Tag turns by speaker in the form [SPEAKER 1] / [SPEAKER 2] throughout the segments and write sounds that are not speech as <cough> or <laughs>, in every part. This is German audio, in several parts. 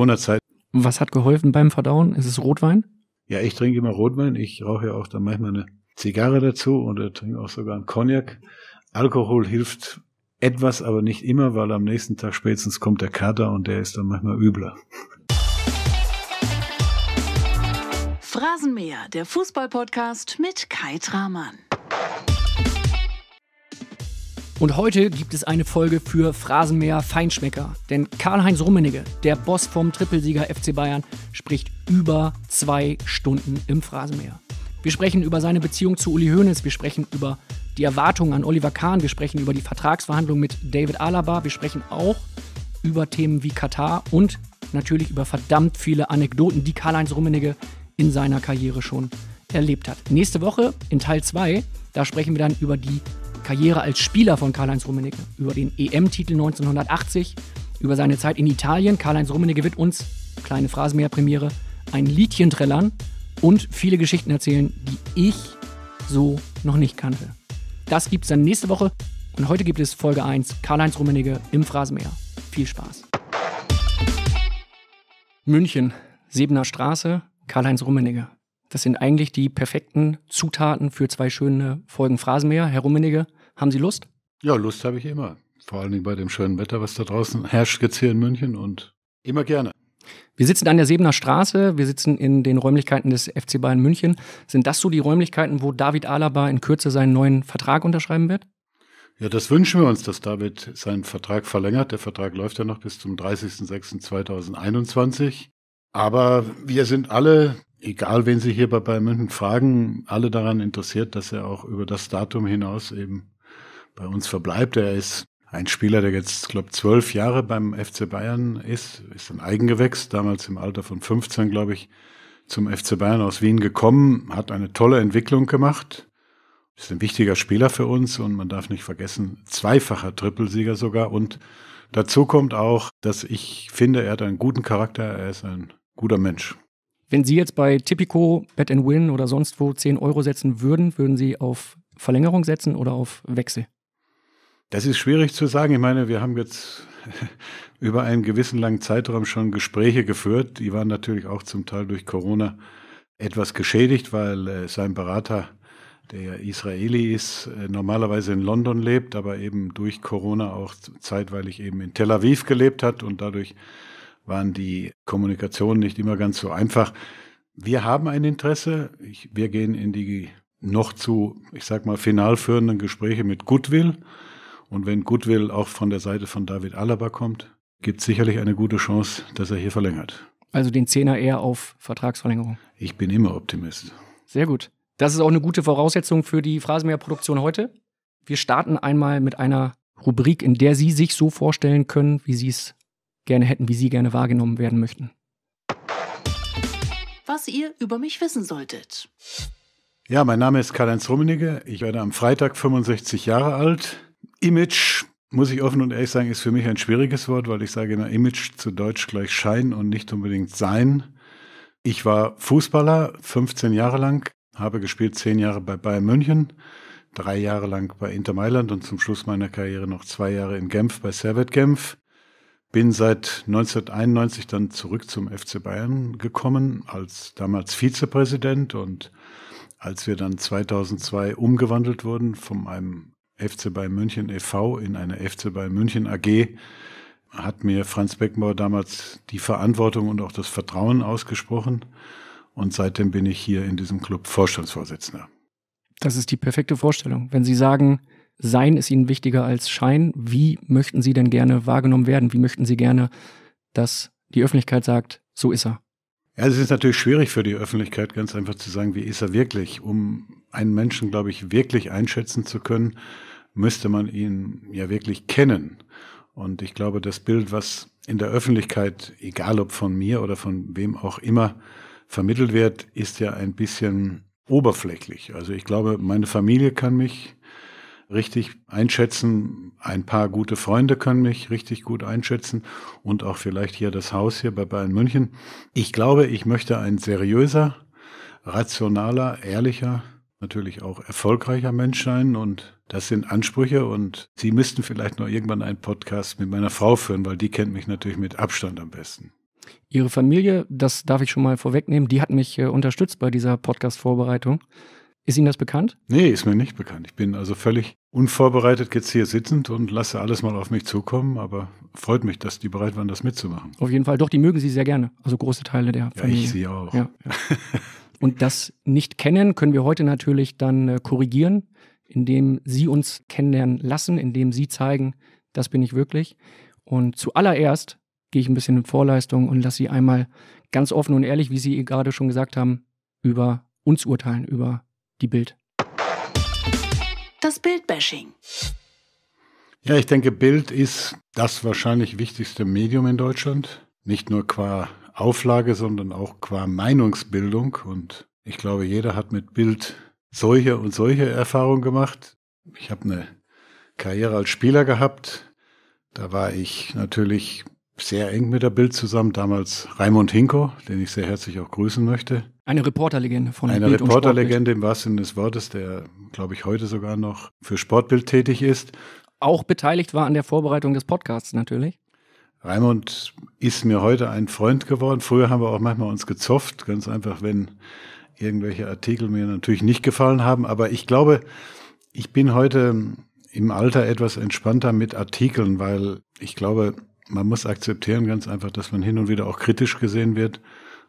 [SPEAKER 1] Corona-Zeit.
[SPEAKER 2] Was hat geholfen beim Verdauen? Ist es Rotwein?
[SPEAKER 1] Ja, ich trinke immer Rotwein. Ich rauche ja auch dann manchmal eine Zigarre dazu oder trinke auch sogar einen Cognac. Alkohol hilft etwas, aber nicht immer, weil am nächsten Tag spätestens kommt der Kater und der ist dann manchmal übler.
[SPEAKER 3] Phrasenmäher, der Fußballpodcast mit Kai Tramann.
[SPEAKER 2] Und heute gibt es eine Folge für Phrasenmäher Feinschmecker. Denn Karl-Heinz Rummenigge, der Boss vom Trippelsieger FC Bayern, spricht über zwei Stunden im Phrasenmäher. Wir sprechen über seine Beziehung zu Uli Hoeneß, wir sprechen über die Erwartungen an Oliver Kahn, wir sprechen über die Vertragsverhandlungen mit David Alaba, wir sprechen auch über Themen wie Katar und natürlich über verdammt viele Anekdoten, die Karl-Heinz Rummenigge in seiner Karriere schon erlebt hat. Nächste Woche in Teil 2, da sprechen wir dann über die Karriere als Spieler von Karl-Heinz Rummenigge, über den EM-Titel 1980, über seine Zeit in Italien. Karl-Heinz Rummenigge wird uns, kleine Phrasenmäher-Premiere, ein Liedchen trällern und viele Geschichten erzählen, die ich so noch nicht kannte. Das gibt es dann nächste Woche und heute gibt es Folge 1, Karl-Heinz Rummenigge im Phrasenmäher. Viel Spaß. München, Sebener Straße, Karl-Heinz Rummenigge. Das sind eigentlich die perfekten Zutaten für zwei schöne Folgen Phrasenmäher. Herr Rummenigge, haben Sie Lust?
[SPEAKER 1] Ja, Lust habe ich immer. Vor allen Dingen bei dem schönen Wetter, was da draußen herrscht, jetzt hier in München und immer gerne.
[SPEAKER 2] Wir sitzen an der Sebener Straße, wir sitzen in den Räumlichkeiten des FC Bayern München. Sind das so die Räumlichkeiten, wo David Alaba in Kürze seinen neuen Vertrag unterschreiben wird?
[SPEAKER 1] Ja, das wünschen wir uns, dass David seinen Vertrag verlängert. Der Vertrag läuft ja noch bis zum 30.06.2021. Aber wir sind alle egal wen Sie hier bei Bayern München fragen, alle daran interessiert, dass er auch über das Datum hinaus eben bei uns verbleibt. Er ist ein Spieler, der jetzt, glaube zwölf Jahre beim FC Bayern ist, ist ein Eigengewächs, damals im Alter von 15, glaube ich, zum FC Bayern aus Wien gekommen, hat eine tolle Entwicklung gemacht, ist ein wichtiger Spieler für uns und man darf nicht vergessen, zweifacher Trippelsieger sogar und dazu kommt auch, dass ich finde, er hat einen guten Charakter, er ist ein guter Mensch.
[SPEAKER 2] Wenn Sie jetzt bei Tipico, Bet and Win oder sonst wo 10 Euro setzen würden, würden Sie auf Verlängerung setzen oder auf Wechsel?
[SPEAKER 1] Das ist schwierig zu sagen. Ich meine, wir haben jetzt <laughs> über einen gewissen langen Zeitraum schon Gespräche geführt. Die waren natürlich auch zum Teil durch Corona etwas geschädigt, weil äh, sein Berater, der ja Israeli ist, äh, normalerweise in London lebt, aber eben durch Corona auch zeitweilig eben in Tel Aviv gelebt hat und dadurch waren die Kommunikationen nicht immer ganz so einfach. Wir haben ein Interesse. Wir gehen in die noch zu, ich sag mal, final führenden Gespräche mit Goodwill. Und wenn Goodwill auch von der Seite von David Alaba kommt, gibt es sicherlich eine gute Chance, dass er hier verlängert.
[SPEAKER 2] Also den Zehner eher auf Vertragsverlängerung.
[SPEAKER 1] Ich bin immer Optimist.
[SPEAKER 2] Sehr gut. Das ist auch eine gute Voraussetzung für die Phrasenmäher-Produktion heute. Wir starten einmal mit einer Rubrik, in der Sie sich so vorstellen können, wie Sie es gerne hätten, wie Sie gerne wahrgenommen werden möchten.
[SPEAKER 3] Was ihr über mich wissen solltet.
[SPEAKER 1] Ja, mein Name ist Karl-Heinz Rummenigge. Ich werde am Freitag 65 Jahre alt. Image, muss ich offen und ehrlich sagen, ist für mich ein schwieriges Wort, weil ich sage immer Image zu Deutsch gleich Schein und nicht unbedingt Sein. Ich war Fußballer 15 Jahre lang, habe gespielt 10 Jahre bei Bayern München, drei Jahre lang bei Inter Mailand und zum Schluss meiner Karriere noch zwei Jahre in Genf bei Servet Genf. Bin seit 1991 dann zurück zum FC Bayern gekommen, als damals Vizepräsident und als wir dann 2002 umgewandelt wurden von einem FC Bayern München e.V. in eine FC Bayern München AG, hat mir Franz Beckenbauer damals die Verantwortung und auch das Vertrauen ausgesprochen. Und seitdem bin ich hier in diesem Club Vorstandsvorsitzender.
[SPEAKER 2] Das ist die perfekte Vorstellung. Wenn Sie sagen, sein ist Ihnen wichtiger als Schein. Wie möchten Sie denn gerne wahrgenommen werden? Wie möchten Sie gerne, dass die Öffentlichkeit sagt, so ist er?
[SPEAKER 1] Ja, es ist natürlich schwierig für die Öffentlichkeit, ganz einfach zu sagen, wie ist er wirklich. Um einen Menschen, glaube ich, wirklich einschätzen zu können, müsste man ihn ja wirklich kennen. Und ich glaube, das Bild, was in der Öffentlichkeit, egal ob von mir oder von wem auch immer, vermittelt wird, ist ja ein bisschen oberflächlich. Also ich glaube, meine Familie kann mich richtig einschätzen. Ein paar gute Freunde können mich richtig gut einschätzen und auch vielleicht hier das Haus hier bei Bayern München. Ich glaube, ich möchte ein seriöser, rationaler, ehrlicher, natürlich auch erfolgreicher Mensch sein und das sind Ansprüche und Sie müssten vielleicht noch irgendwann einen Podcast mit meiner Frau führen, weil die kennt mich natürlich mit Abstand am besten.
[SPEAKER 2] Ihre Familie, das darf ich schon mal vorwegnehmen, die hat mich äh, unterstützt bei dieser Podcast-Vorbereitung. Ist Ihnen das bekannt?
[SPEAKER 1] Nee, ist mir nicht bekannt. Ich bin also völlig unvorbereitet jetzt hier sitzend und lasse alles mal auf mich zukommen, aber freut mich, dass die bereit waren, das mitzumachen.
[SPEAKER 2] Auf jeden Fall. Doch, die mögen Sie sehr gerne. Also große Teile der
[SPEAKER 1] Ja,
[SPEAKER 2] Familie.
[SPEAKER 1] ich sie auch.
[SPEAKER 2] Ja, ja. <laughs> Und das Nicht-Kennen können wir heute natürlich dann äh, korrigieren, indem Sie uns kennenlernen lassen, indem Sie zeigen, das bin ich wirklich. Und zuallererst gehe ich ein bisschen in Vorleistung und lasse Sie einmal ganz offen und ehrlich, wie Sie gerade schon gesagt haben, über uns urteilen, über die Bild.
[SPEAKER 3] Das Bildbashing.
[SPEAKER 1] Ja, ich denke, Bild ist das wahrscheinlich wichtigste Medium in Deutschland. Nicht nur qua Auflage, sondern auch qua Meinungsbildung. Und ich glaube, jeder hat mit Bild solche und solche Erfahrungen gemacht. Ich habe eine Karriere als Spieler gehabt. Da war ich natürlich sehr eng mit der Bild zusammen. Damals Raimund Hinko, den ich sehr herzlich auch grüßen möchte.
[SPEAKER 2] Eine Reporterlegende von
[SPEAKER 1] Eine
[SPEAKER 2] Bild.
[SPEAKER 1] Reporterlegende im wahrsten Sinne des Wortes, der, glaube ich, heute sogar noch für Sportbild tätig ist.
[SPEAKER 2] Auch beteiligt war an der Vorbereitung des Podcasts natürlich.
[SPEAKER 1] Raimund ist mir heute ein Freund geworden. Früher haben wir auch manchmal uns gezofft, ganz einfach, wenn irgendwelche Artikel mir natürlich nicht gefallen haben. Aber ich glaube, ich bin heute im Alter etwas entspannter mit Artikeln, weil ich glaube, man muss akzeptieren ganz einfach, dass man hin und wieder auch kritisch gesehen wird,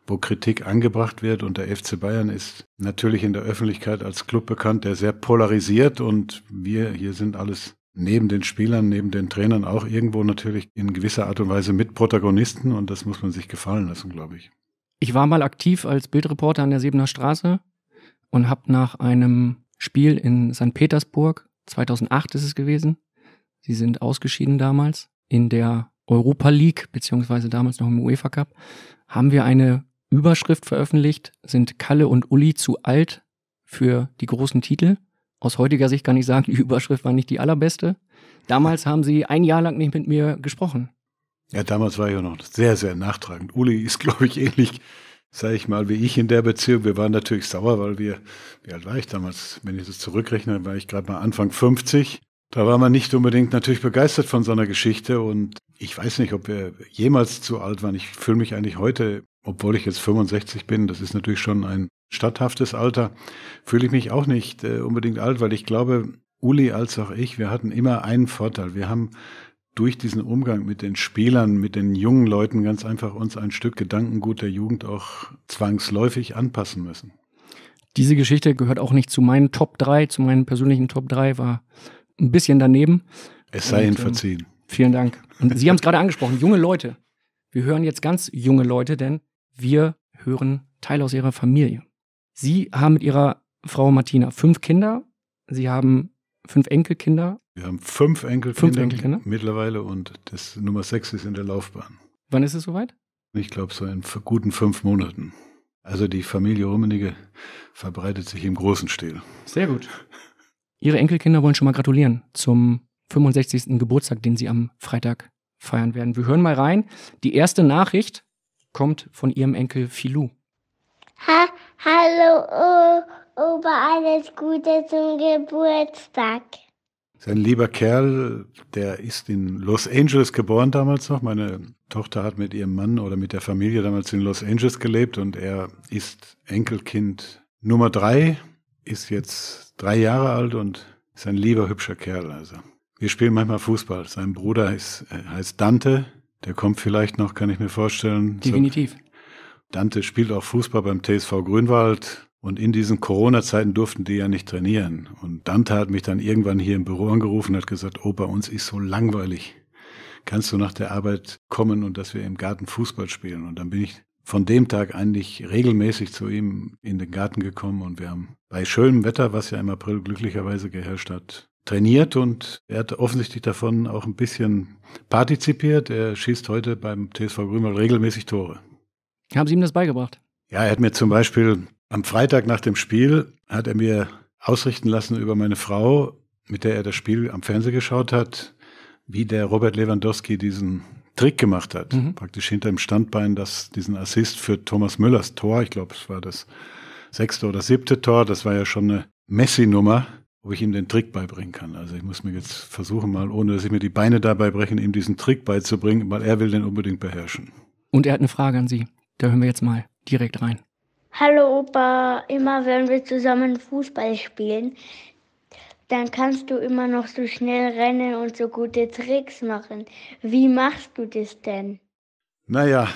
[SPEAKER 1] wo Kritik angebracht wird. Und der FC Bayern ist natürlich in der Öffentlichkeit als Club bekannt, der sehr polarisiert. Und wir hier sind alles neben den Spielern, neben den Trainern auch irgendwo natürlich in gewisser Art und Weise mit Protagonisten. Und das muss man sich gefallen lassen, glaube ich.
[SPEAKER 2] Ich war mal aktiv als Bildreporter an der Sebener Straße und habe nach einem Spiel in St. Petersburg, 2008 ist es gewesen, sie sind ausgeschieden damals, in der Europa League, beziehungsweise damals noch im UEFA Cup, haben wir eine Überschrift veröffentlicht, sind Kalle und Uli zu alt für die großen Titel. Aus heutiger Sicht kann ich sagen, die Überschrift war nicht die allerbeste. Damals haben sie ein Jahr lang nicht mit mir gesprochen.
[SPEAKER 1] Ja, damals war ich ja noch sehr, sehr nachtragend. Uli ist, glaube ich, ähnlich, sage ich mal, wie ich in der Beziehung. Wir waren natürlich sauer, weil wir, wie alt war ich damals? Wenn ich das zurückrechne, war ich gerade mal Anfang 50. Da war man nicht unbedingt natürlich begeistert von so einer Geschichte und ich weiß nicht, ob wir jemals zu alt waren. Ich fühle mich eigentlich heute, obwohl ich jetzt 65 bin, das ist natürlich schon ein statthaftes Alter, fühle ich mich auch nicht äh, unbedingt alt, weil ich glaube, Uli als auch ich, wir hatten immer einen Vorteil. Wir haben durch diesen Umgang mit den Spielern, mit den jungen Leuten ganz einfach uns ein Stück Gedankengut der Jugend auch zwangsläufig anpassen müssen.
[SPEAKER 2] Diese Geschichte gehört auch nicht zu meinen Top 3, zu meinen persönlichen Top 3, war ein bisschen daneben.
[SPEAKER 1] Es sei Ihnen
[SPEAKER 2] ähm,
[SPEAKER 1] verziehen.
[SPEAKER 2] Vielen Dank. Und Sie haben es gerade angesprochen, junge Leute. Wir hören jetzt ganz junge Leute, denn wir hören Teil aus Ihrer Familie. Sie haben mit Ihrer Frau Martina fünf Kinder. Sie haben fünf Enkelkinder.
[SPEAKER 1] Wir haben fünf Enkelkinder,
[SPEAKER 2] Fünf Enkelkinder?
[SPEAKER 1] mittlerweile und das Nummer sechs ist in der Laufbahn.
[SPEAKER 2] Wann ist es soweit?
[SPEAKER 1] Ich glaube, so in guten fünf Monaten. Also die Familie Rummenigge verbreitet sich im großen Stil.
[SPEAKER 2] Sehr gut. Ihre Enkelkinder wollen schon mal gratulieren zum 65. Geburtstag, den Sie am Freitag feiern werden. Wir hören mal rein. Die erste Nachricht kommt von Ihrem Enkel Filou.
[SPEAKER 4] Ha Hallo, o Opa, alles Gute zum Geburtstag.
[SPEAKER 1] Sein lieber Kerl, der ist in Los Angeles geboren damals noch. Meine Tochter hat mit ihrem Mann oder mit der Familie damals in Los Angeles gelebt und er ist Enkelkind Nummer drei, ist jetzt drei Jahre alt und ist ein lieber, hübscher Kerl. Also wir spielen manchmal Fußball. Sein Bruder ist, äh, heißt Dante. Der kommt vielleicht noch, kann ich mir vorstellen.
[SPEAKER 2] Definitiv.
[SPEAKER 1] Dante spielt auch Fußball beim TSV Grünwald und in diesen Corona-Zeiten durften die ja nicht trainieren. Und Dante hat mich dann irgendwann hier im Büro angerufen und hat gesagt, oh, bei uns ist so langweilig. Kannst du nach der Arbeit kommen und dass wir im Garten Fußball spielen? Und dann bin ich von dem Tag eigentlich regelmäßig zu ihm in den Garten gekommen und wir haben bei schönem Wetter, was ja im April glücklicherweise geherrscht hat, trainiert und er hat offensichtlich davon auch ein bisschen partizipiert. Er schießt heute beim TSV Grünwald regelmäßig Tore.
[SPEAKER 2] Haben Sie ihm das beigebracht?
[SPEAKER 1] Ja, er hat mir zum Beispiel am Freitag nach dem Spiel, hat er mir ausrichten lassen über meine Frau, mit der er das Spiel am Fernsehen geschaut hat, wie der Robert Lewandowski diesen Trick gemacht hat.
[SPEAKER 2] Mhm.
[SPEAKER 1] Praktisch hinter dem Standbein, das diesen Assist für Thomas Müllers Tor, ich glaube, es war das sechste oder siebte Tor, das war ja schon eine Messi-Nummer, wo ich ihm den Trick beibringen kann. Also ich muss mir jetzt versuchen, mal, ohne dass ich mir die Beine dabei brechen, ihm diesen Trick beizubringen, weil er will den unbedingt beherrschen.
[SPEAKER 2] Und er hat eine Frage an Sie. Da hören wir jetzt mal direkt rein.
[SPEAKER 4] Hallo Opa, immer wenn wir zusammen Fußball spielen, dann kannst du immer noch so schnell rennen und so gute Tricks machen. Wie machst du das denn?
[SPEAKER 1] Naja,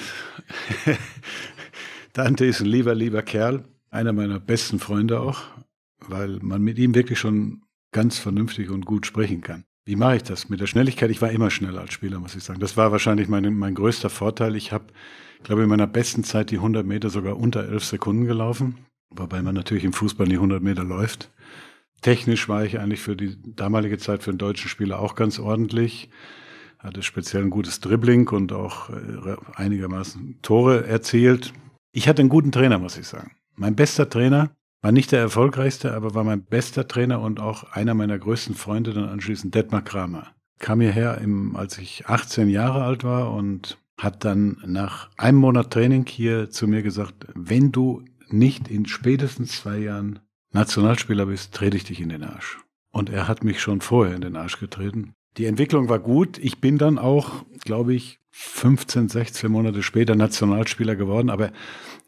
[SPEAKER 1] <laughs> Dante ist ein lieber, lieber Kerl, einer meiner besten Freunde auch, weil man mit ihm wirklich schon ganz vernünftig und gut sprechen kann. Wie mache ich das? Mit der Schnelligkeit, ich war immer schneller als Spieler, muss ich sagen. Das war wahrscheinlich mein, mein größter Vorteil. Ich habe, glaube in meiner besten Zeit die 100 Meter sogar unter 11 Sekunden gelaufen, wobei man natürlich im Fußball die 100 Meter läuft. Technisch war ich eigentlich für die damalige Zeit für einen deutschen Spieler auch ganz ordentlich. Hatte speziell ein gutes Dribbling und auch äh, einigermaßen Tore erzielt. Ich hatte einen guten Trainer, muss ich sagen. Mein bester Trainer war nicht der erfolgreichste, aber war mein bester Trainer und auch einer meiner größten Freunde dann anschließend Detmar Kramer. Kam hierher, im, als ich 18 Jahre alt war und hat dann nach einem Monat Training hier zu mir gesagt, wenn du nicht in spätestens zwei Jahren Nationalspieler bist, trete ich dich in den Arsch. Und er hat mich schon vorher in den Arsch getreten. Die Entwicklung war gut. Ich bin dann auch, glaube ich, 15, 16 Monate später Nationalspieler geworden. Aber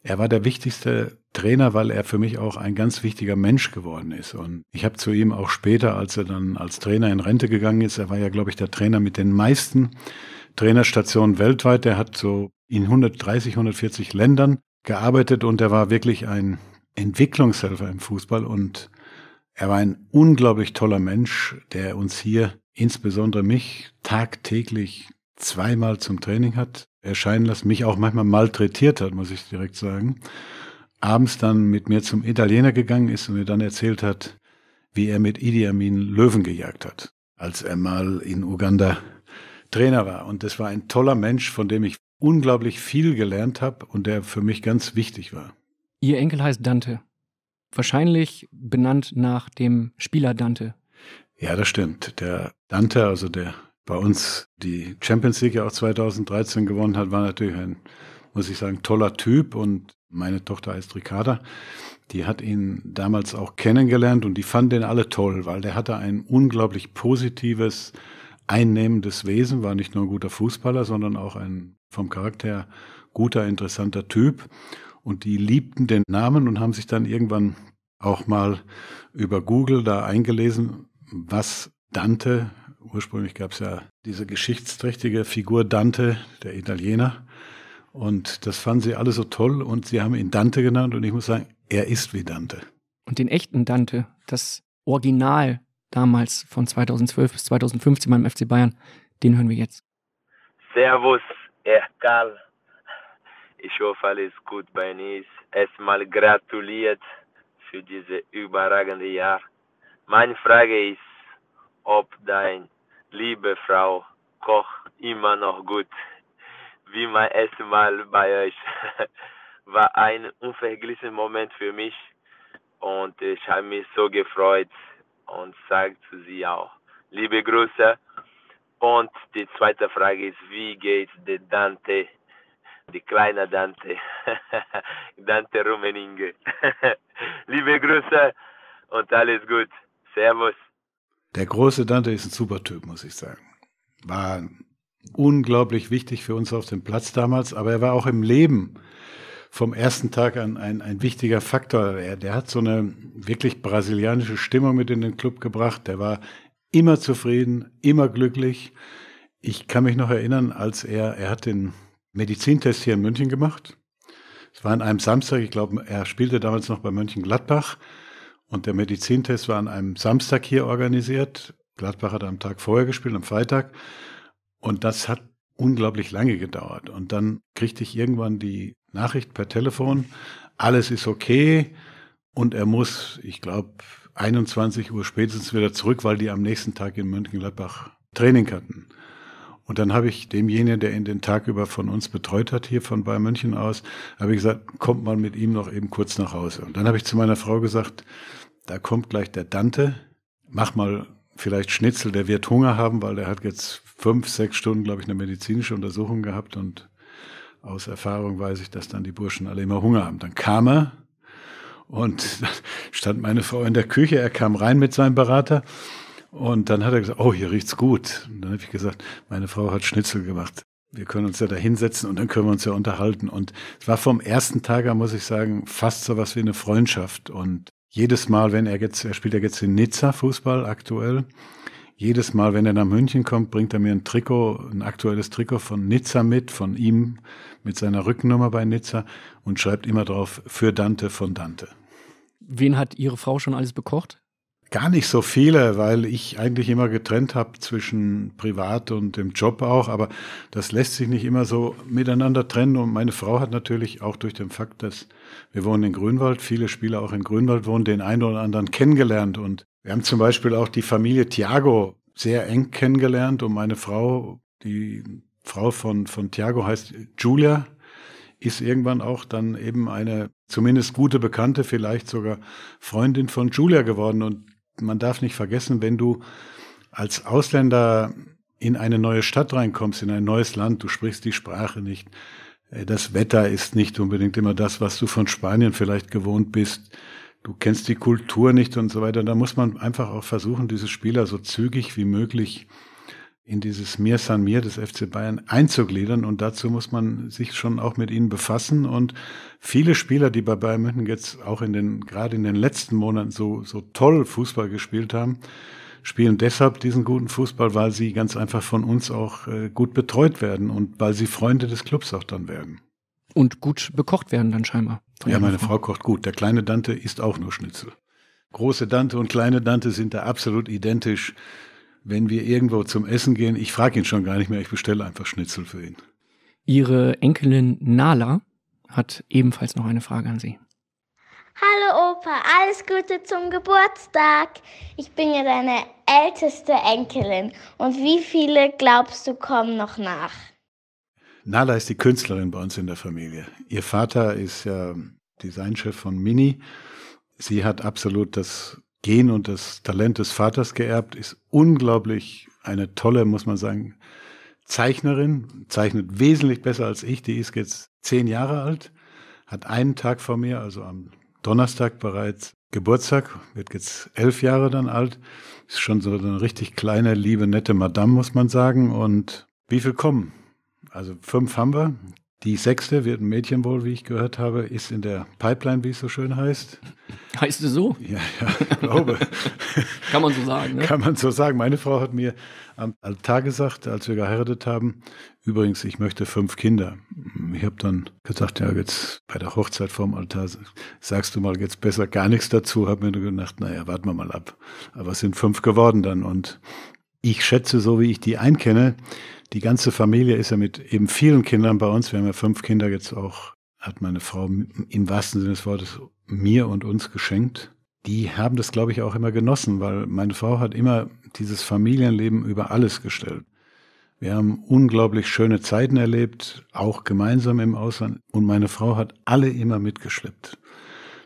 [SPEAKER 1] er war der wichtigste Trainer, weil er für mich auch ein ganz wichtiger Mensch geworden ist. Und ich habe zu ihm auch später, als er dann als Trainer in Rente gegangen ist, er war ja, glaube ich, der Trainer mit den meisten Trainerstationen weltweit. Er hat so in 130, 140 Ländern gearbeitet und er war wirklich ein Entwicklungshelfer im Fußball und er war ein unglaublich toller Mensch, der uns hier, insbesondere mich, tagtäglich zweimal zum Training hat erscheinen lassen, mich auch manchmal malträtiert hat, muss ich direkt sagen. Abends dann mit mir zum Italiener gegangen ist und mir dann erzählt hat, wie er mit Idi Amin Löwen gejagt hat, als er mal in Uganda Trainer war. Und das war ein toller Mensch, von dem ich unglaublich viel gelernt habe und der für mich ganz wichtig war.
[SPEAKER 2] Ihr Enkel heißt Dante. Wahrscheinlich benannt nach dem Spieler Dante.
[SPEAKER 1] Ja, das stimmt. Der Dante, also der bei uns die Champions League ja auch 2013 gewonnen hat, war natürlich ein, muss ich sagen, toller Typ. Und meine Tochter heißt Ricarda. Die hat ihn damals auch kennengelernt und die fanden den alle toll, weil der hatte ein unglaublich positives, einnehmendes Wesen, war nicht nur ein guter Fußballer, sondern auch ein vom Charakter guter, interessanter Typ. Und die liebten den Namen und haben sich dann irgendwann auch mal über Google da eingelesen, was Dante, ursprünglich gab es ja diese geschichtsträchtige Figur Dante, der Italiener. Und das fanden sie alle so toll und sie haben ihn Dante genannt und ich muss sagen, er ist wie Dante.
[SPEAKER 2] Und den echten Dante, das Original damals von 2012 bis 2015 beim FC Bayern, den hören wir jetzt.
[SPEAKER 5] Servus, Herr Karl. Ich hoffe, alles gut bei Nis. Erstmal gratuliert für dieses überragende Jahr. Meine Frage ist, ob deine liebe Frau Koch immer noch gut wie mein erstes Mal bei euch. <laughs> War ein unvergleichlicher Moment für mich und ich habe mich so gefreut und sage zu sie auch liebe Grüße. Und die zweite Frage ist, wie geht der Dante die kleine Dante, <laughs> Dante Rummeninge. <laughs> Liebe Grüße und alles gut. Servus.
[SPEAKER 1] Der große Dante ist ein super Typ, muss ich sagen. War unglaublich wichtig für uns auf dem Platz damals, aber er war auch im Leben vom ersten Tag an ein, ein wichtiger Faktor. Er, der hat so eine wirklich brasilianische Stimmung mit in den Club gebracht. Der war immer zufrieden, immer glücklich. Ich kann mich noch erinnern, als er, er hat den Medizintest hier in München gemacht. Es war an einem Samstag, ich glaube, er spielte damals noch bei Mönchengladbach und der Medizintest war an einem Samstag hier organisiert. Gladbach hat am Tag vorher gespielt, am Freitag. Und das hat unglaublich lange gedauert. Und dann kriegte ich irgendwann die Nachricht per Telefon, alles ist okay und er muss, ich glaube, 21 Uhr spätestens wieder zurück, weil die am nächsten Tag in Mönchengladbach Training hatten. Und dann habe ich demjenigen, der ihn den Tag über von uns betreut hat, hier von Bayern München aus, habe ich gesagt, kommt mal mit ihm noch eben kurz nach Hause. Und dann habe ich zu meiner Frau gesagt, da kommt gleich der Dante, mach mal vielleicht Schnitzel, der wird Hunger haben, weil der hat jetzt fünf, sechs Stunden, glaube ich, eine medizinische Untersuchung gehabt und aus Erfahrung weiß ich, dass dann die Burschen alle immer Hunger haben. Dann kam er und <laughs> stand meine Frau in der Küche, er kam rein mit seinem Berater und dann hat er gesagt, oh, hier riecht's gut. Und dann habe ich gesagt, meine Frau hat Schnitzel gemacht. wir können uns ja da hinsetzen und dann können wir uns ja unterhalten. Und es war vom ersten Tag an, muss ich sagen, fast so was wie eine Freundschaft. Und jedes Mal, wenn er jetzt, er spielt ja jetzt in Nizza Fußball aktuell, jedes Mal, wenn er nach München kommt, bringt er mir ein Trikot, ein aktuelles Trikot von Nizza mit, von ihm, mit seiner Rückennummer bei Nizza und schreibt immer drauf, für Dante von Dante.
[SPEAKER 2] Wen hat Ihre Frau schon alles bekocht?
[SPEAKER 1] Gar nicht so viele, weil ich eigentlich immer getrennt habe zwischen Privat und dem Job auch, aber das lässt sich nicht immer so miteinander trennen. Und meine Frau hat natürlich auch durch den Fakt, dass wir wohnen in Grünwald, viele Spieler auch in Grünwald wohnen, den einen oder anderen kennengelernt. Und wir haben zum Beispiel auch die Familie Thiago sehr eng kennengelernt und meine Frau, die Frau von, von Thiago heißt Julia, ist irgendwann auch dann eben eine zumindest gute Bekannte, vielleicht sogar Freundin von Julia geworden. Und man darf nicht vergessen, wenn du als Ausländer in eine neue Stadt reinkommst, in ein neues Land, du sprichst die Sprache nicht, äh, das Wetter ist nicht unbedingt immer das, was du von Spanien vielleicht gewohnt bist, du kennst die Kultur nicht und so weiter, da muss man einfach auch versuchen, diese Spieler so zügig wie möglich in dieses Mir San Mir des FC Bayern einzugliedern und dazu muss man sich schon auch mit ihnen befassen und viele Spieler, die bei Bayern München jetzt auch in den, gerade in den letzten Monaten so, so toll Fußball gespielt haben, spielen deshalb diesen guten Fußball, weil sie ganz einfach von uns auch äh, gut betreut werden und weil sie Freunde des Clubs auch dann werden.
[SPEAKER 2] Und gut bekocht werden dann scheinbar.
[SPEAKER 1] Ja, meine Frau. Frau kocht gut. Der kleine Dante isst auch nur Schnitzel. Große Dante und kleine Dante sind da absolut identisch wenn wir irgendwo zum Essen gehen, ich frage ihn schon gar nicht mehr, ich bestelle einfach Schnitzel für ihn.
[SPEAKER 2] Ihre Enkelin Nala hat ebenfalls noch eine Frage an Sie.
[SPEAKER 4] Hallo Opa, alles Gute zum Geburtstag. Ich bin ja deine älteste Enkelin. Und wie viele glaubst du kommen noch nach?
[SPEAKER 1] Nala ist die Künstlerin bei uns in der Familie. Ihr Vater ist ja Designchef von Mini. Sie hat absolut das Gen und das Talent des Vaters geerbt, ist unglaublich eine tolle, muss man sagen, Zeichnerin, zeichnet wesentlich besser als ich. Die ist jetzt zehn Jahre alt, hat einen Tag vor mir, also am Donnerstag bereits Geburtstag, wird jetzt elf Jahre dann alt. Ist schon so eine richtig kleine, liebe, nette Madame, muss man sagen. Und wie viel kommen? Also fünf haben wir. Die sechste wird ein Mädchen wohl, wie ich gehört habe, ist in der Pipeline, wie es so schön heißt.
[SPEAKER 2] Heißt es so?
[SPEAKER 1] Ja, ja, ich glaube. <laughs>
[SPEAKER 2] Kann man so sagen, ne?
[SPEAKER 1] Kann man so sagen. Meine Frau hat mir am Altar gesagt, als wir geheiratet haben, übrigens, ich möchte fünf Kinder. Ich habe dann gesagt, ja, jetzt bei der Hochzeit vorm Altar sagst du mal jetzt besser gar nichts dazu. Habe mir nur gedacht, naja, warten wir mal ab. Aber es sind fünf geworden dann. Und ich schätze, so wie ich die einkenne, die ganze Familie ist ja mit eben vielen Kindern bei uns. Wir haben ja fünf Kinder jetzt auch, hat meine Frau im wahrsten Sinne des Wortes mir und uns geschenkt. Die haben das, glaube ich, auch immer genossen, weil meine Frau hat immer dieses Familienleben über alles gestellt. Wir haben unglaublich schöne Zeiten erlebt, auch gemeinsam im Ausland. Und meine Frau hat alle immer mitgeschleppt.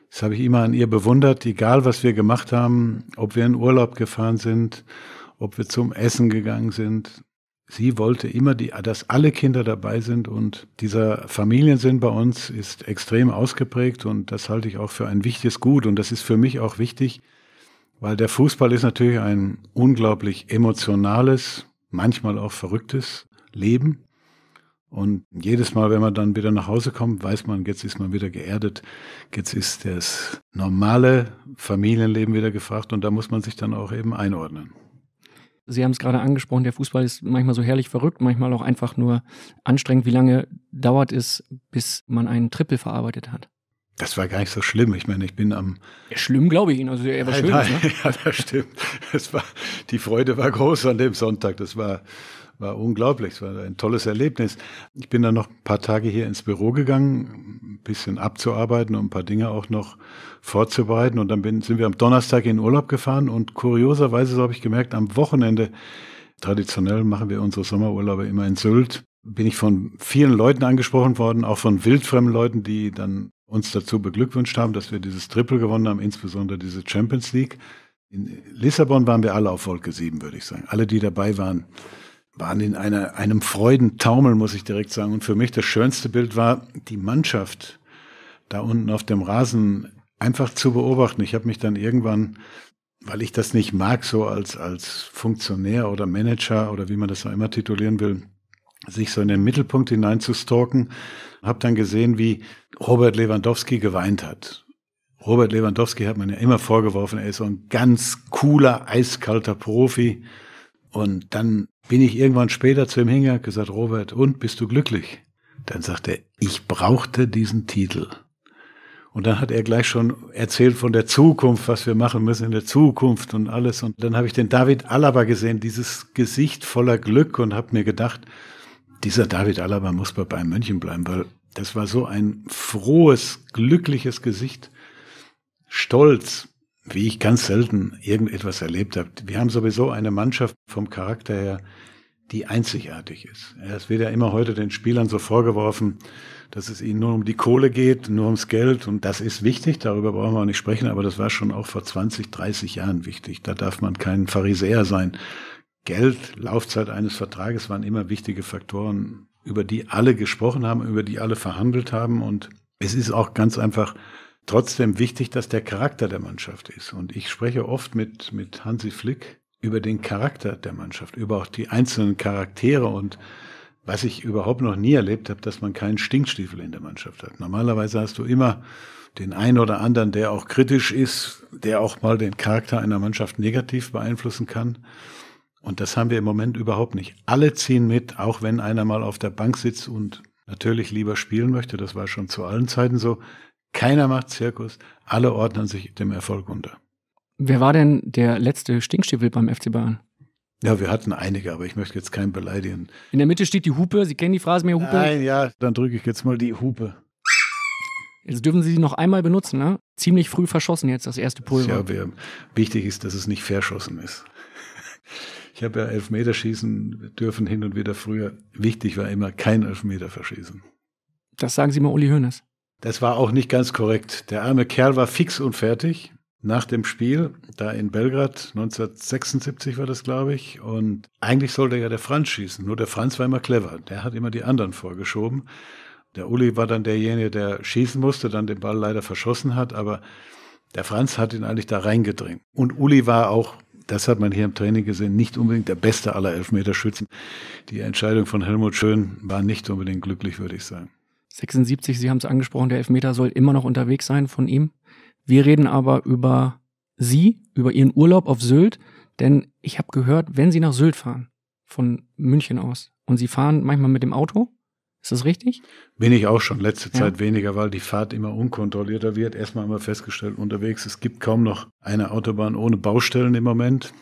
[SPEAKER 1] Das habe ich immer an ihr bewundert, egal was wir gemacht haben, ob wir in Urlaub gefahren sind, ob wir zum Essen gegangen sind sie wollte immer, die, dass alle Kinder dabei sind und dieser Familiensinn bei uns ist extrem ausgeprägt und das halte ich auch für ein wichtiges Gut und das ist für mich auch wichtig, weil der Fußball ist natürlich ein unglaublich emotionales, manchmal auch verrücktes Leben. Und jedes Mal, wenn man dann wieder nach Hause kommt, weiß man, jetzt ist man wieder geerdet, jetzt ist das normale Familienleben wieder gefragt und da muss man sich dann auch eben einordnen.
[SPEAKER 2] Sie haben es gerade angesprochen, der Fußball ist manchmal so herrlich verrückt, manchmal auch einfach nur anstrengend. Wie lange dauert es, bis man einen Triple verarbeitet hat?
[SPEAKER 1] Das war gar nicht so schlimm. Ich meine, ich bin am.
[SPEAKER 2] Ja, schlimm, glaube ich Ihnen. Also er war schön. Ne? <laughs>
[SPEAKER 1] Ja, das stimmt. Das war, die Freude war groß an dem Sonntag. Das war, war unglaublich. Es war ein tolles Erlebnis. Ich bin dann noch ein paar Tage hier ins Büro gegangen, ein bisschen abzuarbeiten und ein paar Dinge auch noch vorzubereiten. Und dann bin, sind wir am Donnerstag in Urlaub gefahren und kurioserweise, so habe ich gemerkt, am Wochenende, traditionell machen wir unsere Sommerurlaube immer in Sylt, bin ich von vielen Leuten angesprochen worden, auch von wildfremden Leuten, die dann uns dazu beglückwünscht haben, dass wir dieses Triple gewonnen haben, insbesondere diese Champions League. In Lissabon waren wir alle auf Wolke 7, würde ich sagen. Alle, die dabei waren, waren in einer, einem Freudentaumel, muss ich direkt sagen. Und für mich das schönste Bild war, die Mannschaft da unten auf dem Rasen einfach zu beobachten. Ich habe mich dann irgendwann, weil ich das nicht mag, so als, als Funktionär oder Manager oder wie man das auch immer titulieren will, sich so in den Mittelpunkt hinein zu stalken. Hab dann gesehen, wie Robert Lewandowski geweint hat. Robert Lewandowski hat man ja immer vorgeworfen, er ist so ein ganz cooler, eiskalter Profi. Und dann bin ich irgendwann später zu ihm hingegangen gesagt, Robert, und bist du glücklich? Dann sagt er, ich brauchte diesen Titel. Und dann hat er gleich schon erzählt von der Zukunft, was wir machen müssen in der Zukunft und alles. Und dann habe ich den David Alaba gesehen, dieses Gesicht voller Glück und habe mir gedacht, dieser David Alaba muss bei Bayern München bleiben, weil das war so ein frohes, glückliches Gesicht. Stolz, wie ich ganz selten irgendetwas erlebt habe. Wir haben sowieso eine Mannschaft vom Charakter her, die einzigartig ist. Es wird ja immer heute den Spielern so vorgeworfen, dass es ihnen nur um die Kohle geht, nur ums Geld. Und das ist wichtig, darüber brauchen wir auch nicht sprechen, aber das war schon auch vor 20, 30 Jahren wichtig. Da darf man kein Pharisäer sein. Geld, Laufzeit eines Vertrages waren immer wichtige Faktoren, über die alle gesprochen haben, über die alle verhandelt haben. Und es ist auch ganz einfach trotzdem wichtig, dass der Charakter der Mannschaft ist. Und ich spreche oft mit, mit Hansi Flick über den Charakter der Mannschaft, über auch die einzelnen Charaktere und was ich überhaupt noch nie erlebt habe, dass man keinen Stinkstiefel in der Mannschaft hat. Normalerweise hast du immer den einen oder anderen, der auch kritisch ist, der auch mal den Charakter einer Mannschaft negativ beeinflussen kann. Und das haben wir im Moment überhaupt nicht. Alle ziehen mit, auch wenn einer mal auf der Bank sitzt und natürlich lieber spielen möchte. Das war schon zu allen Zeiten so. Keiner macht Zirkus. Alle ordnen sich dem Erfolg unter.
[SPEAKER 2] Wer war denn der letzte Stinkstiefel beim FC Bayern?
[SPEAKER 1] Ja, wir hatten einige, aber ich möchte jetzt keinen beleidigen.
[SPEAKER 2] In der Mitte steht die Hupe. Sie kennen die Phrase mehr Hupe?
[SPEAKER 1] Nein, ja, dann drücke ich jetzt mal die Hupe.
[SPEAKER 2] Jetzt dürfen Sie sie noch einmal benutzen, ne? Ziemlich früh verschossen jetzt, das erste Pulver.
[SPEAKER 1] Ja, wichtig ist, dass es nicht verschossen ist. <laughs> Ich habe ja Elfmeterschießen dürfen hin und wieder früher. Wichtig war immer kein Elfmeter verschießen.
[SPEAKER 2] Das sagen Sie mal Uli Hoeneß.
[SPEAKER 1] Das war auch nicht ganz korrekt. Der arme Kerl war fix und fertig nach dem Spiel, da in Belgrad, 1976 war das, glaube ich. Und eigentlich sollte ja der Franz schießen. Nur der Franz war immer clever. Der hat immer die anderen vorgeschoben. Der Uli war dann derjenige, der schießen musste, dann den Ball leider verschossen hat. Aber der Franz hat ihn eigentlich da reingedrängt. Und Uli war auch, das hat man hier im Training gesehen, nicht unbedingt der beste aller Elfmeterschützen. Die Entscheidung von Helmut Schön war nicht unbedingt glücklich, würde ich sagen.
[SPEAKER 2] 76, Sie haben es angesprochen, der Elfmeter soll immer noch unterwegs sein von ihm. Wir reden aber über Sie, über Ihren Urlaub auf Sylt, denn ich habe gehört, wenn Sie nach Sylt fahren, von München aus, und Sie fahren manchmal mit dem Auto, ist das richtig?
[SPEAKER 1] Bin ich auch schon, letzte Zeit ja. weniger, weil die Fahrt immer unkontrollierter wird. Erstmal haben wir festgestellt, unterwegs, es gibt kaum noch eine Autobahn ohne Baustellen im Moment.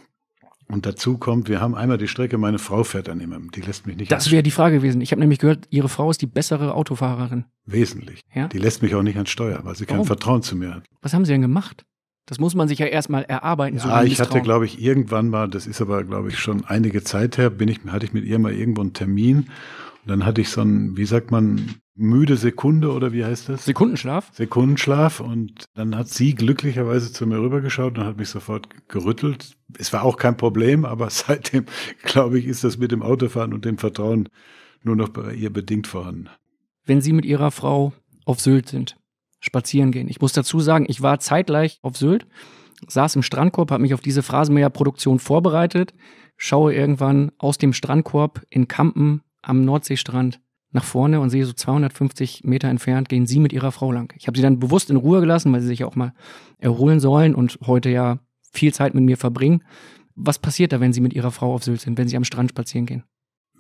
[SPEAKER 1] Und dazu kommt, wir haben einmal die Strecke, meine Frau fährt dann immer, die lässt mich nicht.
[SPEAKER 2] Das wäre die Frage gewesen. Ich habe nämlich gehört, Ihre Frau ist die bessere Autofahrerin.
[SPEAKER 1] Wesentlich. Ja? Die lässt mich auch nicht ans Steuer, weil sie Warum? kein Vertrauen zu mir hat.
[SPEAKER 2] Was haben Sie denn gemacht? Das muss man sich ja erstmal erarbeiten.
[SPEAKER 1] Ja, so ich hatte, glaube ich, irgendwann mal, das ist aber, glaube ich, schon einige Zeit her, bin ich, hatte ich mit ihr mal irgendwo einen Termin und dann hatte ich so ein, wie sagt man, müde Sekunde oder wie heißt das?
[SPEAKER 2] Sekundenschlaf.
[SPEAKER 1] Sekundenschlaf und dann hat sie glücklicherweise zu mir rübergeschaut und hat mich sofort gerüttelt. Es war auch kein Problem, aber <laughs> seitdem, glaube ich, ist das mit dem Autofahren und dem Vertrauen nur noch bei ihr bedingt vorhanden.
[SPEAKER 2] Wenn Sie mit Ihrer Frau auf Sylt sind, spazieren gehen. Ich muss dazu sagen, ich war zeitgleich auf Sylt, saß im Strandkorb, habe mich auf diese Phrasenmäher-Produktion vorbereitet, schaue irgendwann aus dem Strandkorb in Kampen am Nordseestrand nach vorne und sehe so 250 Meter entfernt gehen sie mit ihrer Frau lang. Ich habe sie dann bewusst in Ruhe gelassen, weil sie sich auch mal erholen sollen und heute ja viel Zeit mit mir verbringen. Was passiert da, wenn sie mit ihrer Frau auf Sylt sind, wenn sie am Strand spazieren gehen?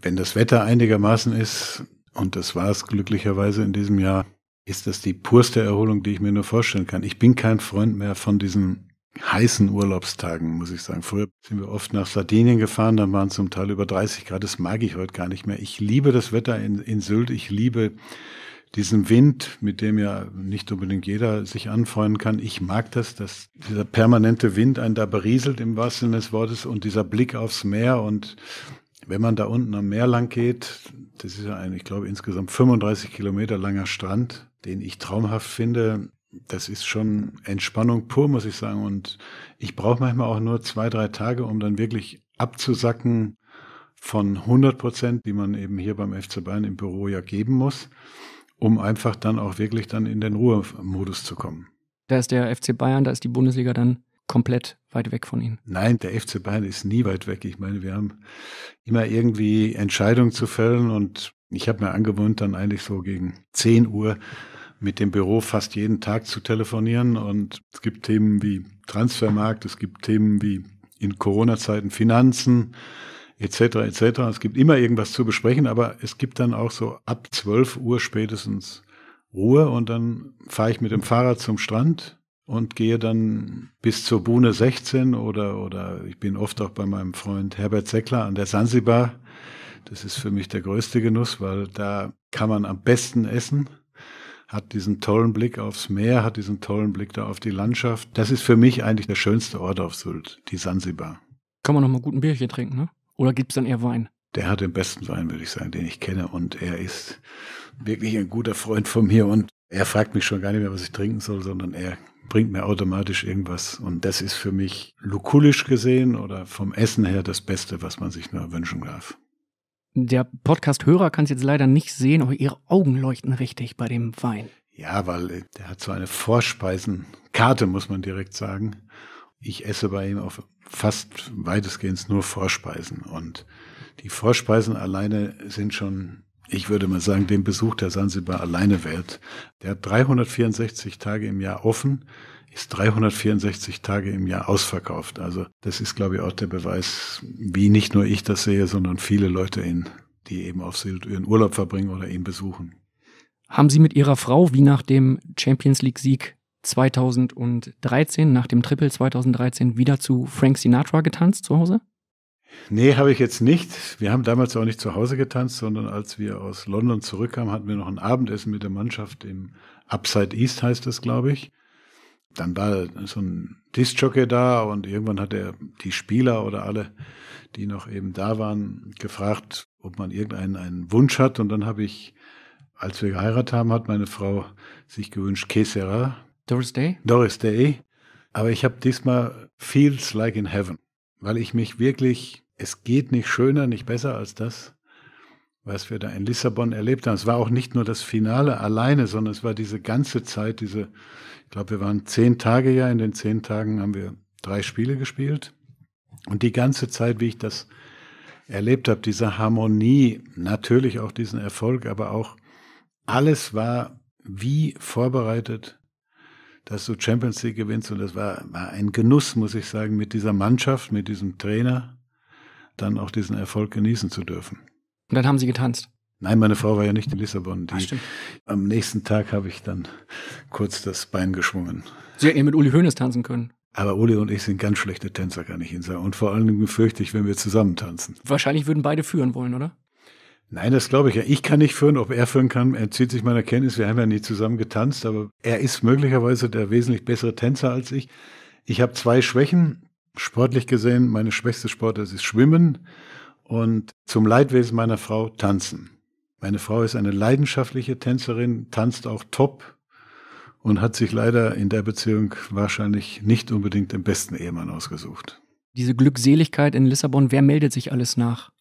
[SPEAKER 1] Wenn das Wetter einigermaßen ist, und das war es glücklicherweise in diesem Jahr, ist das die purste Erholung, die ich mir nur vorstellen kann. Ich bin kein Freund mehr von diesen heißen Urlaubstagen, muss ich sagen. Früher sind wir oft nach Sardinien gefahren, dann waren zum Teil über 30 Grad. Das mag ich heute gar nicht mehr. Ich liebe das Wetter in, in Sylt. Ich liebe diesen Wind, mit dem ja nicht unbedingt jeder sich anfreunden kann. Ich mag das, dass dieser permanente Wind einen da berieselt im wahrsten Sinne des Wortes und dieser Blick aufs Meer und wenn man da unten am Meer lang geht, das ist ja ein, ich glaube, insgesamt 35 Kilometer langer Strand, den ich traumhaft finde, das ist schon Entspannung pur, muss ich sagen. Und ich brauche manchmal auch nur zwei, drei Tage, um dann wirklich abzusacken von 100 Prozent, die man eben hier beim FC Bayern im Büro ja geben muss, um einfach dann auch wirklich dann in den Ruhemodus zu kommen.
[SPEAKER 2] Da ist der FC Bayern, da ist die Bundesliga dann komplett weit weg von Ihnen?
[SPEAKER 1] Nein, der FC Bayern ist nie weit weg. Ich meine, wir haben immer irgendwie Entscheidungen zu fällen und ich habe mir angewöhnt, dann eigentlich so gegen 10 Uhr mit dem Büro fast jeden Tag zu telefonieren. Und es gibt Themen wie Transfermarkt, es gibt Themen wie in Corona-Zeiten Finanzen etc. etc. Es gibt immer irgendwas zu besprechen, aber es gibt dann auch so ab 12 Uhr spätestens Ruhe und dann fahre ich mit dem Fahrrad zum Strand und gehe dann bis zur Buhne 16 oder, oder ich bin oft auch bei meinem Freund Herbert Seckler an der Sansibar. Das ist für mich der größte Genuss, weil da kann man am besten essen, hat diesen tollen Blick aufs Meer, hat diesen tollen Blick da auf die Landschaft. Das ist für mich eigentlich der schönste Ort auf Sylt, die Sansibar.
[SPEAKER 2] Kann man noch mal gut ein Bierchen trinken, ne? Oder gibt es dann eher Wein?
[SPEAKER 1] Der hat den besten Wein, würde ich sagen, den ich kenne. Und er ist wirklich ein guter Freund von mir. Und er fragt mich schon gar nicht mehr, was ich trinken soll, sondern er bringt mir automatisch irgendwas. Und das ist für mich lukulisch gesehen oder vom Essen her das Beste, was man sich nur wünschen darf.
[SPEAKER 2] Der Podcast-Hörer kann es jetzt leider nicht sehen, aber Ihre Augen leuchten richtig bei dem Wein.
[SPEAKER 1] Ja, weil äh, der hat so eine Vorspeisenkarte, muss man direkt sagen. Ich esse bei ihm auf fast weitestgehend nur Vorspeisen. Und die Vorspeisen alleine sind schon, ich würde mal sagen, den Besuch der Sansibar alleine wert. Der hat 364 Tage im Jahr offen, ist 364 Tage im Jahr ausverkauft. Also das ist, glaube ich, auch der Beweis, wie nicht nur ich das sehe, sondern viele Leute, in, die eben auf Sylt ihren Urlaub verbringen oder ihn besuchen.
[SPEAKER 2] Haben Sie mit Ihrer Frau wie nach dem Champions League-Sieg 2013, nach dem Triple 2013, wieder zu Frank Sinatra getanzt zu Hause?
[SPEAKER 1] Nee, habe ich jetzt nicht. Wir haben damals auch nicht zu Hause getanzt, sondern als wir aus London zurückkamen, hatten wir noch ein Abendessen mit der Mannschaft im Upside East heißt das, glaube ich. Dann war so ein Disc-Jockey da und irgendwann hat er die Spieler oder alle, die noch eben da waren, gefragt, ob man irgendeinen einen Wunsch hat. Und dann habe ich, als wir geheiratet haben, hat meine Frau sich gewünscht, Kesera.
[SPEAKER 2] Doris Day?
[SPEAKER 1] Doris Day. Aber ich habe diesmal Feels Like in Heaven, weil ich mich wirklich, es geht nicht schöner, nicht besser als das, was wir da in Lissabon erlebt haben. Es war auch nicht nur das Finale alleine, sondern es war diese ganze Zeit, diese ich glaube, wir waren zehn Tage ja. In den zehn Tagen haben wir drei Spiele gespielt. Und die ganze Zeit, wie ich das erlebt habe, diese Harmonie, natürlich auch diesen Erfolg, aber auch alles war wie vorbereitet, dass du Champions League gewinnst. Und das war, war ein Genuss, muss ich sagen, mit dieser Mannschaft, mit diesem Trainer, dann auch diesen Erfolg genießen zu dürfen.
[SPEAKER 2] Und dann haben sie getanzt.
[SPEAKER 1] Nein, meine Frau war ja nicht in Lissabon. Die, Ach, am nächsten Tag habe ich dann kurz das Bein geschwungen.
[SPEAKER 2] Sie hätten ja mit Uli Hoeneß tanzen können.
[SPEAKER 1] Aber Uli und ich sind ganz schlechte Tänzer, kann ich Ihnen sagen. Und vor allen Dingen fürchte ich, wenn wir zusammen tanzen.
[SPEAKER 2] Wahrscheinlich würden beide führen wollen, oder?
[SPEAKER 1] Nein, das glaube ich ja. Ich kann nicht führen, ob er führen kann, er zieht sich meiner Kenntnis. Wir haben ja nie zusammen getanzt, aber er ist möglicherweise der wesentlich bessere Tänzer als ich. Ich habe zwei Schwächen. Sportlich gesehen, meine schwächste Sportart ist Schwimmen und zum Leidwesen meiner Frau Tanzen. Meine Frau ist eine leidenschaftliche Tänzerin, tanzt auch top und hat sich leider in der Beziehung wahrscheinlich nicht unbedingt den besten Ehemann ausgesucht.
[SPEAKER 2] Diese Glückseligkeit in Lissabon, wer meldet sich alles nach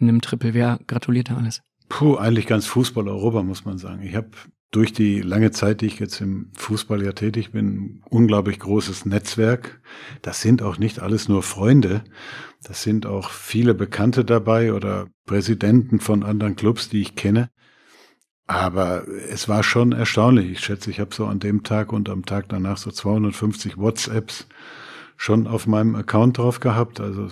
[SPEAKER 2] einem Triple? Wer gratuliert da alles?
[SPEAKER 1] Puh, eigentlich ganz Fußball-Europa, muss man sagen. Ich habe durch die lange Zeit, die ich jetzt im Fußball ja tätig bin, unglaublich großes Netzwerk. Das sind auch nicht alles nur Freunde. Das sind auch viele Bekannte dabei oder Präsidenten von anderen Clubs, die ich kenne. Aber es war schon erstaunlich. Ich schätze, ich habe so an dem Tag und am Tag danach so 250 WhatsApps schon auf meinem Account drauf gehabt. Also,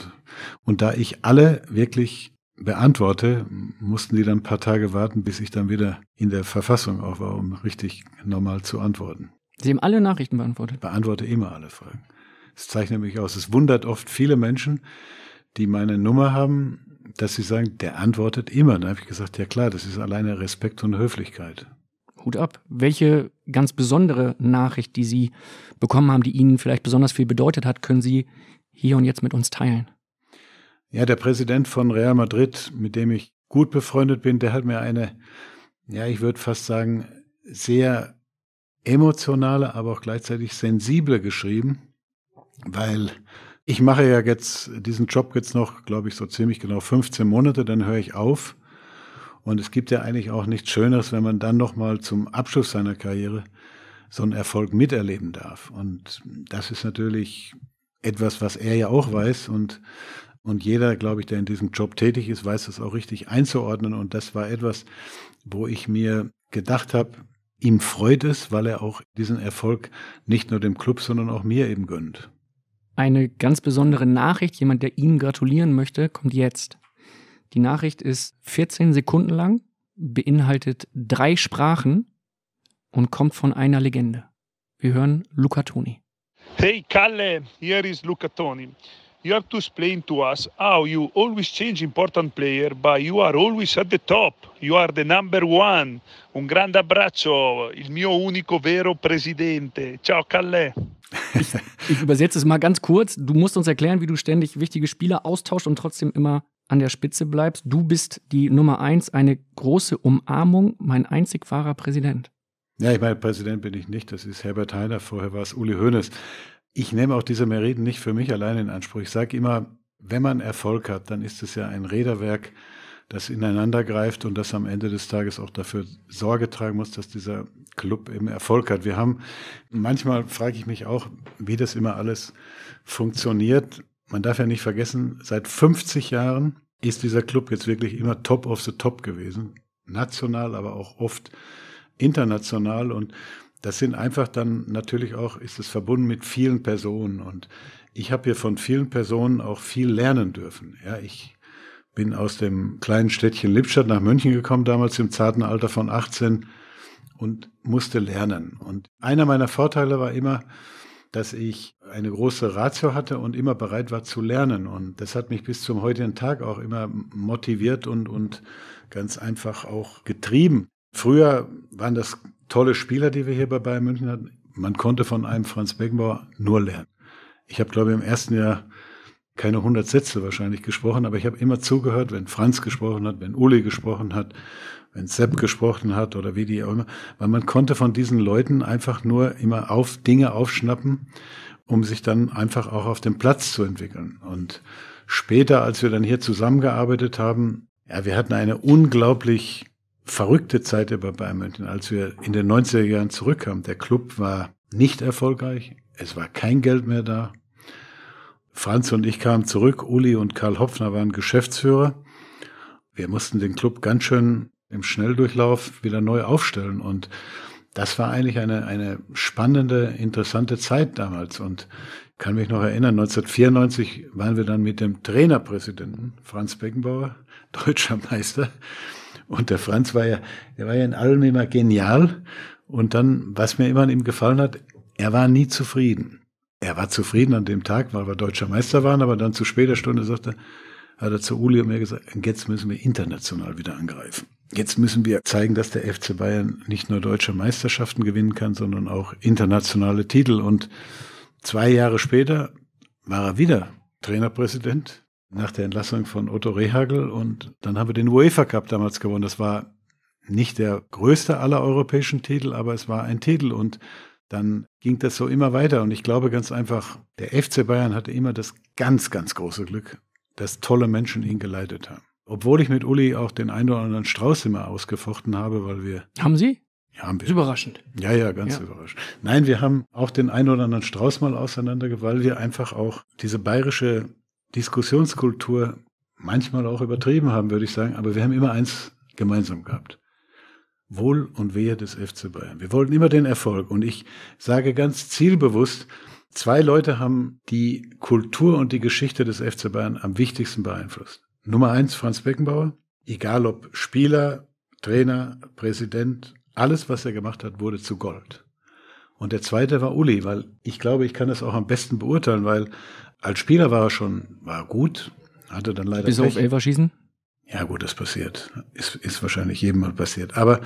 [SPEAKER 1] und da ich alle wirklich beantworte, mussten die dann ein paar Tage warten, bis ich dann wieder in der Verfassung auch war, um richtig normal zu antworten.
[SPEAKER 2] Sie haben alle Nachrichten beantwortet?
[SPEAKER 1] Beantworte immer alle Fragen. Das zeichnet mich aus. Es wundert oft viele Menschen, die meine Nummer haben, dass sie sagen, der antwortet immer. Da habe ich gesagt, ja klar, das ist alleine Respekt und Höflichkeit.
[SPEAKER 2] Hut ab. Welche ganz besondere Nachricht, die Sie bekommen haben, die Ihnen vielleicht besonders viel bedeutet hat, können Sie hier und jetzt mit uns teilen?
[SPEAKER 1] Ja, der Präsident von Real Madrid, mit dem ich gut befreundet bin, der hat mir eine, ja, ich würde fast sagen, sehr emotionale, aber auch gleichzeitig sensible geschrieben, weil ich mache ja jetzt diesen Job jetzt noch, glaube ich, so ziemlich genau 15 Monate, dann höre ich auf. Und es gibt ja eigentlich auch nichts Schöneres, wenn man dann nochmal zum Abschluss seiner Karriere so einen Erfolg miterleben darf. Und das ist natürlich etwas, was er ja auch weiß und und jeder, glaube ich, der in diesem Job tätig ist, weiß das auch richtig einzuordnen. Und das war etwas, wo ich mir gedacht habe, ihm freut es, weil er auch diesen Erfolg nicht nur dem Club, sondern auch mir eben gönnt.
[SPEAKER 2] Eine ganz besondere Nachricht, jemand, der Ihnen gratulieren möchte, kommt jetzt. Die Nachricht ist 14 Sekunden lang, beinhaltet drei Sprachen und kommt von einer Legende. Wir hören Luca Toni.
[SPEAKER 6] Hey Kalle, here is Luca Toni. You have to explain to us how you always change important player, but you are always at the top. You are the number one. Un grande abbraccio, il mio unico vero presidente. Ciao Kalle.
[SPEAKER 2] Ich, ich übersetze es mal ganz kurz. Du musst uns erklären, wie du ständig wichtige Spieler austauscht und trotzdem immer an der Spitze bleibst. Du bist die Nummer eins, eine große Umarmung, mein einzig wahrer Präsident.
[SPEAKER 1] Ja, ich meine, Präsident bin ich nicht. Das ist Herbert Heiner. Vorher war es Uli Hoeneß. Ich nehme auch diese Meriten nicht für mich allein in Anspruch. Ich sage immer, wenn man Erfolg hat, dann ist es ja ein Räderwerk, das ineinander greift und das am Ende des Tages auch dafür Sorge tragen muss, dass dieser Club eben Erfolg hat. Wir haben, manchmal frage ich mich auch, wie das immer alles funktioniert. Man darf ja nicht vergessen, seit 50 Jahren ist dieser Club jetzt wirklich immer top of the top gewesen. National, aber auch oft international und das sind einfach dann natürlich auch, ist es verbunden mit vielen Personen und ich habe hier von vielen Personen auch viel lernen dürfen. Ja, ich bin aus dem kleinen Städtchen Lippstadt nach München gekommen, damals im zarten Alter von 18 und musste lernen. Und einer meiner Vorteile war immer, dass ich eine große Ratio hatte und immer bereit war zu lernen. Und das hat mich bis zum heutigen Tag auch immer motiviert und, und ganz einfach auch getrieben. Früher waren das tolle Spieler, die wir hier bei Bayern München hatten. Man konnte von einem Franz Beckenbauer nur lernen. Ich habe, glaube ich, im ersten Jahr keine 100 Sätze wahrscheinlich gesprochen, aber ich habe immer zugehört, wenn Franz gesprochen hat, wenn Uli gesprochen hat, wenn Sepp gesprochen hat oder wie die auch immer, weil man konnte von diesen Leuten einfach nur immer auf Dinge aufschnappen, um sich dann einfach auch auf dem Platz zu entwickeln. Und später, als wir dann hier zusammengearbeitet haben, ja, wir hatten eine unglaublich verrückte Zeit über Bayern München, als wir in den 90er Jahren zurückkamen. Der Club war nicht erfolgreich, es war kein Geld mehr da. Franz und ich kamen zurück, Uli und Karl Hopfner waren Geschäftsführer. Wir mussten den Club ganz schön im Schnelldurchlauf wieder neu aufstellen und das war eigentlich eine, eine spannende, interessante Zeit damals und kann mich noch erinnern, 1994 waren wir dann mit dem Trainerpräsidenten Franz Beckenbauer, <laughs> deutscher Meister, und der Franz war ja, der war ja in allem immer genial. Und dann, was mir immer an ihm gefallen hat, er war nie zufrieden. Er war zufrieden an dem Tag, weil wir deutscher Meister waren, aber dann zu später Stunde sagte, hat er zu Uli und mir gesagt, jetzt müssen wir international wieder angreifen. Jetzt müssen wir zeigen, dass der FC Bayern nicht nur deutsche Meisterschaften gewinnen kann, sondern auch internationale Titel. Und zwei Jahre später war er wieder Trainerpräsident nach der Entlassung von Otto Rehagel und dann haben wir den UEFA Cup damals gewonnen. Das war nicht der größte aller europäischen Titel, aber es war ein Titel und dann ging das so immer weiter und ich glaube ganz einfach, der FC Bayern hatte immer das ganz, ganz große Glück, dass tolle Menschen ihn geleitet haben. Obwohl ich mit Uli auch den einen oder anderen Strauß immer ausgefochten habe, weil wir.
[SPEAKER 2] Haben Sie?
[SPEAKER 1] Ja, haben wir.
[SPEAKER 2] Überraschend.
[SPEAKER 1] Ja, ja, ganz ja. überraschend. Nein, wir haben auch den einen oder anderen Strauß mal auseinandergewalt, weil wir einfach auch diese bayerische Diskussionskultur manchmal auch übertrieben haben, würde ich sagen, aber wir haben immer eins gemeinsam gehabt. Wohl und Wehe des FC Bayern. Wir wollten immer den Erfolg und ich sage ganz zielbewusst, zwei Leute haben die Kultur und die Geschichte des FC Bayern am wichtigsten beeinflusst. Nummer eins Franz Beckenbauer, egal ob Spieler, Trainer, Präsident, alles, was er gemacht hat, wurde zu Gold. Und der zweite war Uli, weil ich glaube, ich kann das auch am besten beurteilen, weil als Spieler war er schon, war gut, hatte dann leider.
[SPEAKER 2] Bis Pech. auf Elferschießen?
[SPEAKER 1] Ja, gut, das passiert. Ist, ist wahrscheinlich jedem mal passiert. Aber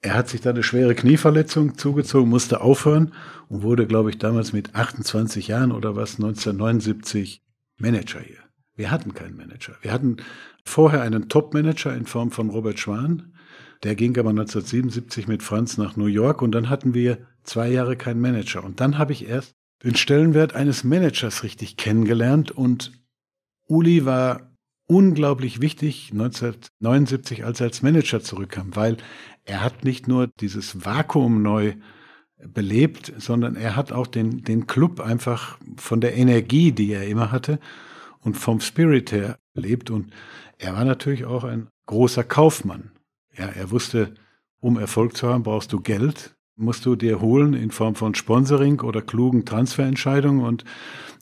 [SPEAKER 1] er hat sich dann eine schwere Knieverletzung zugezogen, musste aufhören und wurde, glaube ich, damals mit 28 Jahren oder was, 1979 Manager hier. Wir hatten keinen Manager. Wir hatten vorher einen Top-Manager in Form von Robert Schwan. Der ging aber 1977 mit Franz nach New York und dann hatten wir zwei Jahre keinen Manager. Und dann habe ich erst den Stellenwert eines Managers richtig kennengelernt und Uli war unglaublich wichtig 1979, als er als Manager zurückkam, weil er hat nicht nur dieses Vakuum neu belebt, sondern er hat auch den, den Club einfach von der Energie, die er immer hatte und vom Spirit her erlebt. Und er war natürlich auch ein großer Kaufmann. Ja, er wusste, um Erfolg zu haben, brauchst du Geld, musst du dir holen in Form von Sponsoring oder klugen Transferentscheidungen. Und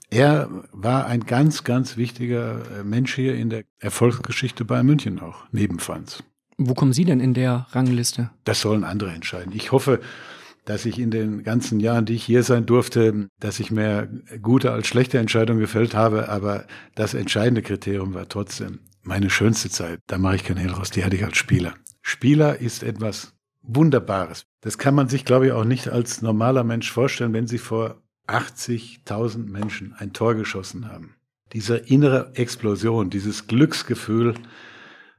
[SPEAKER 1] er war ein ganz, ganz wichtiger äh, Mensch hier in der Erfolgsgeschichte bei München auch, neben Franz.
[SPEAKER 2] Wo kommen Sie denn in der Rangliste?
[SPEAKER 1] Das sollen andere entscheiden. Ich hoffe, dass ich in den ganzen Jahren, die ich hier sein durfte, dass ich mehr gute als schlechte Entscheidungen gefällt habe. Aber das entscheidende Kriterium war trotzdem meine schönste Zeit. Da mache ich kein Hehl raus. Die hatte ich als Spieler. Spieler ist etwas Wunderbares. Das kann man sich, glaube ich, auch nicht als normaler Mensch vorstellen, wenn Sie vor 80.000 Menschen ein Tor geschossen haben. Diese innere Explosion, dieses Glücksgefühl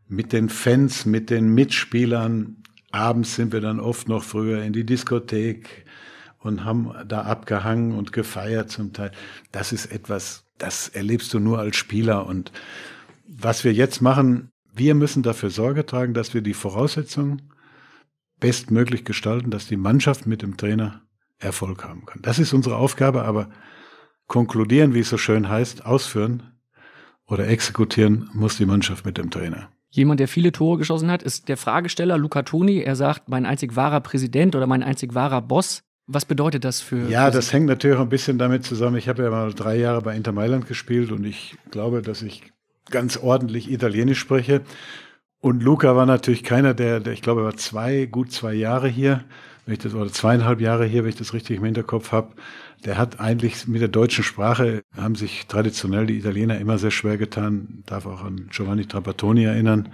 [SPEAKER 1] mit den Fans, mit den Mitspielern. Abends sind wir dann oft noch früher in die Diskothek und haben da abgehangen und gefeiert zum Teil. Das ist etwas, das erlebst du nur als Spieler. Und was wir jetzt machen, wir müssen dafür Sorge tragen, dass wir die Voraussetzungen bestmöglich gestalten, dass die Mannschaft mit dem Trainer Erfolg haben kann. Das ist unsere Aufgabe, aber konkludieren, wie es so schön heißt, ausführen oder exekutieren muss die Mannschaft mit dem Trainer.
[SPEAKER 2] Jemand, der viele Tore geschossen hat, ist der Fragesteller Luca Toni. Er sagt, mein einzig wahrer Präsident oder mein einzig wahrer Boss. Was bedeutet das für.
[SPEAKER 1] Ja, das hängt natürlich auch ein bisschen damit zusammen. Ich habe ja mal drei Jahre bei Inter Mailand gespielt und ich glaube, dass ich ganz ordentlich Italienisch spreche. Und Luca war natürlich keiner, der, der ich glaube, er war zwei, gut zwei Jahre hier. Wenn ich das, oder zweieinhalb Jahre hier, wenn ich das richtig im Hinterkopf habe, der hat eigentlich mit der deutschen Sprache, haben sich traditionell die Italiener immer sehr schwer getan, darf auch an Giovanni Trapattoni erinnern.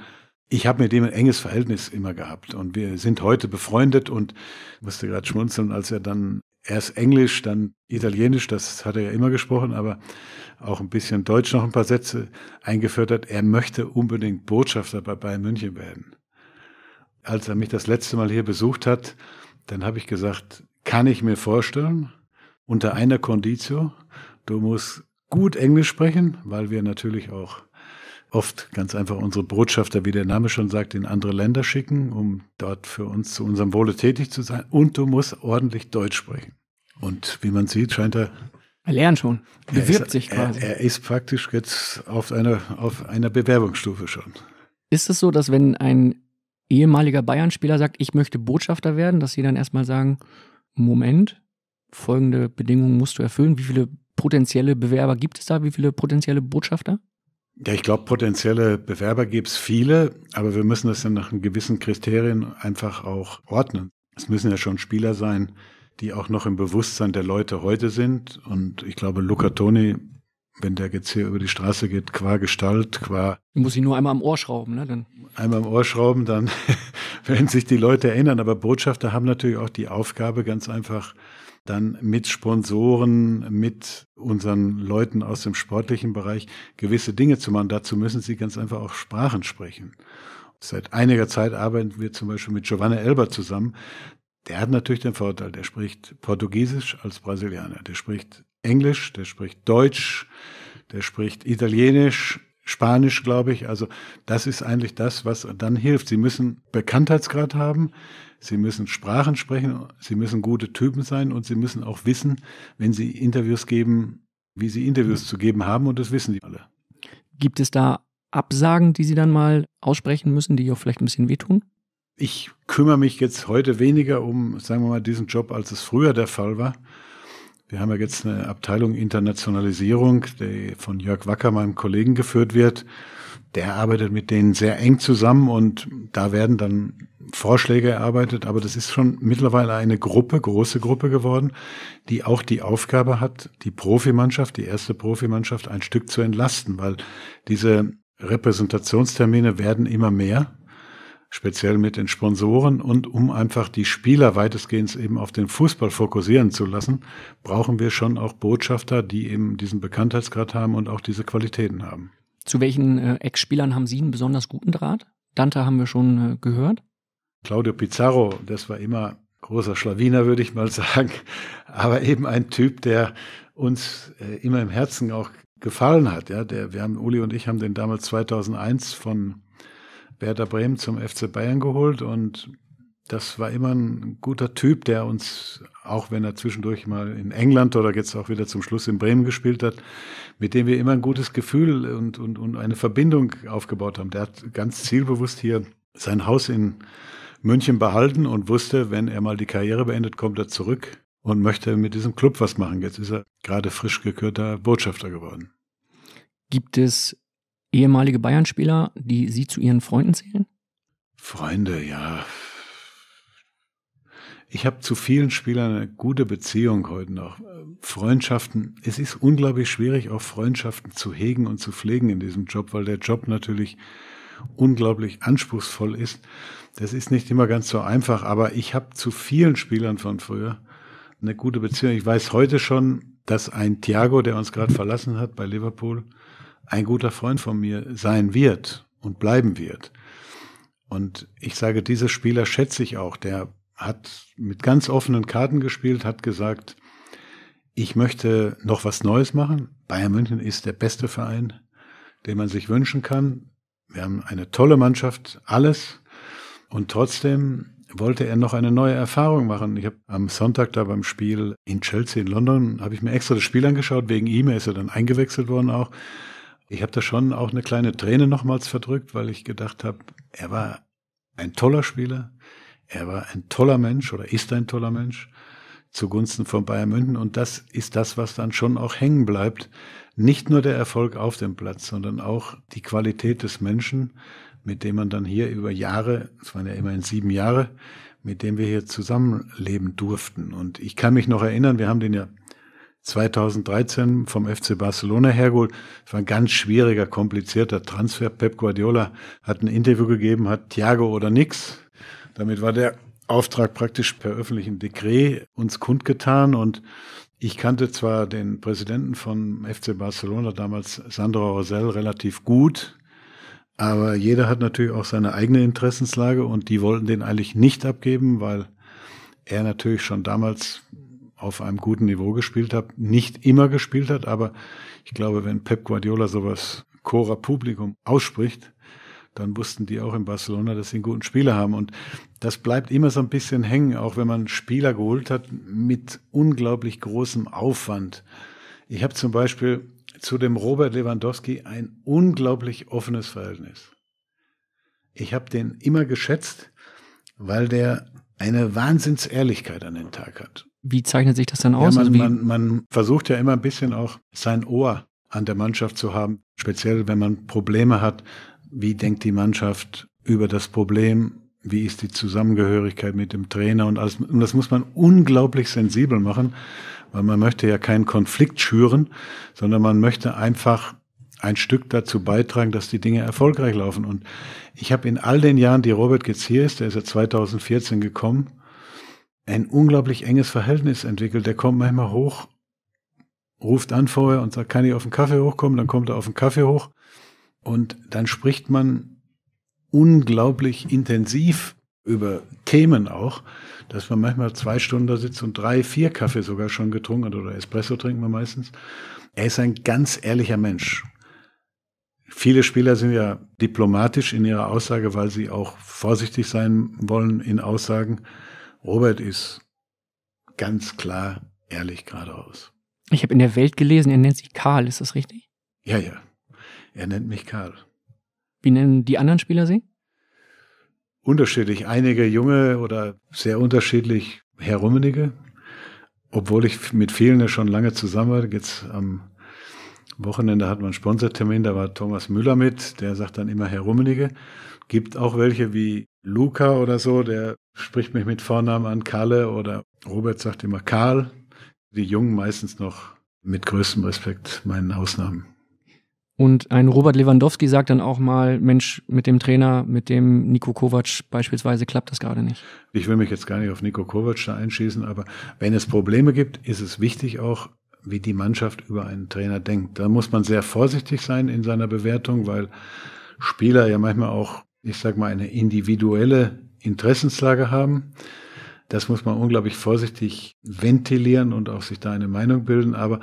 [SPEAKER 1] Ich habe mit dem ein enges Verhältnis immer gehabt. Und wir sind heute befreundet. Und musste gerade schmunzeln, als er dann erst Englisch, dann Italienisch, das hat er ja immer gesprochen, aber auch ein bisschen Deutsch noch ein paar Sätze eingeführt hat. Er möchte unbedingt Botschafter bei Bayern München werden. Als er mich das letzte Mal hier besucht hat, dann habe ich gesagt, kann ich mir vorstellen, unter einer Conditio, du musst gut Englisch sprechen, weil wir natürlich auch oft ganz einfach unsere Botschafter, wie der Name schon sagt, in andere Länder schicken, um dort für uns zu unserem Wohle tätig zu sein. Und du musst ordentlich Deutsch sprechen. Und wie man sieht, scheint er.
[SPEAKER 2] Er lernt schon. Bewirbt
[SPEAKER 1] ist,
[SPEAKER 2] sich quasi.
[SPEAKER 1] Er, er, ist praktisch jetzt auf einer, auf einer Bewerbungsstufe schon.
[SPEAKER 2] Ist es so, dass wenn ein ehemaliger Bayern-Spieler sagt, ich möchte Botschafter werden, dass sie dann erstmal sagen, Moment, folgende Bedingungen musst du erfüllen. Wie viele potenzielle Bewerber gibt es da? Wie viele potenzielle Botschafter?
[SPEAKER 1] Ja, ich glaube, potenzielle Bewerber gibt es viele, aber wir müssen das ja nach gewissen Kriterien einfach auch ordnen. Es müssen ja schon Spieler sein, die auch noch im Bewusstsein der Leute heute sind. Und ich glaube, Luca Toni wenn der jetzt hier über die Straße geht, qua Gestalt, qua.
[SPEAKER 2] Muss ich nur einmal am Ohr schrauben, ne? Dann.
[SPEAKER 1] Einmal am Ohr schrauben, dann <laughs> werden sich die Leute erinnern. Aber Botschafter haben natürlich auch die Aufgabe, ganz einfach dann mit Sponsoren, mit unseren Leuten aus dem sportlichen Bereich gewisse Dinge zu machen. Dazu müssen sie ganz einfach auch Sprachen sprechen. Seit einiger Zeit arbeiten wir zum Beispiel mit Giovanna Elber zusammen. Der hat natürlich den Vorteil, der spricht Portugiesisch als Brasilianer, der spricht Englisch, der spricht Deutsch, der spricht Italienisch, Spanisch, glaube ich. Also das ist eigentlich das, was dann hilft. Sie müssen Bekanntheitsgrad haben, Sie müssen Sprachen sprechen, Sie müssen gute Typen sein und Sie müssen auch wissen, wenn Sie Interviews geben, wie Sie Interviews zu geben haben und das wissen die alle.
[SPEAKER 2] Gibt es da Absagen, die Sie dann mal aussprechen müssen, die auch vielleicht ein bisschen wehtun?
[SPEAKER 1] Ich kümmere mich jetzt heute weniger um, sagen wir mal, diesen Job, als es früher der Fall war. Wir haben ja jetzt eine Abteilung Internationalisierung, die von Jörg Wacker, meinem Kollegen, geführt wird. Der arbeitet mit denen sehr eng zusammen und da werden dann Vorschläge erarbeitet. Aber das ist schon mittlerweile eine Gruppe, große Gruppe geworden, die auch die Aufgabe hat, die Profimannschaft, die erste Profimannschaft ein Stück zu entlasten, weil diese Repräsentationstermine werden immer mehr speziell mit den Sponsoren und um einfach die Spieler weitestgehend eben auf den Fußball fokussieren zu lassen, brauchen wir schon auch Botschafter, die eben diesen Bekanntheitsgrad haben und auch diese Qualitäten haben.
[SPEAKER 2] Zu welchen äh, Ex-Spielern haben Sie einen besonders guten Draht? Dante haben wir schon äh, gehört.
[SPEAKER 1] Claudio Pizarro, das war immer großer Schlawiner, würde ich mal <laughs> sagen, aber eben ein Typ, der uns äh, immer im Herzen auch gefallen hat. Ja, der, wir haben Uli und ich haben den damals 2001 von Werder Bremen zum FC Bayern geholt und das war immer ein guter Typ, der uns auch wenn er zwischendurch mal in England oder jetzt auch wieder zum Schluss in Bremen gespielt hat, mit dem wir immer ein gutes Gefühl und, und, und eine Verbindung aufgebaut haben. Der hat ganz zielbewusst hier sein Haus in München behalten und wusste, wenn er mal die Karriere beendet, kommt er zurück und möchte mit diesem Club was machen. Jetzt ist er gerade frisch gekürter Botschafter geworden.
[SPEAKER 2] Gibt es ehemalige Bayern-Spieler, die Sie zu Ihren Freunden zählen?
[SPEAKER 1] Freunde, ja. Ich habe zu vielen Spielern eine gute Beziehung heute noch. Freundschaften, es ist unglaublich schwierig, auch Freundschaften zu hegen und zu pflegen in diesem Job, weil der Job natürlich unglaublich anspruchsvoll ist. Das ist nicht immer ganz so einfach, aber ich habe zu vielen Spielern von früher eine gute Beziehung. Ich weiß heute schon, dass ein Thiago, der uns gerade verlassen hat bei Liverpool, ein guter Freund von mir sein wird und bleiben wird. Und ich sage, diese Spieler schätze ich auch. Der hat mit ganz offenen Karten gespielt, hat gesagt, ich möchte noch was Neues machen. Bayern München ist der beste Verein, den man sich wünschen kann. Wir haben eine tolle Mannschaft, alles. Und trotzdem wollte er noch eine neue Erfahrung machen. Ich habe am Sonntag da beim Spiel in Chelsea in London, habe ich mir extra das Spiel angeschaut, wegen ihm, er ist ja dann eingewechselt worden auch. Ich habe da schon auch eine kleine Träne nochmals verdrückt, weil ich gedacht habe, er war ein toller Spieler, er war ein toller Mensch oder ist ein toller Mensch zugunsten von Bayern München und das ist das, was dann schon auch hängen bleibt. Nicht nur der Erfolg auf dem Platz, sondern auch die Qualität des Menschen, mit dem man dann hier über Jahre, es waren ja immerhin sieben Jahre, mit dem wir hier zusammenleben durften. Und ich kann mich noch erinnern, wir haben den ja 2013 vom FC Barcelona hergeholt. Es war ein ganz schwieriger, komplizierter Transfer. Pep Guardiola hat ein Interview gegeben, hat Thiago oder nix. Damit war der Auftrag praktisch per öffentlichen Dekret uns kundgetan und ich kannte zwar den Präsidenten von FC Barcelona damals, Sandro Rosell, relativ gut, aber jeder hat natürlich auch seine eigene Interessenslage und die wollten den eigentlich nicht abgeben, weil er natürlich schon damals auf einem guten Niveau gespielt hat, nicht immer gespielt hat, aber ich glaube, wenn Pep Guardiola sowas Cora Publikum ausspricht, dann wussten die auch in Barcelona, dass sie einen guten Spieler haben. Und das bleibt immer so ein bisschen hängen, auch wenn man Spieler geholt hat mit unglaublich großem Aufwand. Ich habe zum Beispiel zu dem Robert Lewandowski ein unglaublich offenes Verhältnis. Ich habe den immer geschätzt, weil der eine Wahnsinnsehrlichkeit an den Tag hat.
[SPEAKER 2] Wie zeichnet sich das dann aus?
[SPEAKER 1] Ja, man,
[SPEAKER 2] also
[SPEAKER 1] man, man versucht ja immer ein bisschen auch sein Ohr an der Mannschaft zu haben, speziell wenn man Probleme hat. Wie denkt die Mannschaft über das Problem? Wie ist die Zusammengehörigkeit mit dem Trainer und alles? Und das muss man unglaublich sensibel machen, weil man möchte ja keinen Konflikt schüren, sondern man möchte einfach ein Stück dazu beitragen, dass die Dinge erfolgreich laufen. Und ich habe in all den Jahren, die Robert jetzt hier ist, der ist ja 2014 gekommen, ein unglaublich enges Verhältnis entwickelt. Der kommt manchmal hoch, ruft an vorher und sagt, kann ich auf den Kaffee hochkommen? Dann kommt er auf den Kaffee hoch und dann spricht man unglaublich intensiv über Themen auch, dass man manchmal zwei Stunden da sitzt und drei, vier Kaffee sogar schon getrunken hat oder Espresso trinkt man meistens. Er ist ein ganz ehrlicher Mensch. Viele Spieler sind ja diplomatisch in ihrer Aussage, weil sie auch vorsichtig sein wollen in Aussagen. Robert ist ganz klar ehrlich geradeaus.
[SPEAKER 2] Ich habe in der Welt gelesen, er nennt sich Karl, ist das richtig?
[SPEAKER 1] Ja, ja. Er nennt mich Karl.
[SPEAKER 2] Wie nennen die anderen Spieler sie?
[SPEAKER 1] Unterschiedlich. Einige junge oder sehr unterschiedlich Herr Rummenigge. Obwohl ich mit vielen ja schon lange zusammen war. Jetzt am Wochenende hat man einen Sponsortermin, da war Thomas Müller mit, der sagt dann immer Herr Rummenigge. Gibt auch welche wie Luca oder so, der spricht mich mit Vornamen an, Kalle oder Robert sagt immer Karl. Die Jungen meistens noch mit größtem Respekt meinen Ausnahmen.
[SPEAKER 2] Und ein Robert Lewandowski sagt dann auch mal, Mensch, mit dem Trainer, mit dem Nico Kovac beispielsweise klappt das gerade nicht.
[SPEAKER 1] Ich will mich jetzt gar nicht auf Nico Kovac da einschießen, aber wenn es Probleme gibt, ist es wichtig auch, wie die Mannschaft über einen Trainer denkt. Da muss man sehr vorsichtig sein in seiner Bewertung, weil Spieler ja manchmal auch, ich sag mal, eine individuelle Interessenslage haben. Das muss man unglaublich vorsichtig ventilieren und auch sich da eine Meinung bilden. Aber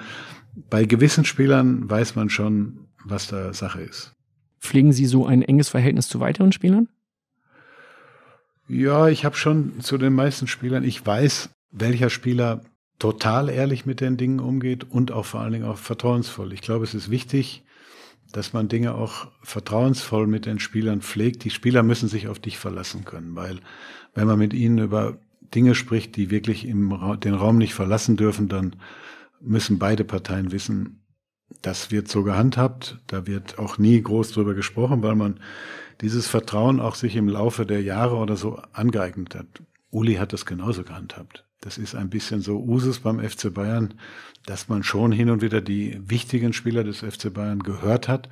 [SPEAKER 1] bei gewissen Spielern weiß man schon, was da Sache ist.
[SPEAKER 2] Pflegen Sie so ein enges Verhältnis zu weiteren Spielern?
[SPEAKER 1] Ja, ich habe schon zu den meisten Spielern, ich weiß, welcher Spieler total ehrlich mit den Dingen umgeht und auch vor allen Dingen auch vertrauensvoll. Ich glaube, es ist wichtig, dass man Dinge auch vertrauensvoll mit den Spielern pflegt. Die Spieler müssen sich auf dich verlassen können, weil wenn man mit ihnen über Dinge spricht, die wirklich im Ra den Raum nicht verlassen dürfen, dann müssen beide Parteien wissen, das wird so gehandhabt. Da wird auch nie groß drüber gesprochen, weil man dieses Vertrauen auch sich im Laufe der Jahre oder so angeeignet hat. Uli hat das genauso gehandhabt. Das ist ein bisschen so Usus beim FC Bayern, dass man schon hin und wieder die wichtigen Spieler des FC Bayern gehört hat,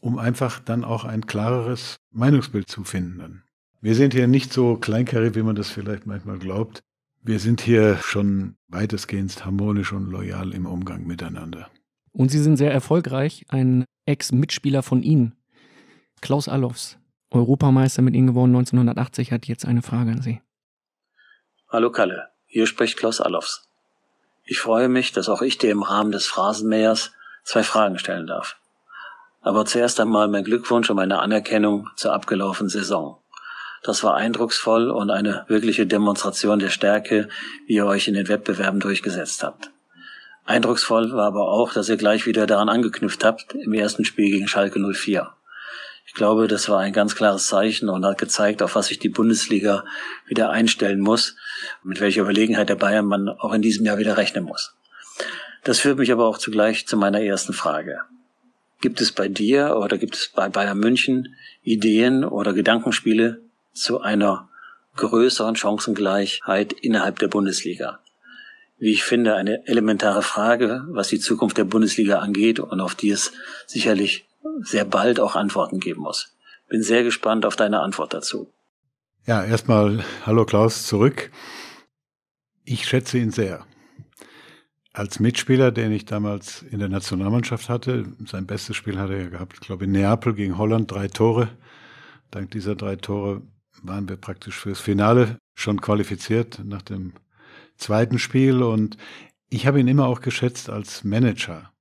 [SPEAKER 1] um einfach dann auch ein klareres Meinungsbild zu finden. Wir sind hier nicht so kleinkariert, wie man das vielleicht manchmal glaubt. Wir sind hier schon weitestgehend harmonisch und loyal im Umgang miteinander.
[SPEAKER 2] Und Sie sind sehr erfolgreich. Ein Ex-Mitspieler von Ihnen, Klaus Allofs, Europameister mit Ihnen geworden 1980, hat jetzt eine Frage an Sie.
[SPEAKER 7] Hallo Kalle, hier spricht Klaus Allofs. Ich freue mich, dass auch ich dir im Rahmen des Phrasenmähers zwei Fragen stellen darf. Aber zuerst einmal mein Glückwunsch und meine Anerkennung zur abgelaufenen Saison. Das war eindrucksvoll und eine wirkliche Demonstration der Stärke, wie ihr euch in den Wettbewerben durchgesetzt habt. Eindrucksvoll war aber auch, dass ihr gleich wieder daran angeknüpft habt im ersten Spiel gegen Schalke 04. Ich glaube, das war ein ganz klares Zeichen und hat gezeigt, auf was sich die Bundesliga wieder einstellen muss, mit welcher Überlegenheit der Bayern man auch in diesem Jahr wieder rechnen muss. Das führt mich aber auch zugleich zu meiner ersten Frage. Gibt es bei dir oder gibt es bei Bayern München Ideen oder Gedankenspiele zu einer größeren Chancengleichheit innerhalb der Bundesliga? Wie ich finde, eine elementare Frage, was die Zukunft der Bundesliga angeht und auf die es sicherlich sehr bald auch Antworten geben muss. Bin sehr gespannt auf deine Antwort dazu.
[SPEAKER 1] Ja, erstmal hallo Klaus zurück. Ich schätze ihn sehr. Als Mitspieler, den ich damals in der Nationalmannschaft hatte, sein bestes Spiel hat er ja gehabt, ich glaube in Neapel gegen Holland, drei Tore. Dank dieser drei Tore waren wir praktisch fürs Finale schon qualifiziert nach dem zweiten Spiel und ich habe ihn immer auch geschätzt als Manager,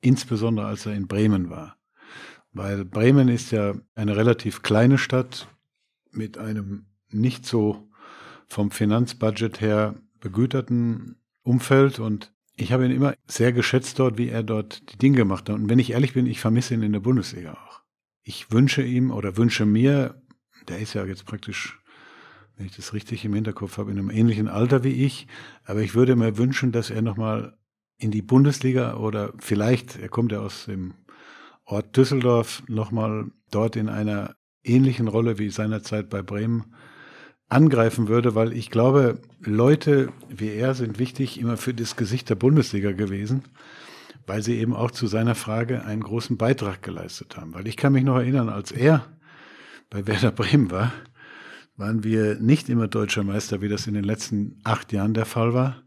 [SPEAKER 1] insbesondere als er in Bremen war. Weil Bremen ist ja eine relativ kleine Stadt mit einem nicht so vom Finanzbudget her begüterten Umfeld und ich habe ihn immer sehr geschätzt dort, wie er dort die Dinge gemacht hat. Und wenn ich ehrlich bin, ich vermisse ihn in der Bundesliga auch. Ich wünsche ihm oder wünsche mir, der ist ja jetzt praktisch, wenn ich das richtig im Hinterkopf habe, in einem ähnlichen Alter wie ich, aber ich würde mir wünschen, dass er nochmal in die Bundesliga oder vielleicht, er kommt ja aus dem Ort Düsseldorf nochmal dort in einer ähnlichen Rolle wie seinerzeit bei Bremen angreifen würde, weil ich glaube, Leute wie er sind wichtig immer für das Gesicht der Bundesliga gewesen, weil sie eben auch zu seiner Frage einen großen Beitrag geleistet haben. Weil ich kann mich noch erinnern, als er bei Werder Bremen war, waren wir nicht immer deutscher Meister, wie das in den letzten acht Jahren der Fall war.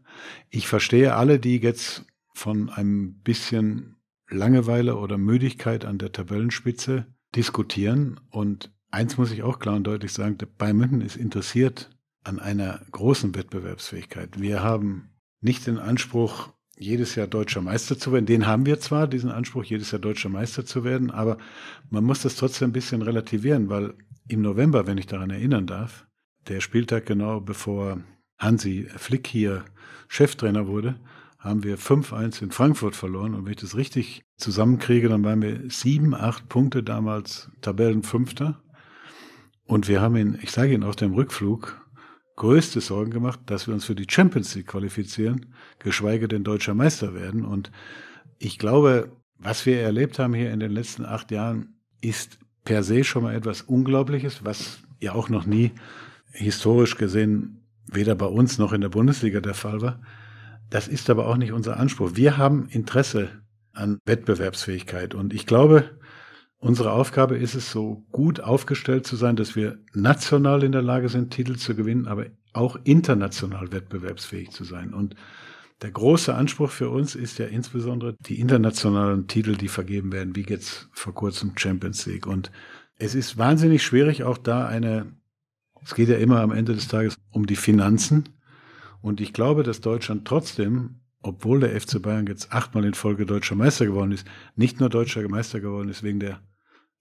[SPEAKER 1] Ich verstehe alle, die jetzt von einem bisschen Langeweile oder Müdigkeit an der Tabellenspitze diskutieren. Und eins muss ich auch klar und deutlich sagen, Bayern München ist interessiert an einer großen Wettbewerbsfähigkeit. Wir haben nicht den Anspruch, jedes Jahr deutscher Meister zu werden. Den haben wir zwar, diesen Anspruch, jedes Jahr deutscher Meister zu werden, aber man muss das trotzdem ein bisschen relativieren, weil im November, wenn ich daran erinnern darf, der Spieltag genau bevor Hansi Flick hier Cheftrainer wurde, haben wir 5-1 in Frankfurt verloren. Und wenn ich das richtig zusammenkriege, dann waren wir sieben, acht Punkte damals Tabellenfünfter. Und wir haben ihn, ich sage Ihnen auf dem Rückflug, größte Sorgen gemacht, dass wir uns für die Champions League qualifizieren, geschweige denn deutscher Meister werden. Und ich glaube, was wir erlebt haben hier in den letzten acht Jahren, ist per se schon mal etwas Unglaubliches, was ja auch noch nie historisch gesehen weder bei uns noch in der Bundesliga der Fall war. Das ist aber auch nicht unser Anspruch. Wir haben Interesse an Wettbewerbsfähigkeit und ich glaube, unsere Aufgabe ist es, so gut aufgestellt zu sein, dass wir national in der Lage sind, Titel zu gewinnen, aber auch international wettbewerbsfähig zu sein. Und der große Anspruch für uns ist ja insbesondere die internationalen Titel, die vergeben werden, wie jetzt vor kurzem Champions League. Und es ist wahnsinnig schwierig, auch da eine, es geht ja immer am Ende des Tages um die Finanzen, und ich glaube, dass Deutschland trotzdem, obwohl der FC Bayern jetzt achtmal in Folge deutscher Meister geworden ist, nicht nur deutscher Meister geworden ist wegen der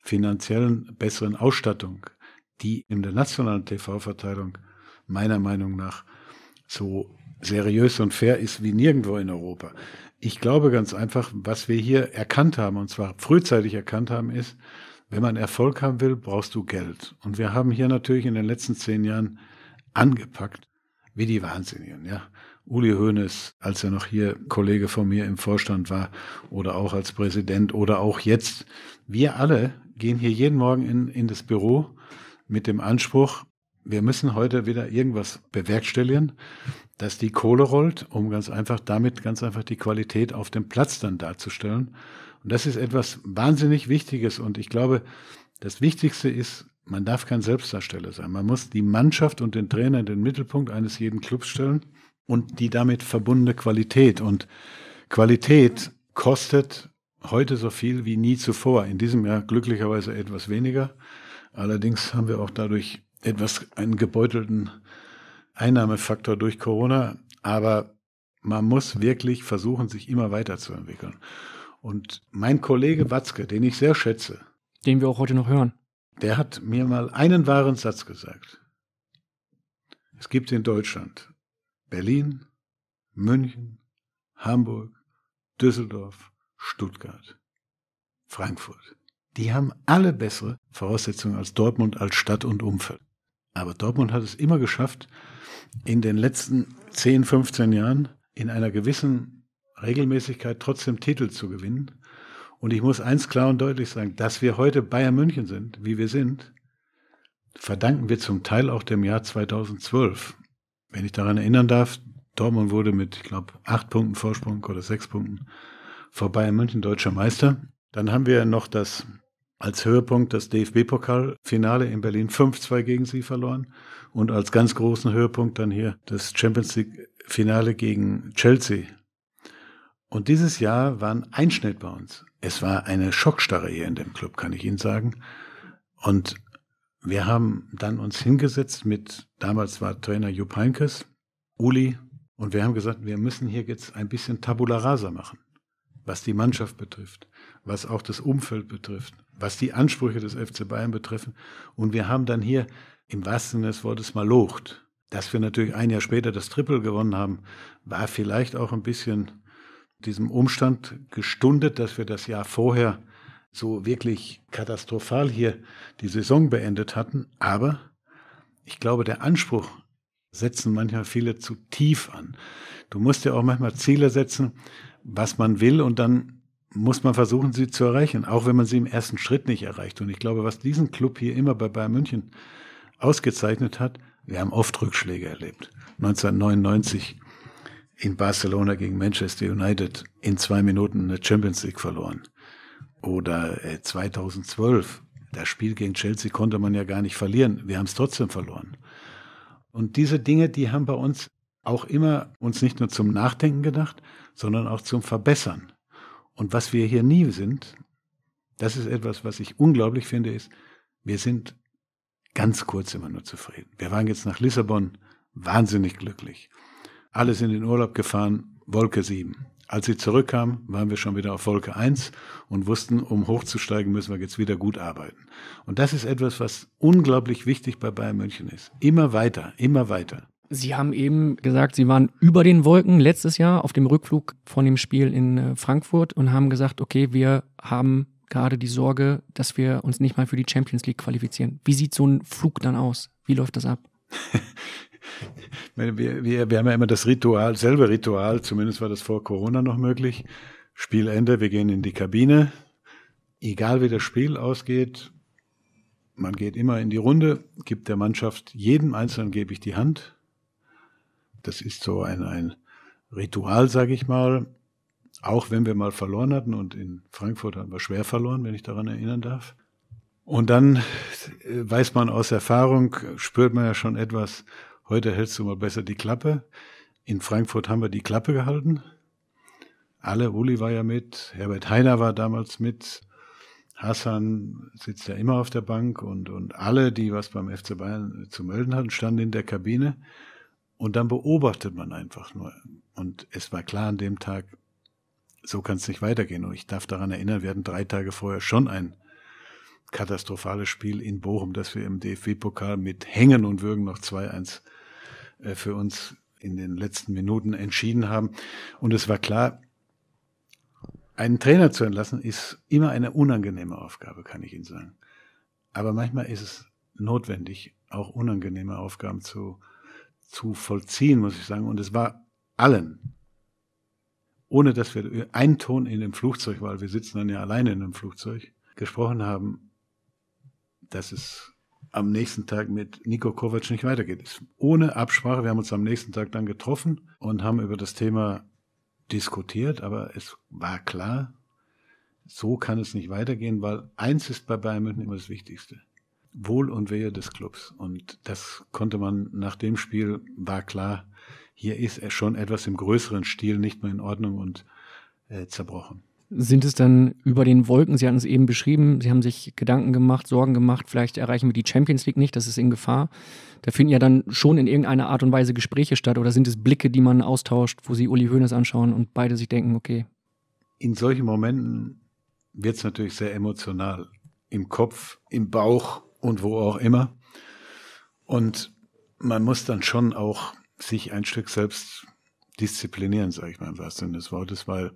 [SPEAKER 1] finanziellen besseren Ausstattung, die in der nationalen TV-Verteilung meiner Meinung nach so seriös und fair ist wie nirgendwo in Europa. Ich glaube ganz einfach, was wir hier erkannt haben, und zwar frühzeitig erkannt haben, ist, wenn man Erfolg haben will, brauchst du Geld. Und wir haben hier natürlich in den letzten zehn Jahren angepackt, wie die Wahnsinnigen, ja. Uli Hoeneß, als er noch hier Kollege von mir im Vorstand war oder auch als Präsident oder auch jetzt. Wir alle gehen hier jeden Morgen in, in das Büro mit dem Anspruch, wir müssen heute wieder irgendwas bewerkstelligen, dass die Kohle rollt, um ganz einfach damit ganz einfach die Qualität auf dem Platz dann darzustellen. Und das ist etwas wahnsinnig Wichtiges. Und ich glaube, das Wichtigste ist, man darf kein Selbstdarsteller sein. Man muss die Mannschaft und den Trainer in den Mittelpunkt eines jeden Clubs stellen und die damit verbundene Qualität. Und Qualität kostet heute so viel wie nie zuvor. In diesem Jahr glücklicherweise etwas weniger. Allerdings haben wir auch dadurch etwas einen gebeutelten Einnahmefaktor durch Corona. Aber man muss wirklich versuchen, sich immer weiterzuentwickeln. Und mein Kollege Watzke, den ich sehr schätze,
[SPEAKER 2] den wir auch heute noch hören,
[SPEAKER 1] der hat mir mal einen wahren Satz gesagt. Es gibt in Deutschland Berlin, München, Hamburg, Düsseldorf, Stuttgart, Frankfurt. Die haben alle bessere Voraussetzungen als Dortmund als Stadt und Umfeld. Aber Dortmund hat es immer geschafft, in den letzten 10, 15 Jahren in einer gewissen Regelmäßigkeit trotzdem Titel zu gewinnen. Und ich muss eins klar und deutlich sagen, dass wir heute Bayern München sind, wie wir sind, verdanken wir zum Teil auch dem Jahr 2012. Wenn ich daran erinnern darf, Dortmund wurde mit, ich glaube, acht Punkten Vorsprung oder sechs Punkten vor Bayern München deutscher Meister. Dann haben wir noch das als Höhepunkt das DFB-Pokalfinale in Berlin 5-2 gegen sie verloren und als ganz großen Höhepunkt dann hier das Champions League-Finale gegen Chelsea. Und dieses Jahr war ein Einschnitt bei uns. Es war eine Schockstarre hier in dem Club, kann ich Ihnen sagen. Und wir haben dann uns hingesetzt mit, damals war Trainer Jupp Heinkes, Uli, und wir haben gesagt, wir müssen hier jetzt ein bisschen Tabula Rasa machen, was die Mannschaft betrifft, was auch das Umfeld betrifft, was die Ansprüche des FC Bayern betreffen. Und wir haben dann hier im wahrsten Sinne des Wortes mal locht. Dass wir natürlich ein Jahr später das Triple gewonnen haben, war vielleicht auch ein bisschen diesem Umstand gestundet, dass wir das Jahr vorher so wirklich katastrophal hier die Saison beendet hatten. Aber ich glaube, der Anspruch setzen manchmal viele zu tief an. Du musst ja auch manchmal Ziele setzen, was man will und dann muss man versuchen, sie zu erreichen, auch wenn man sie im ersten Schritt nicht erreicht. Und ich glaube, was diesen Club hier immer bei Bayern München ausgezeichnet hat, wir haben oft Rückschläge erlebt. 1999 in Barcelona gegen Manchester United in zwei Minuten eine Champions League verloren. Oder 2012, äh, das Spiel gegen Chelsea konnte man ja gar nicht verlieren. Wir haben es trotzdem verloren. Und diese Dinge, die haben bei uns auch immer uns nicht nur zum Nachdenken gedacht, sondern auch zum Verbessern. Und was wir hier nie sind, das ist etwas, was ich unglaublich finde, ist, wir sind ganz kurz immer nur zufrieden. Wir waren jetzt nach Lissabon wahnsinnig glücklich. Alle sind in den Urlaub gefahren, Wolke 7. Als sie zurückkamen, waren wir schon wieder auf Wolke 1 und wussten, um hochzusteigen, müssen wir jetzt wieder gut arbeiten. Und das ist etwas, was unglaublich wichtig bei Bayern München ist. Immer weiter, immer weiter.
[SPEAKER 2] Sie haben eben gesagt, Sie waren über den Wolken letztes Jahr auf dem Rückflug von dem Spiel in äh, Frankfurt und haben gesagt, okay, wir haben gerade die Sorge, dass wir uns nicht mal für die Champions League qualifizieren. Wie sieht so ein Flug dann aus? Wie läuft das ab? <laughs>
[SPEAKER 1] wir, wir, wir haben ja immer das Ritual, selbe Ritual, zumindest war das vor Corona noch möglich. Spielende, wir gehen in die Kabine. Egal wie das Spiel ausgeht, man geht immer in die Runde, gibt der Mannschaft, jedem Einzelnen gebe ich die Hand. Das ist so ein, ein Ritual, sage ich mal. Auch wenn wir mal verloren hatten und in Frankfurt haben wir schwer verloren, wenn ich daran erinnern darf. Und dann äh, weiß man aus Erfahrung, spürt man ja schon etwas, heute hältst du mal besser die Klappe. In Frankfurt haben wir die Klappe gehalten. Alle, Uli war ja mit, Herbert Heiner war damals mit, Hassan sitzt ja immer auf der Bank und, und alle, die was beim FC Bayern zu melden hatten, standen in der Kabine. Und dann beobachtet man einfach nur. Und es war klar an dem Tag, so kann es nicht weitergehen. Und ich darf daran erinnern, wir hatten drei Tage vorher schon ein katastrophales Spiel in Bochum, dass wir im DFB-Pokal mit Hängen und Würgen noch 2-1 äh, für uns in den letzten Minuten entschieden haben. Und es war klar, einen Trainer zu entlassen ist immer eine unangenehme Aufgabe, kann ich Ihnen sagen. Aber manchmal ist es notwendig, auch unangenehme Aufgaben zu, zu vollziehen, muss ich sagen. Und es war allen, ohne dass wir einen Ton in dem Flugzeug, weil wir sitzen dann ja alleine in einem Flugzeug, gesprochen haben, dass es am nächsten Tag mit Nico Kovac nicht weitergeht. Ohne Absprache. Wir haben uns am nächsten Tag dann getroffen und haben über das Thema diskutiert, aber es war klar, so kann es nicht weitergehen, weil eins ist bei Bayern München immer das Wichtigste. Wohl und Wehe des Clubs. Und das konnte man nach dem Spiel, war klar, hier ist er schon etwas im größeren Stil nicht mehr in Ordnung und äh, zerbrochen.
[SPEAKER 2] Sind es dann über den Wolken, Sie hatten es eben beschrieben, Sie haben sich Gedanken gemacht, Sorgen gemacht, vielleicht erreichen wir die Champions League nicht, das ist in Gefahr. Da finden ja dann schon in irgendeiner Art und Weise Gespräche statt oder sind es Blicke, die man austauscht, wo Sie Uli Hoeneß anschauen und beide sich denken, okay.
[SPEAKER 1] In solchen Momenten wird es natürlich sehr emotional. Im Kopf, im Bauch und wo auch immer. Und man muss dann schon auch sich ein Stück selbst disziplinieren, sage ich mal im wahrsten Sinne des Wortes, weil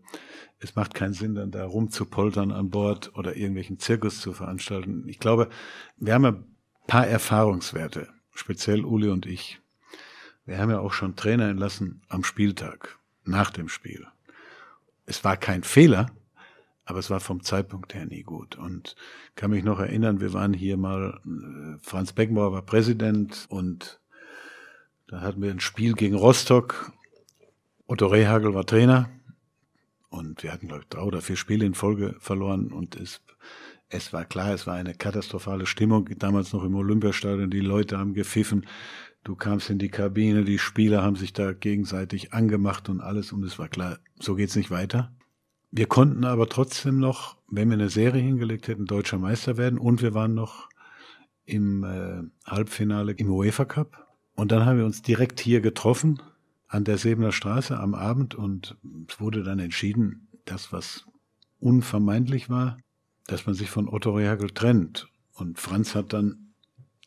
[SPEAKER 1] es macht keinen Sinn, dann da rumzupoltern an Bord oder irgendwelchen Zirkus zu veranstalten. Ich glaube, wir haben ein paar Erfahrungswerte, speziell Uli und ich. Wir haben ja auch schon Trainer entlassen am Spieltag, nach dem Spiel. Es war kein Fehler, aber es war vom Zeitpunkt her nie gut. Und kann mich noch erinnern, wir waren hier mal, äh, Franz Beckenbauer war Präsident und da hatten wir ein Spiel gegen Rostock Otto Rehagel war Trainer und wir hatten, glaube ich, drei oder vier Spiele in Folge verloren und es, es war klar, es war eine katastrophale Stimmung. Damals noch im Olympiastadion, die Leute haben gepfiffen. Du kamst in die Kabine, die Spieler haben sich da gegenseitig angemacht und alles und es war klar, so geht's nicht weiter. Wir konnten aber trotzdem noch, wenn wir eine Serie hingelegt hätten, deutscher Meister werden und wir waren noch im äh, Halbfinale im UEFA Cup. Und dann haben wir uns direkt hier getroffen an der Sebener Straße am Abend und es wurde dann entschieden, das, was unvermeidlich war, dass man sich von Otto Rehagel trennt. Und Franz hat dann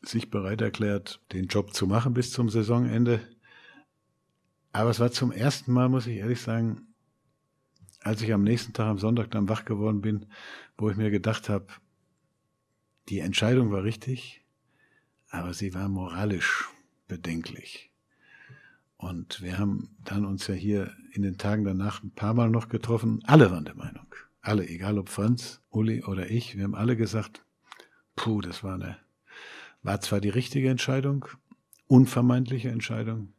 [SPEAKER 1] sich bereit erklärt, den Job zu machen bis zum Saisonende. Aber es war zum ersten Mal, muss ich ehrlich sagen, als ich am nächsten Tag am Sonntag dann wach geworden bin, wo ich mir gedacht habe, die Entscheidung war richtig, aber sie war moralisch bedenklich. Und wir haben dann uns ja hier in den Tagen danach ein paar Mal noch getroffen. Alle waren der Meinung. Alle, egal ob Franz, Uli oder ich, wir haben alle gesagt, puh, das war eine, war zwar die richtige Entscheidung, unvermeidliche Entscheidung,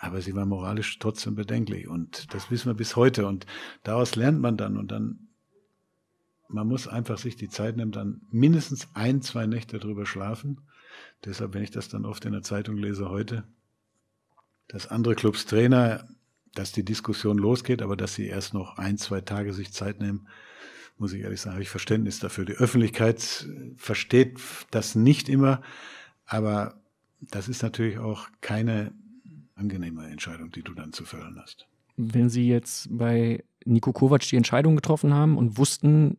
[SPEAKER 1] aber sie war moralisch trotzdem bedenklich. Und das wissen wir bis heute. Und daraus lernt man dann und dann, man muss einfach sich die Zeit nehmen, dann mindestens ein, zwei Nächte drüber schlafen. Deshalb, wenn ich das dann oft in der Zeitung lese heute, dass andere Clubs Trainer, dass die Diskussion losgeht, aber dass sie erst noch ein, zwei Tage sich Zeit nehmen, muss ich ehrlich sagen, habe ich Verständnis dafür. Die Öffentlichkeit versteht das nicht immer, aber das ist natürlich auch keine angenehme Entscheidung, die du dann zu fällen hast.
[SPEAKER 2] Wenn Sie jetzt bei Nico Kovac die Entscheidung getroffen haben und wussten,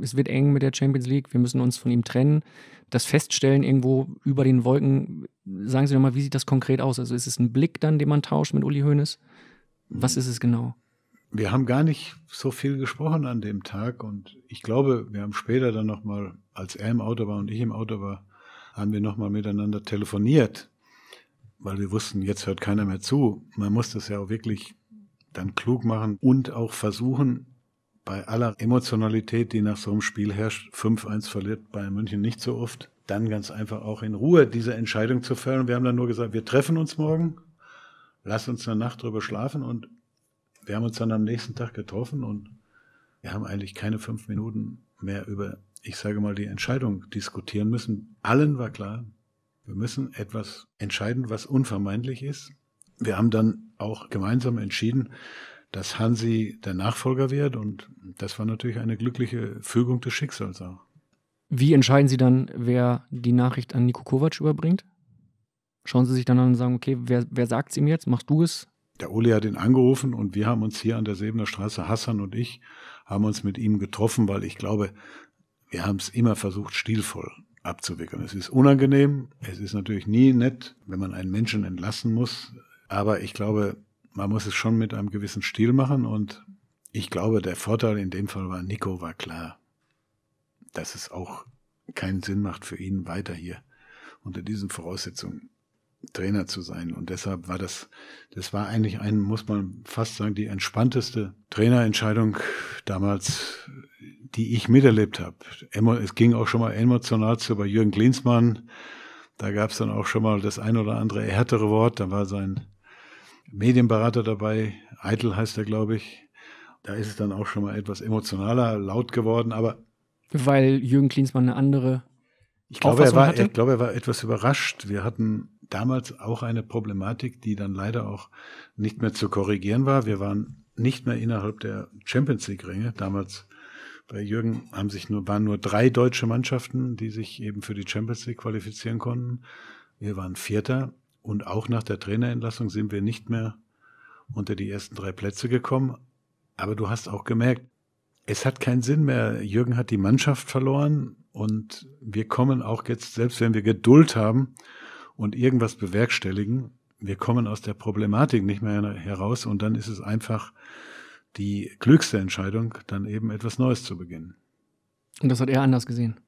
[SPEAKER 2] es wird eng mit der Champions League, wir müssen uns von ihm trennen, das Feststellen irgendwo über den Wolken, sagen Sie doch mal, wie sieht das konkret aus? Also ist es ein Blick dann, den man tauscht mit Uli Hoeneß? Was ist es genau?
[SPEAKER 1] Wir haben gar nicht so viel gesprochen an dem Tag und ich glaube, wir haben später dann nochmal, als er im Auto war und ich im Auto war, haben wir nochmal miteinander telefoniert, weil wir wussten, jetzt hört keiner mehr zu. Man muss das ja auch wirklich dann klug machen und auch versuchen, bei aller Emotionalität, die nach so einem Spiel herrscht, 5-1 verliert Bayern München nicht so oft, dann ganz einfach auch in Ruhe diese Entscheidung zu fällen. Wir haben dann nur gesagt, wir treffen uns morgen, lass uns eine Nacht drüber schlafen und wir haben uns dann am nächsten Tag getroffen und wir haben eigentlich keine fünf Minuten mehr über, ich sage mal, die Entscheidung diskutieren müssen. Allen war klar, wir müssen etwas entscheiden, was unvermeidlich ist. Wir haben dann auch gemeinsam entschieden, dass Hansi der Nachfolger wird und das war natürlich eine glückliche Fügung des Schicksals auch.
[SPEAKER 2] Wie entscheiden Sie dann, wer die Nachricht an Niko Kovac überbringt? Schauen Sie sich dann an und sagen, okay, wer, wer sagt es ihm jetzt? Machst du es?
[SPEAKER 1] Der Uli hat ihn angerufen und wir haben uns hier an der Sebener Straße, Hassan und ich, haben uns mit ihm getroffen, weil ich glaube, wir haben es immer versucht, stilvoll abzuwickeln. Es ist unangenehm, es ist natürlich nie nett, wenn man einen Menschen entlassen muss, Aber ich glaube, man muss es schon mit einem gewissen Stil machen und ich glaube, der Vorteil in dem Fall war, Nico war klar, dass es auch keinen Sinn macht für ihn weiter hier unter diesen Voraussetzungen Trainer zu sein. Und deshalb war das, das war eigentlich ein, muss man fast sagen, die entspannteste Trainerentscheidung damals, die ich miterlebt habe. Es ging auch schon mal emotional zu bei Jürgen Klinsmann. Da gab es dann auch schon mal das ein oder andere härtere Wort. Da war sein Medienberater dabei, Eitel heißt er, glaube ich. Da ist es dann auch schon mal etwas emotionaler, laut geworden, aber.
[SPEAKER 2] Weil Jürgen Klinsmann eine andere.
[SPEAKER 1] Ich glaube, er war, ich glaube, er war etwas überrascht. Wir hatten damals auch eine Problematik, die dann leider auch nicht mehr zu korrigieren war. Wir waren nicht mehr innerhalb der Champions League Ränge. Damals bei Jürgen haben sich nur, waren nur drei deutsche Mannschaften, die sich eben für die Champions League qualifizieren konnten. Wir waren Vierter und auch nach der Trainerentlassung sind wir nicht mehr unter die ersten drei Plätze gekommen. Aber du hast auch gemerkt, es hat keinen Sinn mehr. Jürgen hat die Mannschaft verloren und wir kommen auch jetzt, selbst wenn wir Geduld haben, und irgendwas bewerkstelligen. Wir kommen aus der Problematik nicht mehr heraus und dann ist es einfach die klügste Entscheidung, dann eben etwas Neues zu beginnen.
[SPEAKER 2] Und das hat er anders gesehen?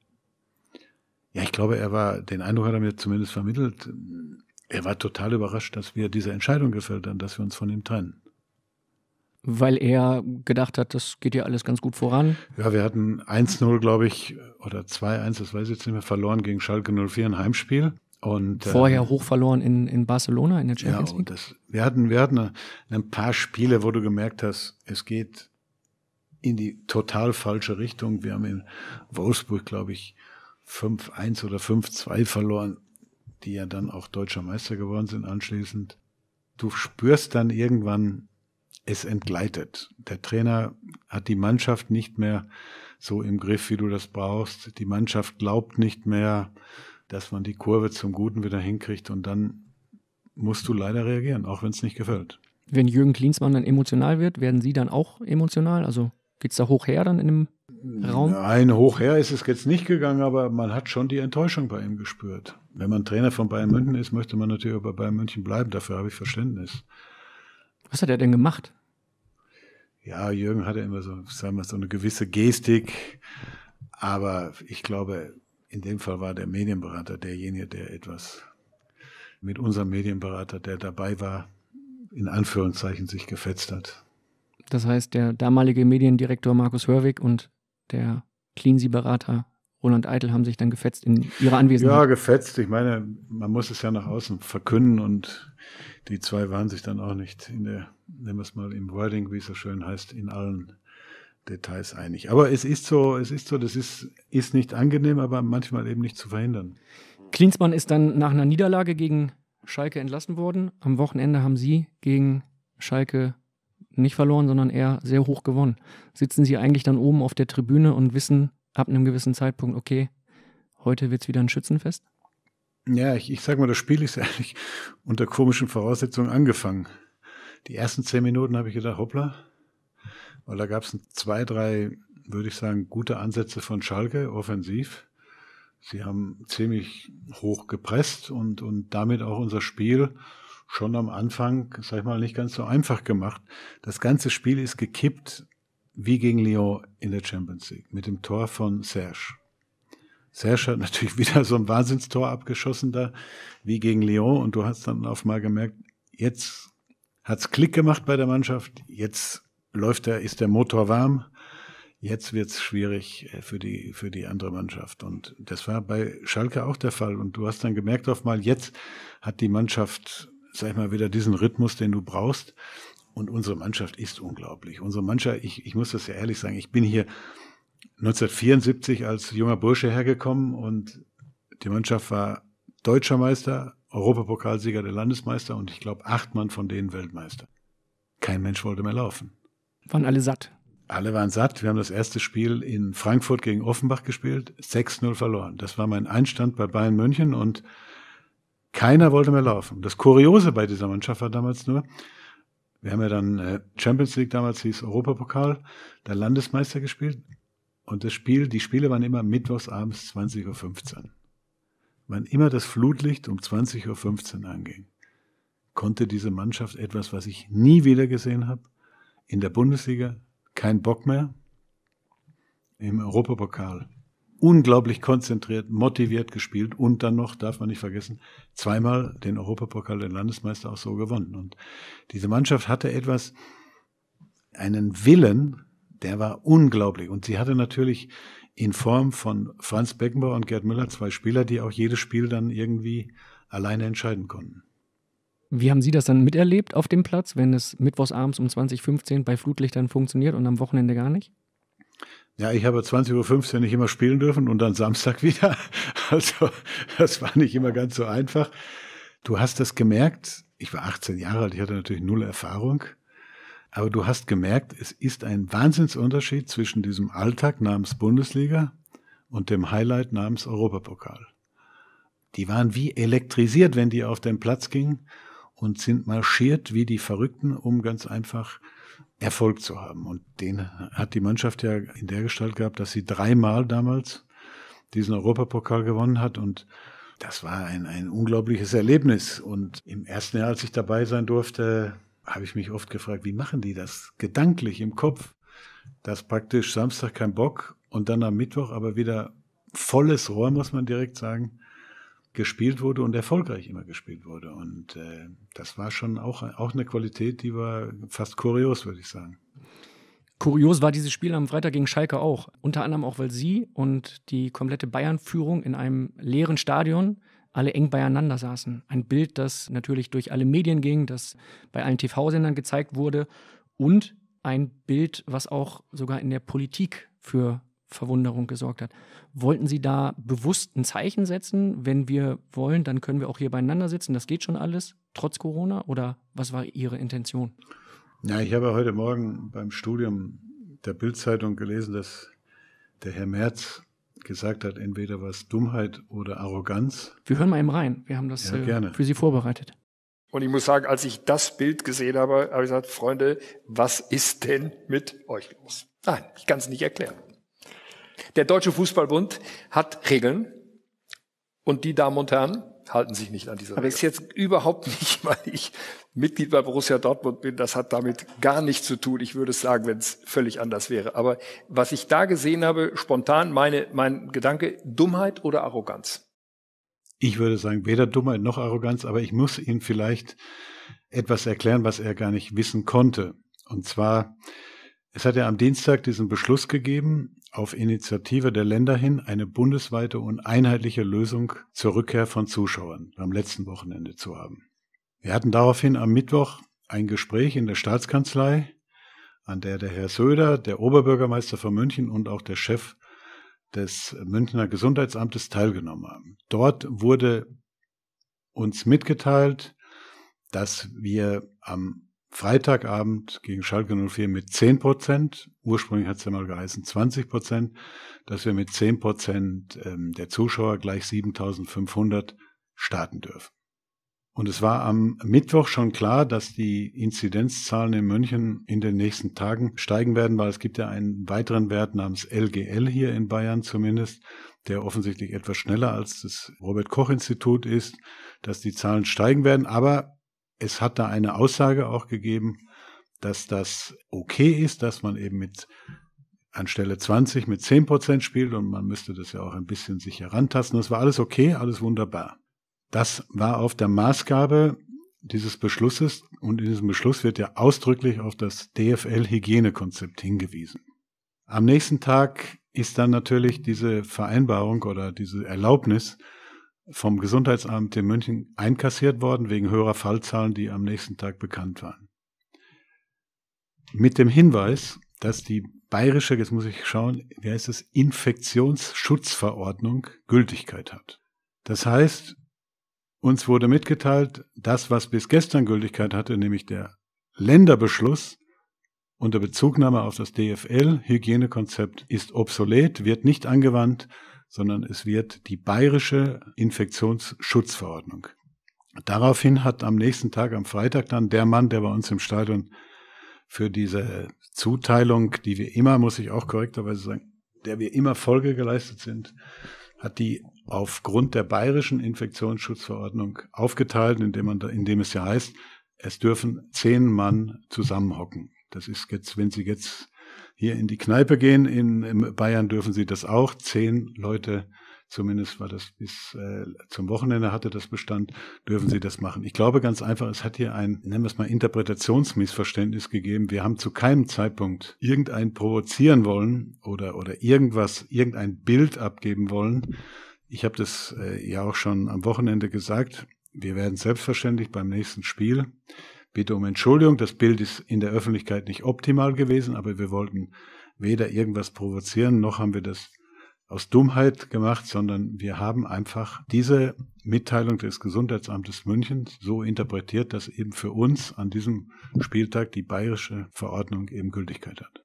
[SPEAKER 1] Ja, ich glaube, er war, den Eindruck hat er mir zumindest vermittelt, er war total überrascht, dass wir diese Entscheidung gefällt haben, dass wir uns von ihm trennen.
[SPEAKER 2] Weil er gedacht hat, das geht ja alles ganz gut voran?
[SPEAKER 1] Ja, wir hatten 1-0, glaube ich, oder 2-1, das weiß ich jetzt nicht mehr, verloren gegen Schalke 04 ein Heimspiel. Und,
[SPEAKER 2] Vorher äh, hoch verloren in, in Barcelona in der Champions
[SPEAKER 1] ja, League. Das, wir hatten, wir hatten ein paar Spiele, wo du gemerkt hast, es geht in die total falsche Richtung. Wir haben in Wolfsburg, glaube ich, 5-1 oder 5-2 verloren, die ja dann auch deutscher Meister geworden sind anschließend. Du spürst dann irgendwann, es entgleitet. Der Trainer hat die Mannschaft nicht mehr so im Griff, wie du das brauchst. Die Mannschaft glaubt nicht mehr dass man die Kurve zum Guten wieder hinkriegt und dann musst du leider reagieren, auch wenn es nicht gefällt.
[SPEAKER 2] Wenn Jürgen Klinsmann dann emotional wird, werden Sie dann auch emotional? Also geht es da hoch her dann in dem Raum?
[SPEAKER 1] Nein, hoch her ist es jetzt nicht gegangen, aber man hat schon die Enttäuschung bei ihm gespürt. Wenn man Trainer von Bayern München ist, möchte man natürlich bei Bayern München bleiben. Dafür habe ich Verständnis.
[SPEAKER 2] Was hat er denn gemacht?
[SPEAKER 1] Ja, Jürgen hatte immer so, sagen wir, so eine gewisse Gestik. Aber ich glaube, in dem Fall war der Medienberater derjenige, der etwas mit unserem Medienberater, der dabei war, in Anführungszeichen sich gefetzt hat.
[SPEAKER 2] Das heißt, der damalige Mediendirektor Markus Hörwig und der Cleansea-Berater Roland Eitel haben sich dann gefetzt in ihrer Anwesenheit.
[SPEAKER 1] Ja, gefetzt. Ich meine, man muss es ja nach außen verkünden und die zwei waren sich dann auch nicht in der, nehmen wir es mal im Wording, wie es so schön heißt, in allen Details einig. Aber es ist so, es ist so, das ist, ist nicht angenehm, aber manchmal eben nicht zu verhindern.
[SPEAKER 2] Klinsmann ist dann nach einer Niederlage gegen Schalke entlassen worden. Am Wochenende haben Sie gegen Schalke nicht verloren, sondern eher sehr hoch gewonnen. Sitzen Sie eigentlich dann oben auf der Tribüne und wissen ab einem gewissen Zeitpunkt, okay, heute wird es wieder ein Schützenfest?
[SPEAKER 1] Ja, ich, ich sag mal, das Spiel ist <laughs> eigentlich unter komischen Voraussetzungen angefangen. Die ersten zehn Minuten habe ich gedacht, hoppla, weil da gab es zwei, drei, würde ich sagen, gute Ansätze von Schalke, offensiv. Sie haben ziemlich hoch gepresst und, und damit auch unser Spiel schon am Anfang, sag ich mal, nicht ganz so einfach gemacht. Das ganze Spiel ist gekippt wie gegen Lyon in der Champions League mit dem Tor von Serge. Serge hat natürlich <laughs> wieder so ein Wahnsinnstor abgeschossen da, wie gegen Lyon. Und du hast dann auf mal gemerkt, jetzt hat's Klick gemacht bei der Mannschaft. Jetzt läuft der, ist der Motor warm. Jetzt wird's schwierig äh, für die, für die andere Mannschaft. Und das war bei Schalke auch der Fall. Und du hast dann gemerkt auf mal, jetzt hat die Mannschaft, sag ich mal, wieder diesen Rhythmus, den du brauchst. Und unsere Mannschaft ist unglaublich. Unsere Mannschaft, ich, ich muss das ja ehrlich sagen, ich bin hier 1974 als junger Bursche hergekommen und die Mannschaft war deutscher Meister, Europapokalsieger der Landesmeister und ich glaube acht Mann von denen Weltmeister. Kein Mensch wollte mehr laufen.
[SPEAKER 2] Waren alle satt?
[SPEAKER 1] Alle waren satt. Wir haben das erste Spiel in Frankfurt gegen Offenbach gespielt, 6-0 verloren. Das war mein Einstand bei Bayern München und keiner wollte mehr laufen. Das Kuriose bei dieser Mannschaft war damals nur, wir haben ja dann äh, Champions League damals hieß Europapokal, der Landesmeister gespielt und das Spiel, die Spiele waren immer mittwochs abends 20.15 Uhr. Wann immer das Flutlicht um 20.15 Uhr anging. konnte diese Mannschaft etwas, was ich nie wieder gesehen habe. In der Bundesliga kein Bock mehr. Im Europapokal unglaublich konzentriert, motiviert gespielt und dann noch, darf man nicht vergessen, zweimal den Europapokal, den Landesmeister auch so gewonnen. Und diese Mannschaft hatte etwas, einen Willen, der war unglaublich. Und sie hatte natürlich in Form von Franz Beckenbauer und Gerd Müller zwei Spieler, die auch jedes Spiel dann irgendwie alleine entscheiden konnten.
[SPEAKER 2] Wie haben Sie das dann miterlebt auf dem Platz, wenn es mittwochsabends um 2015 bei Flutlichtern funktioniert und am Wochenende gar nicht?
[SPEAKER 1] Ja, ich habe 20.15 Uhr nicht immer spielen dürfen und dann Samstag <laughs> wieder. Also das war nicht immer ganz so einfach. Du hast das gemerkt. Ich war 18 Jahre alt, ich hatte natürlich null Erfahrung. Aber du hast gemerkt, es ist ein Wahnsinnsunterschied zwischen diesem Alltag namens Bundesliga und dem Highlight namens Europapokal. Die waren wie elektrisiert, wenn die auf den Platz gingen und sind marschiert wie die Verrückten, um ganz einfach Erfolg zu haben. Und den hat die Mannschaft ja in der Gestalt gehabt, dass sie dreimal damals diesen Europapokal gewonnen hat und das war ein, ein unglaubliches Erlebnis. Und im ersten Jahr, als ich dabei sein durfte, habe ich mich oft gefragt, wie machen die das gedanklich im Kopf, dass praktisch Samstag kein Bock und dann am Mittwoch aber wieder volles Rohr, muss man direkt sagen, gespielt wurde und erfolgreich immer gespielt wurde. Und äh, das war schon auch, auch eine Qualität, die war fast kurios, würde ich sagen.
[SPEAKER 2] Kurios war dieses Spiel am Freitag gegen Schalke auch. Unter anderem auch, weil Sie und die komplette Bayern-Führung in einem leeren Stadion alle eng beieinander saßen. Ein Bild, das natürlich durch alle Medien ging, das bei allen TV-Sendern gezeigt wurde und ein Bild, was auch sogar in der Politik für Verwunderung gesorgt hat. Wollten Sie da bewusst ein Zeichen setzen? Wenn wir wollen, dann können wir auch hier beieinander sitzen. Das geht schon alles, trotz Corona? Oder was war Ihre Intention?
[SPEAKER 1] Ja, ich habe heute Morgen beim Studium der Bildzeitung gelesen, dass der Herr Merz gesagt hat, entweder was Dummheit oder Arroganz.
[SPEAKER 2] Wir hören mal eben rein. Wir haben das ja, äh, für Sie vorbereitet.
[SPEAKER 8] Und ich muss sagen, als ich das Bild gesehen habe, habe ich gesagt, Freunde, was ist denn mit euch los? Nein, ich kann es nicht erklären. Der Deutsche Fußballbund hat Regeln und die Damen und Herren halten sich nicht an diese Regeln. Aber ist jetzt überhaupt <laughs> nicht, weil ich Mitglied bei Borussia Dortmund bin. Das hat damit gar nichts zu tun. Ich würde es sagen, wenn es völlig anders wäre. Aber was ich da gesehen habe, spontan meine, mein Gedanke, Dummheit oder Arroganz?
[SPEAKER 1] Ich würde sagen, weder Dummheit noch Arroganz, aber ich muss Ihnen vielleicht etwas erklären, was er gar nicht wissen konnte. Und zwar, es hat ja am Dienstag diesen Beschluss gegeben, auf Initiative der Länder hin eine bundesweite und einheitliche Lösung zur Rückkehr von Zuschauern am letzten Wochenende zu haben. Wir hatten daraufhin am Mittwoch ein Gespräch in der Staatskanzlei, an der der Herr Söder, der Oberbürgermeister von München und auch der Chef des Münchner Gesundheitsamtes teilgenommen haben. Dort wurde uns mitgeteilt, dass wir am Freitagabend gegen Schalke 04 mit 10 Prozent, ursprünglich hat es ja mal geheißen 20 Prozent, dass wir mit 10 Prozent ähm, der Zuschauer gleich 7500 starten dürfen. Und es war am Mittwoch schon klar, dass die Inzidenzzahlen in München in den nächsten Tagen steigen werden, weil es gibt ja einen weiteren Wert namens LGL hier in Bayern zumindest, der offensichtlich etwas schneller als das Robert Koch Institut ist, dass die Zahlen steigen werden. Aber es hat da eine Aussage auch gegeben, dass das okay ist, dass man eben mit anstelle 20 mit 10 Prozent spielt und man müsste das ja auch ein bisschen sich herantasten. Das war alles okay, alles wunderbar. Das war auf der Maßgabe dieses Beschlusses und in diesem Beschluss wird ja ausdrücklich auf das DFL-Hygienekonzept hingewiesen. Am nächsten Tag ist dann natürlich diese Vereinbarung oder diese Erlaubnis vom Gesundheitsamt in München einkassiert worden wegen höherer Fallzahlen, die am nächsten Tag bekannt waren. Mit dem Hinweis, dass die bayerische, jetzt muss ich schauen, wie heißt es, Infektionsschutzverordnung Gültigkeit hat. Das heißt, uns wurde mitgeteilt, das, was bis gestern Gültigkeit hatte, nämlich der Länderbeschluss unter Bezugnahme auf das DFL-Hygienekonzept, ist obsolet, wird nicht angewandt sondern es wird die bayerische Infektionsschutzverordnung. Daraufhin hat am nächsten Tag, am Freitag dann, der Mann, der bei uns im Stadion für diese Zuteilung, die wir immer, muss ich auch korrekterweise sagen, der wir immer Folge geleistet sind, hat die aufgrund der bayerischen Infektionsschutzverordnung aufgeteilt, indem, man indem es ja heißt, es dürfen zehn Mann zusammenhocken. Das ist jetzt, wenn Sie jetzt hier in die Kneipe gehen, in, in Bayern dürfen Sie das auch. Zehn Leute, zumindest war das bis äh, zum Wochenende hatte das Bestand, dürfen Sie das machen. Ich glaube ganz einfach, es hat hier ein, nennen wir es mal, Interpretationsmissverständnis gegeben. Wir haben zu keinem Zeitpunkt irgendein provozieren wollen oder, oder irgendwas, irgendein Bild abgeben wollen. Ich habe das äh, ja auch schon am Wochenende gesagt. Wir werden selbstverständlich beim nächsten Spiel bitte um Entschuldigung. Das Bild ist in der Öffentlichkeit nicht optimal gewesen, aber wir wollten weder irgendwas provozieren, noch haben wir das aus Dummheit gemacht, sondern wir haben einfach diese Mitteilung des Gesundheitsamtes München so interpretiert, dass eben für uns an diesem Spieltag die bayerische Verordnung eben Gültigkeit hat.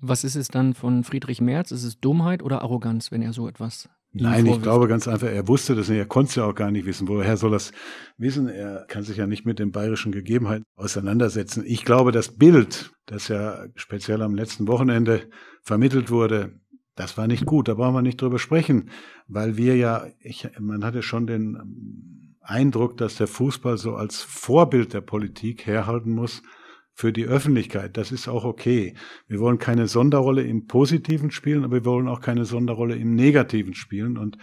[SPEAKER 2] Was ist es dann von Friedrich Merz? Ist es Dummheit oder Arroganz, wenn er so etwas
[SPEAKER 1] Nein, ich glaube ganz einfach, er wusste das nicht, er konnte es ja auch gar nicht wissen. Woher soll er es wissen? Er kann sich ja nicht mit den bayerischen Gegebenheiten auseinandersetzen. Ich glaube, das Bild, das ja speziell am letzten Wochenende vermittelt wurde, das war nicht gut, da brauchen wir nicht drüber sprechen, weil wir ja, ich, man hatte schon den Eindruck, dass der Fußball so als Vorbild der Politik herhalten muss, für die Öffentlichkeit. Das ist auch okay. Wir wollen keine Sonderrolle im Positiven spielen, aber wir wollen auch keine Sonderrolle im Negativen spielen. Und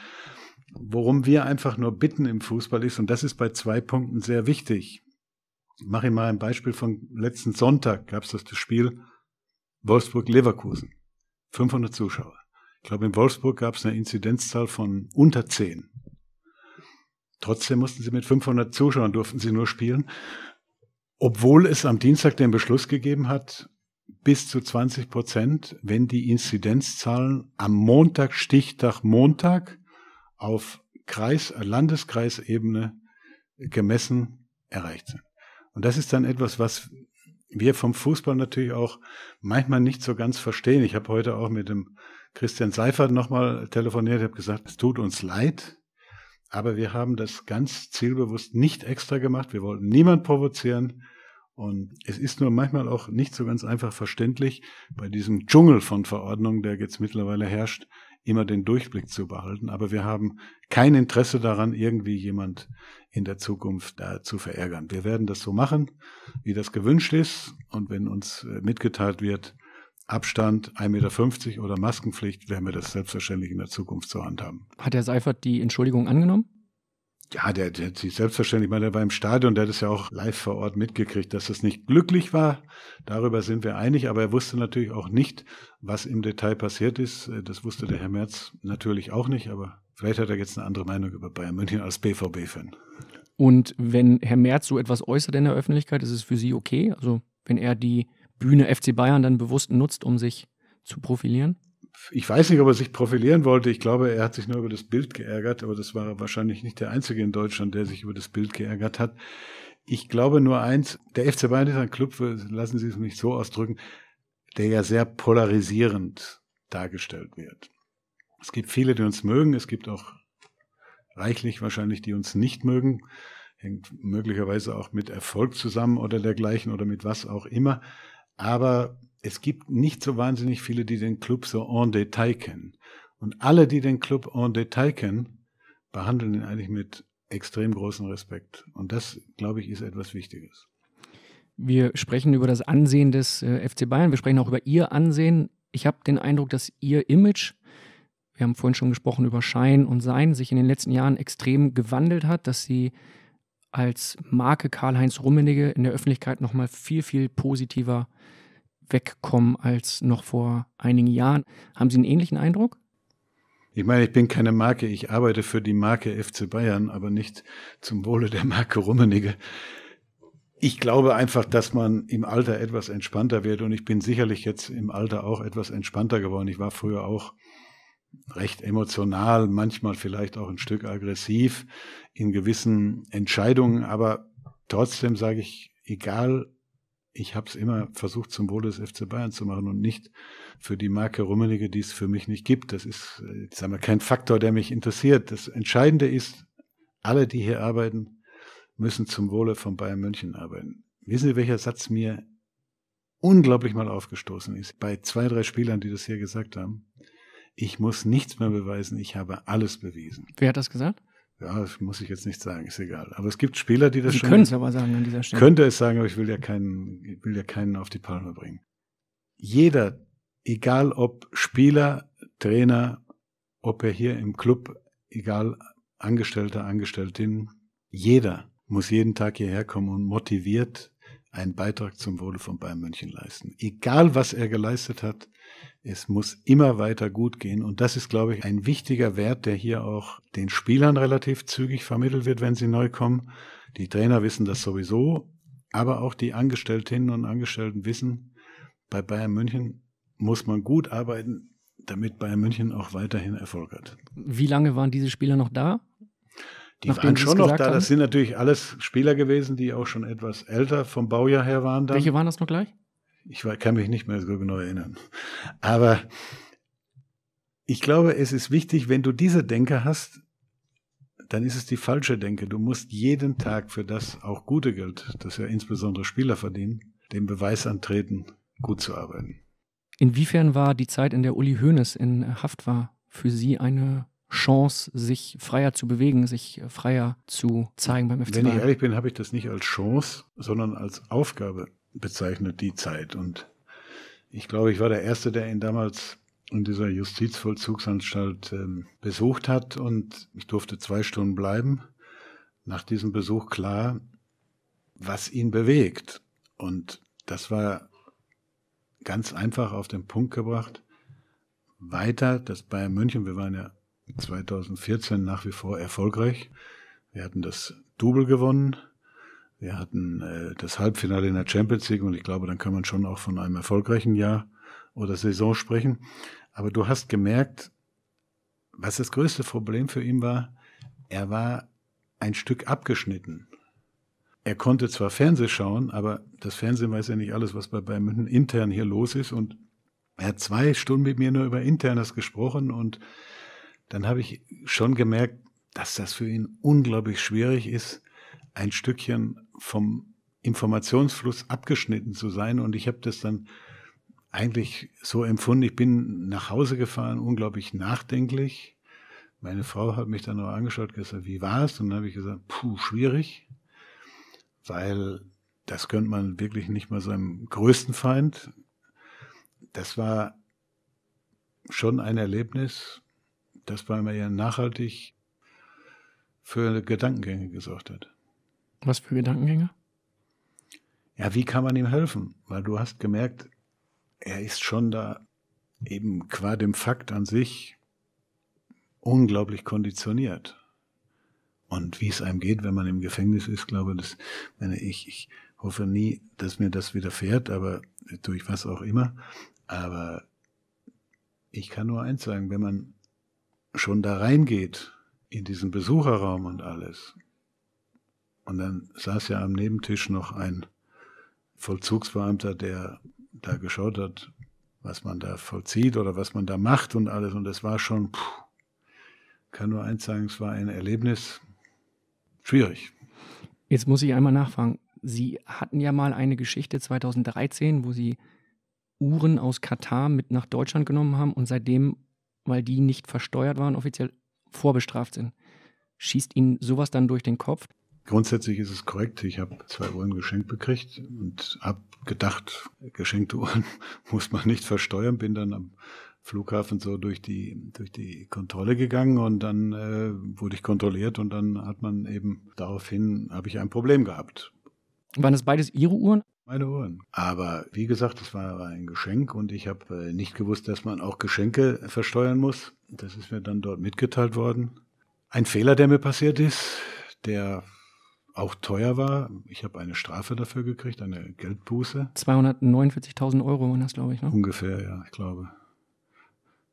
[SPEAKER 1] worum wir einfach nur bitten im Fußball ist, und das ist bei zwei Punkten sehr wichtig. Ich mache Ihnen mal ein Beispiel von letzten Sonntag. Gab es das, das Spiel Wolfsburg-Leverkusen. 500 Zuschauer. Ich glaube, in Wolfsburg gab es eine Inzidenzzahl von unter 10. Trotzdem mussten sie mit 500 Zuschauern durften sie nur spielen obwohl es am Dienstag den Beschluss gegeben hat, bis zu 20 Prozent, wenn die Inzidenzzahlen am Montag, Stichtag Montag auf Kreis, Landeskreisebene gemessen erreicht sind. Und das ist dann etwas, was wir vom Fußball natürlich auch manchmal nicht so ganz verstehen. Ich habe heute auch mit dem Christian Seifert nochmal telefoniert, habe gesagt, es tut uns leid, aber wir haben das ganz zielbewusst nicht extra gemacht. Wir wollten niemand provozieren. Und es ist nur manchmal auch nicht so ganz einfach verständlich, bei diesem Dschungel von Verordnungen, der jetzt mittlerweile herrscht, immer den Durchblick zu behalten. Aber wir haben kein Interesse daran, irgendwie jemand in der Zukunft da zu verärgern. Wir werden das so machen, wie das gewünscht ist. Und wenn uns äh, mitgeteilt wird, Abstand 1,50 Meter oder Maskenpflicht, werden wir das selbstverständlich in der Zukunft zur Hand haben.
[SPEAKER 2] Hat Herr Seifert die Entschuldigung angenommen?
[SPEAKER 1] Ja, der, der hat sich selbstverständlich, mal der war im Stadion, der hat es ja auch live vor Ort mitgekriegt, dass es nicht glücklich war. Darüber sind wir einig, aber er wusste natürlich auch nicht, was im Detail passiert ist. Das wusste der Herr Merz natürlich auch nicht, aber vielleicht hat er jetzt eine andere Meinung über Bayern München als BVB-Fan.
[SPEAKER 2] Und wenn Herr Merz so etwas äußert in der Öffentlichkeit, ist es für Sie okay? Also wenn er die Bühne FC Bayern dann bewusst nutzt, um sich zu profilieren?
[SPEAKER 1] Ich weiß nicht, ob er sich profilieren wollte. Ich glaube, er hat sich nur über das Bild geärgert, aber das war wahrscheinlich nicht der Einzige in Deutschland, der sich über das Bild geärgert hat. Ich glaube nur eins, der FC Bayern ist ein Club, lassen Sie es mich so ausdrücken, der ja sehr polarisierend dargestellt wird. Es gibt viele, die uns mögen, es gibt auch reichlich wahrscheinlich, die uns nicht mögen. Hängt möglicherweise auch mit Erfolg zusammen oder dergleichen oder mit was auch immer. Aber es gibt nicht so wahnsinnig viele, die den Club so en Detail kennen. Und alle, die den Club en Detail kennen, behandeln ihn eigentlich mit extrem großem Respekt. Und das, glaube ich, ist etwas Wichtiges.
[SPEAKER 2] Wir sprechen über das Ansehen des äh, FC Bayern. Wir sprechen auch über Ihr Ansehen. Ich habe den Eindruck, dass Ihr Image, wir haben vorhin schon gesprochen über Schein und Sein, sich in den letzten Jahren extrem gewandelt hat, dass Sie als Marke Karl-Heinz Rummenigge in der Öffentlichkeit nochmal viel, viel positiver wegkommen als noch vor einigen Jahren. Haben Sie einen ähnlichen Eindruck?
[SPEAKER 1] Ich meine, ich bin keine Marke, ich arbeite für die Marke FC Bayern, aber nicht zum Wohle der Marke Rummenigge. Ich glaube einfach, dass man im Alter etwas entspannter wird und ich bin sicherlich jetzt im Alter auch etwas entspannter geworden. Ich war früher auch recht emotional, manchmal vielleicht auch ein Stück aggressiv in gewissen Entscheidungen, aber trotzdem sage ich, egal ich habe es immer versucht, zum Wohle des FC Bayern zu machen und nicht für die Marke Rummenigge, die es für mich nicht gibt. Das ist, äh, ich sag mal, kein Faktor, der mich interessiert. Das Entscheidende ist, alle, die hier arbeiten, müssen zum Wohle von Bayern München arbeiten. Wissen Sie, welcher Satz mir unglaublich mal aufgestoßen ist? Bei zwei, drei Spielern, die das hier gesagt haben. ich muss nichts mehr beweisen, ich habe alles bewiesen.
[SPEAKER 2] Wer hat das gesagt?
[SPEAKER 1] Ja, das muss ich jetzt nicht sagen, ist egal. Aber es gibt Spieler, die das
[SPEAKER 2] Sie
[SPEAKER 1] schon.
[SPEAKER 2] können es aber sagen an dieser Stelle.
[SPEAKER 1] Könnte es sagen, aber ich will ja keinen, ich will ja keinen auf die Palme bringen. Jeder, egal ob Spieler, Trainer, ob er hier im Club, egal Angestellter, Angestelltin, jeder muss jeden Tag hierher kommen und motiviert einen Beitrag zum Wohle von Bayern München leisten. Egal was er geleistet hat, es muss immer weiter gut gehen. Und das ist, glaube ich, ein wichtiger Wert, der hier auch den Spielern relativ zügig vermittelt wird, wenn sie neu kommen. Die Trainer wissen das sowieso, aber auch die Angestellten und Angestellten wissen, bei Bayern München muss man gut arbeiten, damit Bayern München auch weiterhin Erfolg hat.
[SPEAKER 2] Wie lange waren diese Spieler noch da?
[SPEAKER 1] Die
[SPEAKER 2] Nachdem
[SPEAKER 1] waren schon noch da.
[SPEAKER 2] haben?
[SPEAKER 1] Das sind natürlich alles Spieler gewesen, die auch schon etwas älter vom Baujahr her waren. Dann.
[SPEAKER 2] Welche waren das noch gleich?
[SPEAKER 1] Ich war- kann mich nicht mehr so genau erinnern. Aber ich glaube, es ist wichtig, wenn du diese Denke hast, dann ist es die falsche Denke. Du musst jeden Tag für das auch gute Geld, das ja insbesondere Spieler verdienen, den Beweis antreten, gut zu arbeiten.
[SPEAKER 2] Inwiefern war die Zeit, in der Uli Hoeneß in Haft war, für Sie eine Chance, sich freier zu bewegen, sich äh, freier zu zeigen beim FC
[SPEAKER 1] Wenn ich ehrlich bin, habe ich das nicht als Chance, sondern als Aufgabe bezeichnet, die Zeit. Und ich glaube, ich war der Erste, der ihn damals in dieser Justizvollzugsanstalt ähm, besucht hat und ich durfte zwei Stunden bleiben. Nach diesem Besuch klar, was ihn bewegt. Und das war ganz einfach auf den Punkt gebracht. Weiter, das Bayern München, wir waren ja 2014 nach wie vor erfolgreich. Wir hatten das Double gewonnen. Wir hatten äh, das Halbfinale in der Champions League und ich glaube, dann kann man schon auch von einem erfolgreichen Jahr oder Saison sprechen. Aber du hast gemerkt, was das größte Problem für ihn war, er war ein Stück abgeschnitten. Er konnte zwar Fernseh schauen, aber das Fernsehen weiß ja nicht alles, was bei Bayern München intern hier los ist. Und er hat zwei Stunden mit mir nur über Internes gesprochen und dann habe ich schon gemerkt, dass das für ihn unglaublich schwierig ist, ein Stückchen vom Informationsfluss abgeschnitten zu sein. Und ich habe das dann eigentlich so empfunden. Ich bin nach Hause gefahren, unglaublich nachdenklich. Meine Frau hat mich dann noch angeschaut gesagt, wie war es? Und dann habe ich gesagt, puh, schwierig, weil das könnte man wirklich nicht mal seinem größten Feind. Das war schon ein Erlebnis, das bei mir ja nachhaltig für Gedankengänge gesorgt hat.
[SPEAKER 2] Was für Gedankengänge?
[SPEAKER 1] Ja, wie kann man ihm helfen? Weil du hast gemerkt, er ist schon da eben qua dem Fakt an sich unglaublich konditioniert. Und wie es einem geht, wenn man im Gefängnis ist, glaube das, ich, ich hoffe nie, dass mir das widerfährt, aber durch was auch immer. Aber ich kann nur eins sagen, wenn man schon da reingeht in diesen Besucherraum und alles, und dann saß ja am Nebentisch noch ein Vollzugsbeamter, der da geschaut hat, was man da vollzieht oder was man da macht und alles. Und das war schon, puh, kann nur eins sagen, es war ein Erlebnis schwierig.
[SPEAKER 2] Jetzt muss ich einmal nachfragen. Sie hatten ja mal eine Geschichte 2013, wo Sie Uhren aus Katar mit nach Deutschland genommen haben und seitdem, weil die nicht versteuert waren, offiziell vorbestraft sind. Schießt Ihnen sowas dann durch den Kopf?
[SPEAKER 1] Grundsätzlich ist es korrekt. Ich habe zwei Uhren geschenkt gekriegt und habe gedacht, geschenkte Uhren <laughs> muss man nicht versteuern. Bin dann am Flughafen so durch die, durch die Kontrolle gegangen und dann äh, wurde ich kontrolliert und dann hat man eben daraufhin, habe ich ein Problem gehabt.
[SPEAKER 2] Waren das beides Ihre Uhren?
[SPEAKER 1] Meine Uhren. Aber wie gesagt, es war ein Geschenk und ich habe äh, nicht gewusst, dass man auch Geschenke versteuern muss. Das ist mir dann dort mitgeteilt worden. Ein Fehler, der mir passiert ist, der auch teuer war. Ich habe eine Strafe dafür gekriegt, eine Geldbuße.
[SPEAKER 2] 249.000 Euro waren das, glaube ich. Ne?
[SPEAKER 1] Ungefähr, ja, ich glaube.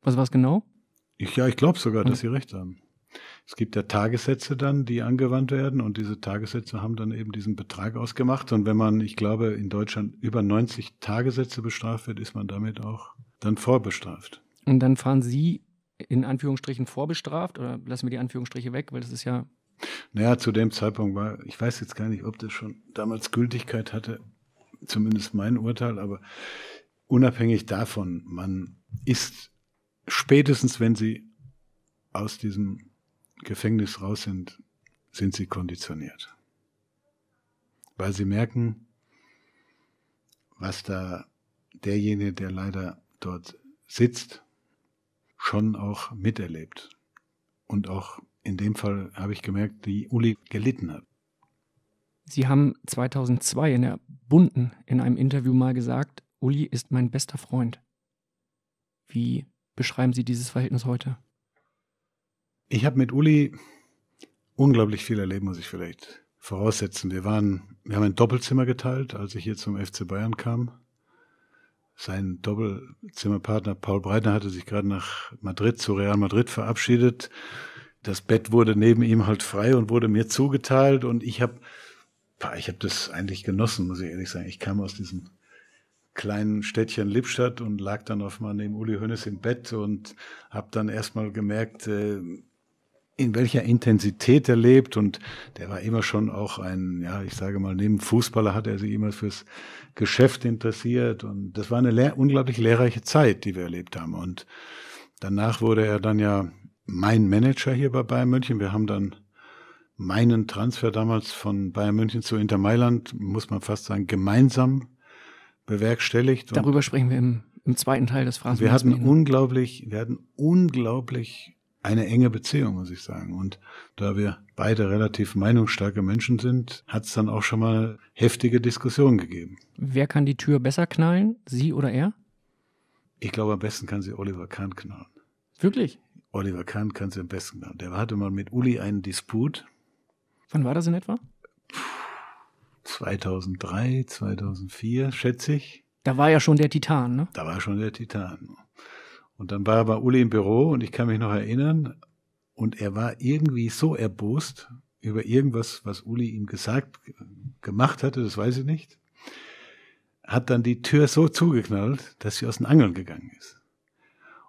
[SPEAKER 2] Was war es genau?
[SPEAKER 1] Ich, ja, ich glaube sogar, dass
[SPEAKER 2] Und-
[SPEAKER 1] Sie recht haben. Es gibt ja Tagessätze dann, die angewandt werden und diese Tagessätze haben dann eben diesen Betrag ausgemacht. Und wenn man, ich glaube, in Deutschland über 90 Tagessätze bestraft wird, ist man damit auch dann vorbestraft.
[SPEAKER 2] Und dann fahren Sie in Anführungsstrichen vorbestraft oder lassen wir die Anführungsstriche weg, weil das ist ja
[SPEAKER 1] Naja, zu dem Zeitpunkt war, ich weiß jetzt gar nicht, ob das schon damals Gültigkeit hatte, zumindest mein Urteil, aber unabhängig davon, man ist spätestens wenn sie aus diesem Gefängnis raus sind, sind sie konditioniert. Weil sie merken, was da derjenige, der leider dort sitzt, schon auch miterlebt. Und auch in dem Fall habe ich gemerkt, wie Uli gelitten hat.
[SPEAKER 2] Sie haben 2002 in der Bunden in einem Interview mal gesagt, Uli ist mein bester Freund. Wie beschreiben Sie dieses Verhältnis heute?
[SPEAKER 1] Ich habe mit Uli unglaublich viel erlebt, muss ich vielleicht voraussetzen. Wir waren, wir haben ein Doppelzimmer geteilt, als ich hier zum FC Bayern kam. Sein Doppelzimmerpartner Paul Breitner hatte sich gerade nach Madrid zu Real Madrid verabschiedet. Das Bett wurde neben ihm halt frei und wurde mir zugeteilt und ich habe ich habe das eigentlich genossen, muss ich ehrlich sagen. Ich kam aus diesem kleinen Städtchen Lippstadt und lag dann auf mal neben Uli Hoeneß im Bett und habe dann erstmal gemerkt, äh, in welcher Intensität er lebt und der war immer schon auch ein, ja, ich sage mal, neben Fußballer hat er sich immer fürs Geschäft interessiert und das war eine lehr unglaublich lehrreiche Zeit, die wir erlebt haben und danach wurde er dann ja mein Manager hier bei Bayern München. Wir haben dann meinen Transfer damals von Bayern München zu Inter Mailand, muss man fast sagen, gemeinsam bewerkstelligt.
[SPEAKER 2] Darüber sprechen wir im, im zweiten Teil des Phrasen.
[SPEAKER 1] Wir hatten unglaublich, wir hatten unglaublich eine enge Beziehung, muss ich sagen. Und da wir beide relativ meinungsstarke Menschen sind, hat es dann auch schon mal heftige Diskussionen gegeben.
[SPEAKER 2] Wer kann die Tür besser knallen, Sie oder er?
[SPEAKER 1] Ich glaube, am besten kann sie Oliver Kahn knallen.
[SPEAKER 2] Wirklich?
[SPEAKER 1] Oliver Kahn kann sie am besten knallen. Der hatte mal mit Uli einen Disput
[SPEAKER 2] Wann war das in etwa?
[SPEAKER 1] 2003, 2004, schätze ich.
[SPEAKER 2] Da war ja schon der Titan, ne?
[SPEAKER 1] Da war schon der Titan. Und dann war er bei Uli im Büro und ich kann mich noch erinnern, und er war irgendwie so erbost über irgendwas, was Uli ihm gesagt, gemacht hatte, das weiß ich nicht, hat dann die Tür so zugeknallt, dass sie aus den Angeln gegangen ist.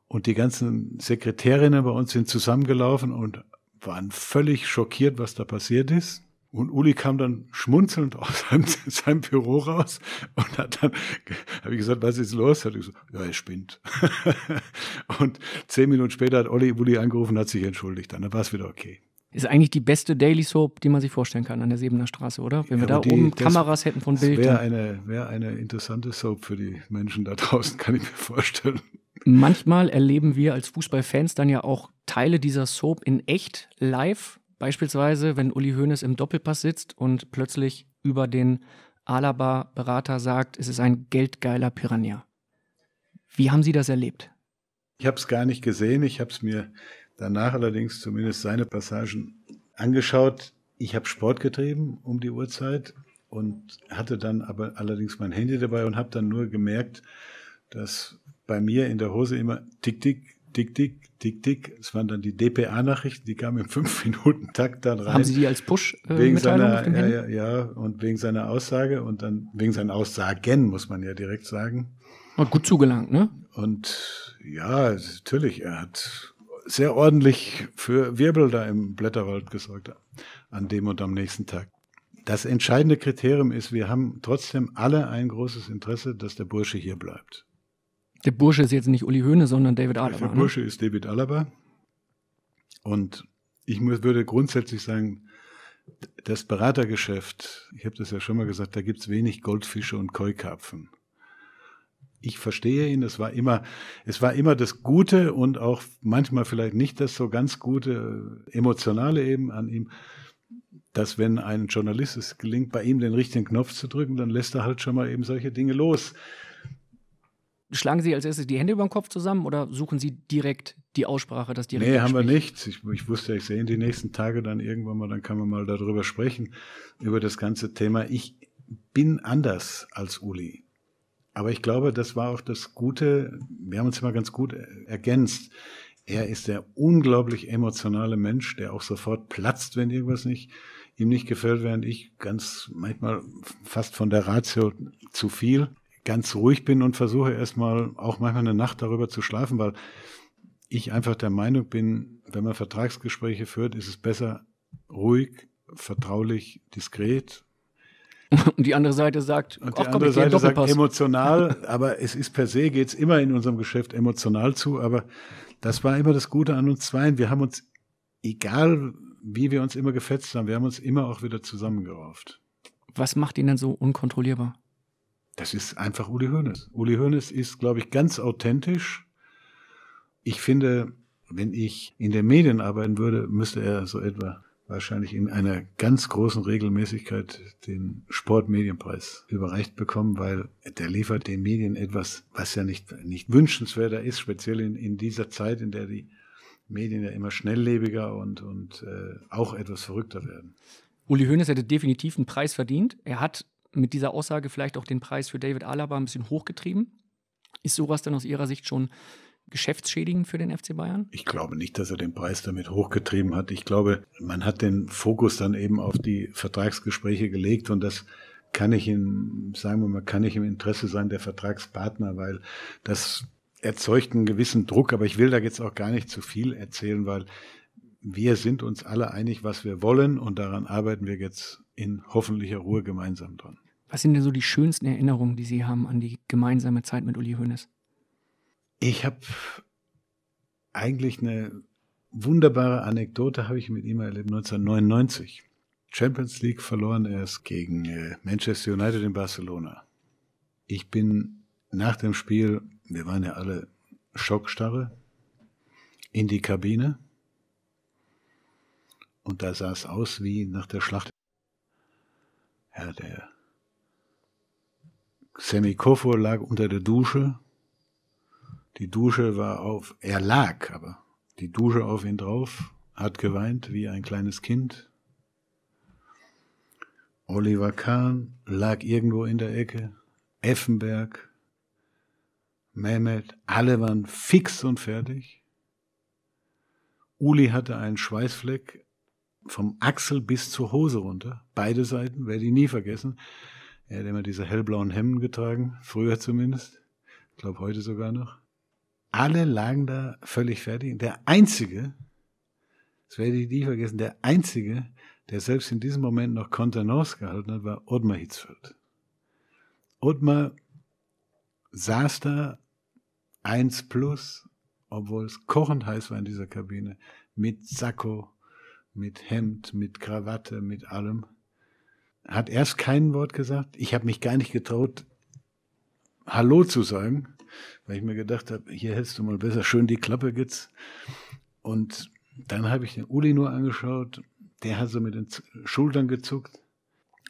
[SPEAKER 1] Und die ganzen Sekretärinnen bei uns sind zusammengelaufen und waren völlig schockiert, was da passiert ist. Und Uli kam dann schmunzelnd aus seinem, <laughs> seinem Büro raus und hat dann, habe ich gesagt, was ist los? Hat er gesagt, ja, er spinnt. <laughs> und zehn Minuten später hat Olli Uli angerufen und hat sich entschuldigt. Dann war es wieder okay.
[SPEAKER 2] Ist eigentlich die beste Daily Soap, die man sich vorstellen kann an der Sebener Straße, oder? Wenn wir ja, da die, oben Kameras hätten von Bild.
[SPEAKER 1] Wäre eine, wär eine interessante Soap für die Menschen da draußen, kann ich mir vorstellen.
[SPEAKER 2] Manchmal erleben wir als Fußballfans dann ja auch Teile dieser Soap in echt live. Beispielsweise, wenn Uli Hoeneß im Doppelpass sitzt und plötzlich über den Alaba-Berater sagt, es ist ein geldgeiler Piranha. Wie haben Sie das erlebt?
[SPEAKER 1] Ich habe es gar nicht gesehen. Ich habe es mir danach allerdings zumindest seine Passagen angeschaut. Ich habe Sport getrieben um die Uhrzeit und hatte dann aber allerdings mein Handy dabei und habe dann nur gemerkt, dass bei mir in der Hose immer tick, tick, tick, tick, tick. Es waren dann die DPA-Nachrichten, die kamen im <laughs> 5-Minuten-Takt dann rein.
[SPEAKER 2] Haben Sie die als Push
[SPEAKER 1] äh, wegen seiner, ja, ja, ja, und wegen seiner Aussage und dann wegen seinen Aussagen, muss man ja direkt sagen.
[SPEAKER 2] Hat gut zugelangt, ne?
[SPEAKER 1] Und ja, natürlich, er hat sehr ordentlich für Wirbel da im Blätterwald gesorgt an dem und am nächsten Tag. Das entscheidende Kriterium ist, wir haben trotzdem alle ein großes Interesse, dass der Bursche hier bleibt.
[SPEAKER 2] Der Bursche ist jetzt nicht Uli Höhne, sondern David Alaba.
[SPEAKER 1] Der ne? Bursche ne? ist David Alaba. Und ich muss, würde grundsätzlich sagen, das Beratergeschäft, ich habe das ja schon mal gesagt, da gibt es wenig Goldfische und Keukarpfen. Ich verstehe ihn, es war immer, es war immer das Gute und auch manchmal vielleicht nicht das so ganz gute Emotionale eben an ihm, dass wenn ein Journalist es gelingt, bei ihm den richtigen Knopf zu drücken, dann lässt er halt schon mal eben solche Dinge los
[SPEAKER 2] schlagen Sie als erstes die Hände über den Kopf zusammen oder suchen Sie direkt die Aussprache, das direkt
[SPEAKER 1] Nee, haben wir nicht. Ich, ich, wusste, ich sehe in die nächsten Tage dann irgendwann mal, dann kann man mal darüber sprechen, über das ganze Thema. Ich bin anders als Uli. Aber ich glaube, das war auch das Gute, wir haben uns immer ganz gut ergänzt. Er ist der unglaublich emotionale Mensch, der auch sofort platzt, wenn irgendwas nicht, ihm nicht gefällt, während ich ganz manchmal fast von der Ratio zu viel ganz ruhig bin und versuche erstmal auch manchmal eine Nacht darüber zu schlafen, weil ich einfach der Meinung bin, wenn man Vertragsgespräche führt, ist es besser ruhig, vertraulich, diskret. <laughs>
[SPEAKER 2] Und die andere Seite sagt,
[SPEAKER 1] und die
[SPEAKER 2] komm,
[SPEAKER 1] andere Seite sagt emotional, <laughs> aber es ist per se, geht's immer in unserem Geschäft emotional zu, aber das war immer das Gute an uns zweien. Wir haben uns, egal wie wir uns immer gefetzt haben, wir haben uns immer auch wieder zusammengerauft.
[SPEAKER 2] Was macht ihn denn so unkontrollierbar?
[SPEAKER 1] Das ist einfach Uli Hoeneß. Uli Hoeneß ist, glaube ich, ganz authentisch. Ich finde, wenn ich in den Medien arbeiten würde, müsste er so etwa wahrscheinlich in einer ganz großen Regelmäßigkeit den Sportmedienpreis überreicht bekommen, weil der liefert den Medien etwas, was ja nicht, nicht wünschenswerter ist, speziell in, in dieser Zeit, in der die Medien ja immer schnelllebiger und, und äh, auch etwas verrückter werden.
[SPEAKER 2] Uli Hoeneß hätte definitiv einen Preis verdient. Er hat mit dieser Aussage vielleicht auch den Preis für David Alaba ein bisschen hochgetrieben. Ist sowas dann aus Ihrer Sicht schon geschäftsschädigend für den FC Bayern?
[SPEAKER 1] Ich glaube nicht, dass er den Preis damit hochgetrieben hat. Ich glaube, man hat den Fokus dann eben auf die Vertragsgespräche gelegt und das kann ich im, sagen wir mal, kann ich im Interesse sein der Vertragspartner, weil das erzeugt einen gewissen Druck, aber ich will da jetzt auch gar nicht zu viel erzählen, weil wir sind uns alle einig, was wir wollen und daran arbeiten wir jetzt in hoffentlicher Ruhe gemeinsam dran.
[SPEAKER 2] Was sind denn so die schönsten Erinnerungen, die Sie haben an die gemeinsame Zeit mit Uli Hoeneß?
[SPEAKER 1] Ich habe eigentlich eine wunderbare Anekdote habe ich mit ihm erlebt 1999. Champions League verloren erst gegen äh, Manchester United in Barcelona. Ich bin nach dem Spiel, wir waren ja alle schockstarre, in die Kabine und da sah es aus wie nach der Schlacht. Ja, der Sammy Kofo lag unter der Dusche. Die Dusche war auf, er lag, aber die Dusche auf ihn drauf, hat geweint wie ein kleines Kind. Oliver Kahn lag irgendwo in der Ecke. Effenberg, Mehmet, alle waren fix und fertig. Uli hatte einen Schweißfleck vom Achsel bis zur Hose runter. Beide Seiten, werde ich nie vergessen. Er hat immer diese hellblauen Hemden getragen, früher zumindest. Ich glaube heute sogar noch. Alle lagen da völlig fertig. Der Einzige, das werde ich nie vergessen, der Einzige, der selbst in diesem Moment noch Kontenance gehalten hat, war Ottmar Hitzfeld. Ottmar saß da eins plus, obwohl es kochend heiß war in dieser Kabine, mit Sakko, mit Hemd, mit Krawatte, mit allem. Hat erst kein Wort gesagt. Ich habe mich gar nicht getraut, Hallo zu sagen, weil ich mir gedacht habe, hier hältst du mal besser schön die Klappe jetzt. Und dann habe ich den Uli nur angeschaut, der hat so mit den Schultern gezuckt.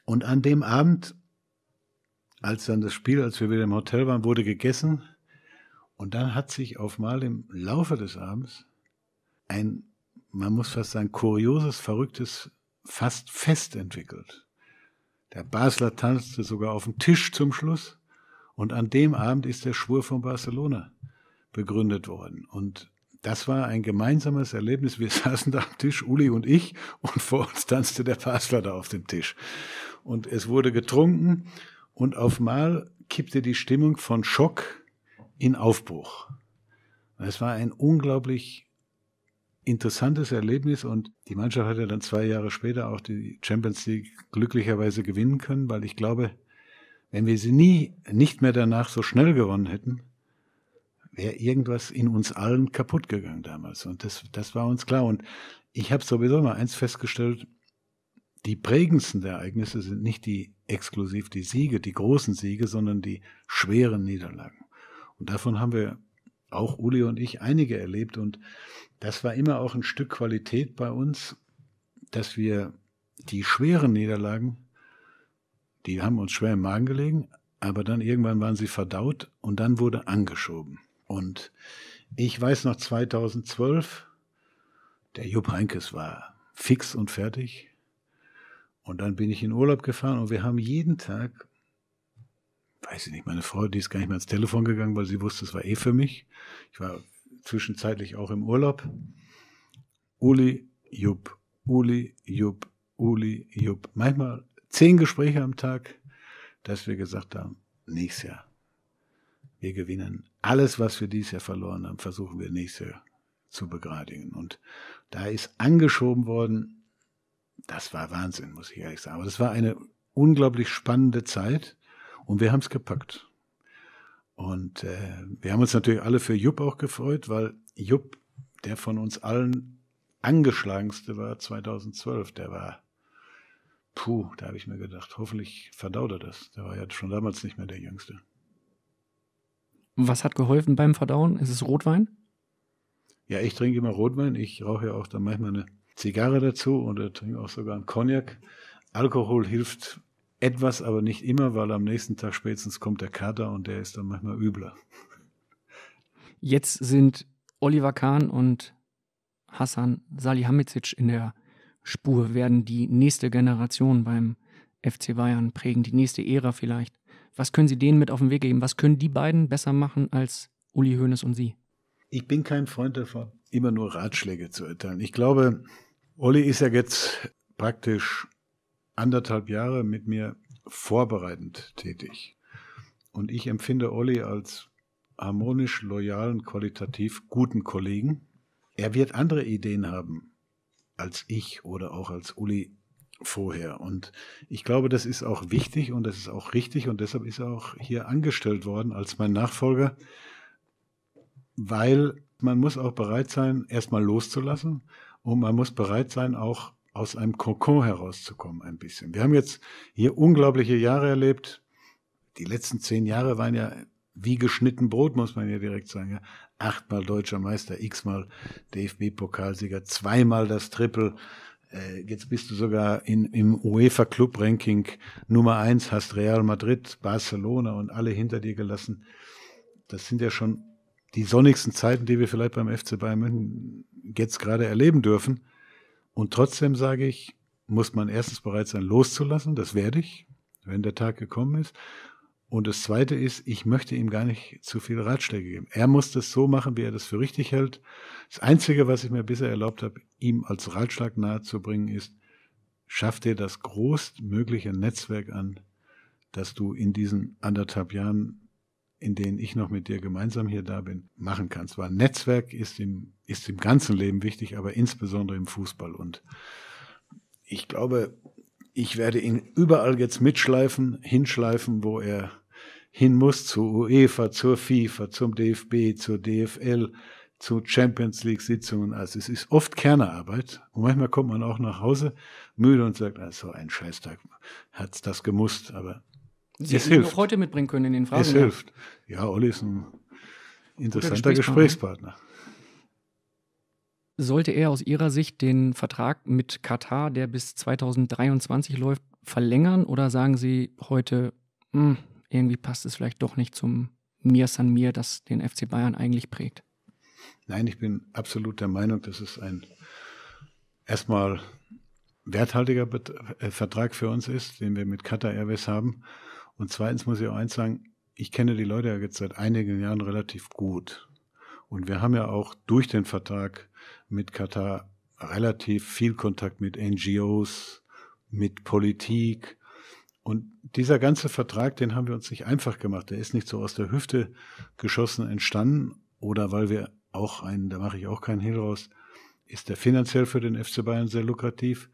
[SPEAKER 1] Und an dem Abend, als dann das Spiel, als wir wieder im Hotel waren, wurde gegessen. Und dann hat sich auf mal im Laufe des Abends ein, man muss fast sagen, kurioses, verrücktes, fast Fest entwickelt. Der Basler tanzte sogar auf dem Tisch zum Schluss. Und an dem Abend ist der Schwur von Barcelona begründet worden. Und das war ein gemeinsames Erlebnis. Wir <laughs> saßen da am Tisch, Uli und ich, und vor uns tanzte der Basler da auf dem Tisch. Und es wurde getrunken und auf mal kippte die Stimmung von Schock in Aufbruch. Es war ein unglaublich interessantes Erlebnis und die Mannschaft hat ja dann zwei Jahre später auch die Champions League glücklicherweise gewinnen können, weil ich glaube, wenn wir sie nie, nicht mehr danach so schnell gewonnen hätten, wäre irgendwas in uns allen kaputt gegangen damals. Und das, das war uns klar. Und ich habe sowieso mal eins festgestellt, die prägendsten Ereignisse sind nicht die exklusiv die Siege, die großen Siege, sondern die schweren Niederlagen. Und davon haben wir auch Uli und ich einige erlebt. Und das war immer auch ein Stück Qualität bei uns, dass wir die schweren Niederlagen, die haben uns schwer im Magen gelegen, aber dann irgendwann waren sie verdaut und dann wurde angeschoben. Und ich weiß noch 2012, der Jupp Heinkes war fix und fertig. Und dann bin ich in Urlaub gefahren und wir haben jeden Tag, weiß ich nicht, meine Frau, die ist gar nicht mehr ans Telefon gegangen, weil sie wusste, es war eh für mich. Ich war zwischenzeitlich auch im Urlaub. Uli, Jupp, Uli, Jupp, Uli, Jupp. Manchmal zehn Gespräche am Tag, dass wir gesagt haben, nächstes Jahr, wir gewinnen. Alles, was wir dieses Jahr verloren haben, versuchen wir nächstes Jahr zu begradigen. Und da ist angeschoben worden, das war Wahnsinn, muss ich ehrlich sagen. Aber das war eine unglaublich spannende Zeit und wir haben es gepackt. Und äh, wir haben uns natürlich alle für Jupp auch gefreut, weil Jupp, der von uns allen angeschlagenste war 2012, der war, puh, da habe ich mir gedacht, hoffentlich verdaut er das. Der war ja schon damals nicht mehr der Jüngste.
[SPEAKER 2] Was hat geholfen beim Verdauen? Ist es Rotwein?
[SPEAKER 1] Ja, ich trinke immer Rotwein. Ich rauche ja auch dann manchmal eine Zigarre dazu oder trinke auch sogar einen Cognac. Alkohol hilft etwas, aber nicht immer, weil am nächsten Tag spätestens kommt der Kater und der ist dann manchmal übler.
[SPEAKER 2] Jetzt sind Oliver Kahn und Hassan Salihamidzic in der Spur, werden die nächste Generation beim FC Bayern prägen, die nächste Ära vielleicht. Was können Sie denen mit auf den Weg geben? Was können die beiden besser machen als Uli Hoeneß und Sie?
[SPEAKER 1] Ich bin kein Freund davon, immer nur Ratschläge zu erteilen. Ich glaube, Uli ist ja jetzt praktisch anderthalb Jahre mit mir vorbereitend tätig. Und ich empfinde Olli als harmonisch, loyalen, qualitativ guten Kollegen. Er wird andere Ideen haben als ich oder auch als Uli vorher. Und ich glaube, das ist auch wichtig und das ist auch richtig und deshalb ist er auch hier angestellt worden als mein Nachfolger, weil man muss auch bereit sein, erstmal loszulassen und man muss bereit sein, auch aus einem Kokon herauszukommen ein bisschen. Wir haben jetzt hier unglaubliche Jahre erlebt. Die letzten zehn Jahre waren ja wie geschnitten Brot, muss man ja direkt sagen. Ja. Achtmal deutscher Meister, x-mal DFB-Pokalsieger, zweimal das Triple. Äh, jetzt bist du sogar in, im UEFA Club Ranking Nummer eins, hast Real Madrid, Barcelona und alle hinter dir gelassen. Das sind ja schon die sonnigsten Zeiten, die wir vielleicht beim FC Bayern München jetzt gerade erleben dürfen. Und trotzdem sage ich, muss man erstens bereit sein, loszulassen. Das werde ich, wenn der Tag gekommen ist. Und das Zweite ist, ich möchte ihm gar nicht zu viele Ratschläge geben. Er muss das so machen, wie er das für richtig hält. Das Einzige, was ich mir bisher erlaubt habe, ihm als Ratschlag nahezubringen, ist, schaff dir das größtmögliche Netzwerk an, das du in diesen anderthalb Jahren, in denen ich noch mit dir gemeinsam hier da bin, machen kannst. Weil Netzwerk ist im, ist im ganzen Leben wichtig, aber insbesondere im Fußball. Und ich glaube, ich werde ihn überall jetzt mitschleifen, hinschleifen, wo er hin muss zur UEFA, zur FIFA, zum DFB, zur DFL, zu Champions League Sitzungen. Also es ist oft Kernearbeit und manchmal kommt man auch nach Hause müde und sagt, also ein Scheißtag, hat's das gemusst, aber
[SPEAKER 2] Sie es hilft. heute mitbringen können in den Fragen.
[SPEAKER 1] Es hilft. Ja, Olli ist ein interessanter Gesprächspartner.
[SPEAKER 2] Sollte er aus Ihrer Sicht den Vertrag mit Katar, der bis 2023 läuft, verlängern oder sagen Sie heute, mh, hm, irgendwie passt es vielleicht doch nicht zum Mir San Mir, das den FC Bayern eigentlich prägt.
[SPEAKER 1] Nein, ich bin absolut der Meinung, dass es ein erstmal werthaltiger äh, Vertrag für uns ist, den wir mit Qatar Airways haben. Und zweitens muss ich auch eins sagen, ich kenne die Leute ja jetzt seit einigen Jahren relativ gut. Und wir haben ja auch durch den Vertrag mit Katar relativ viel Kontakt mit NGOs, mit Politik, und dieser ganze Vertrag, den haben wir uns nicht einfach gemacht. Der ist nicht so aus der Hüfte geschossen entstanden oder weil wir auch einen, da mache ich auch keinen Hehl raus, ist der finanziell für den FC Bayern sehr lukrativ,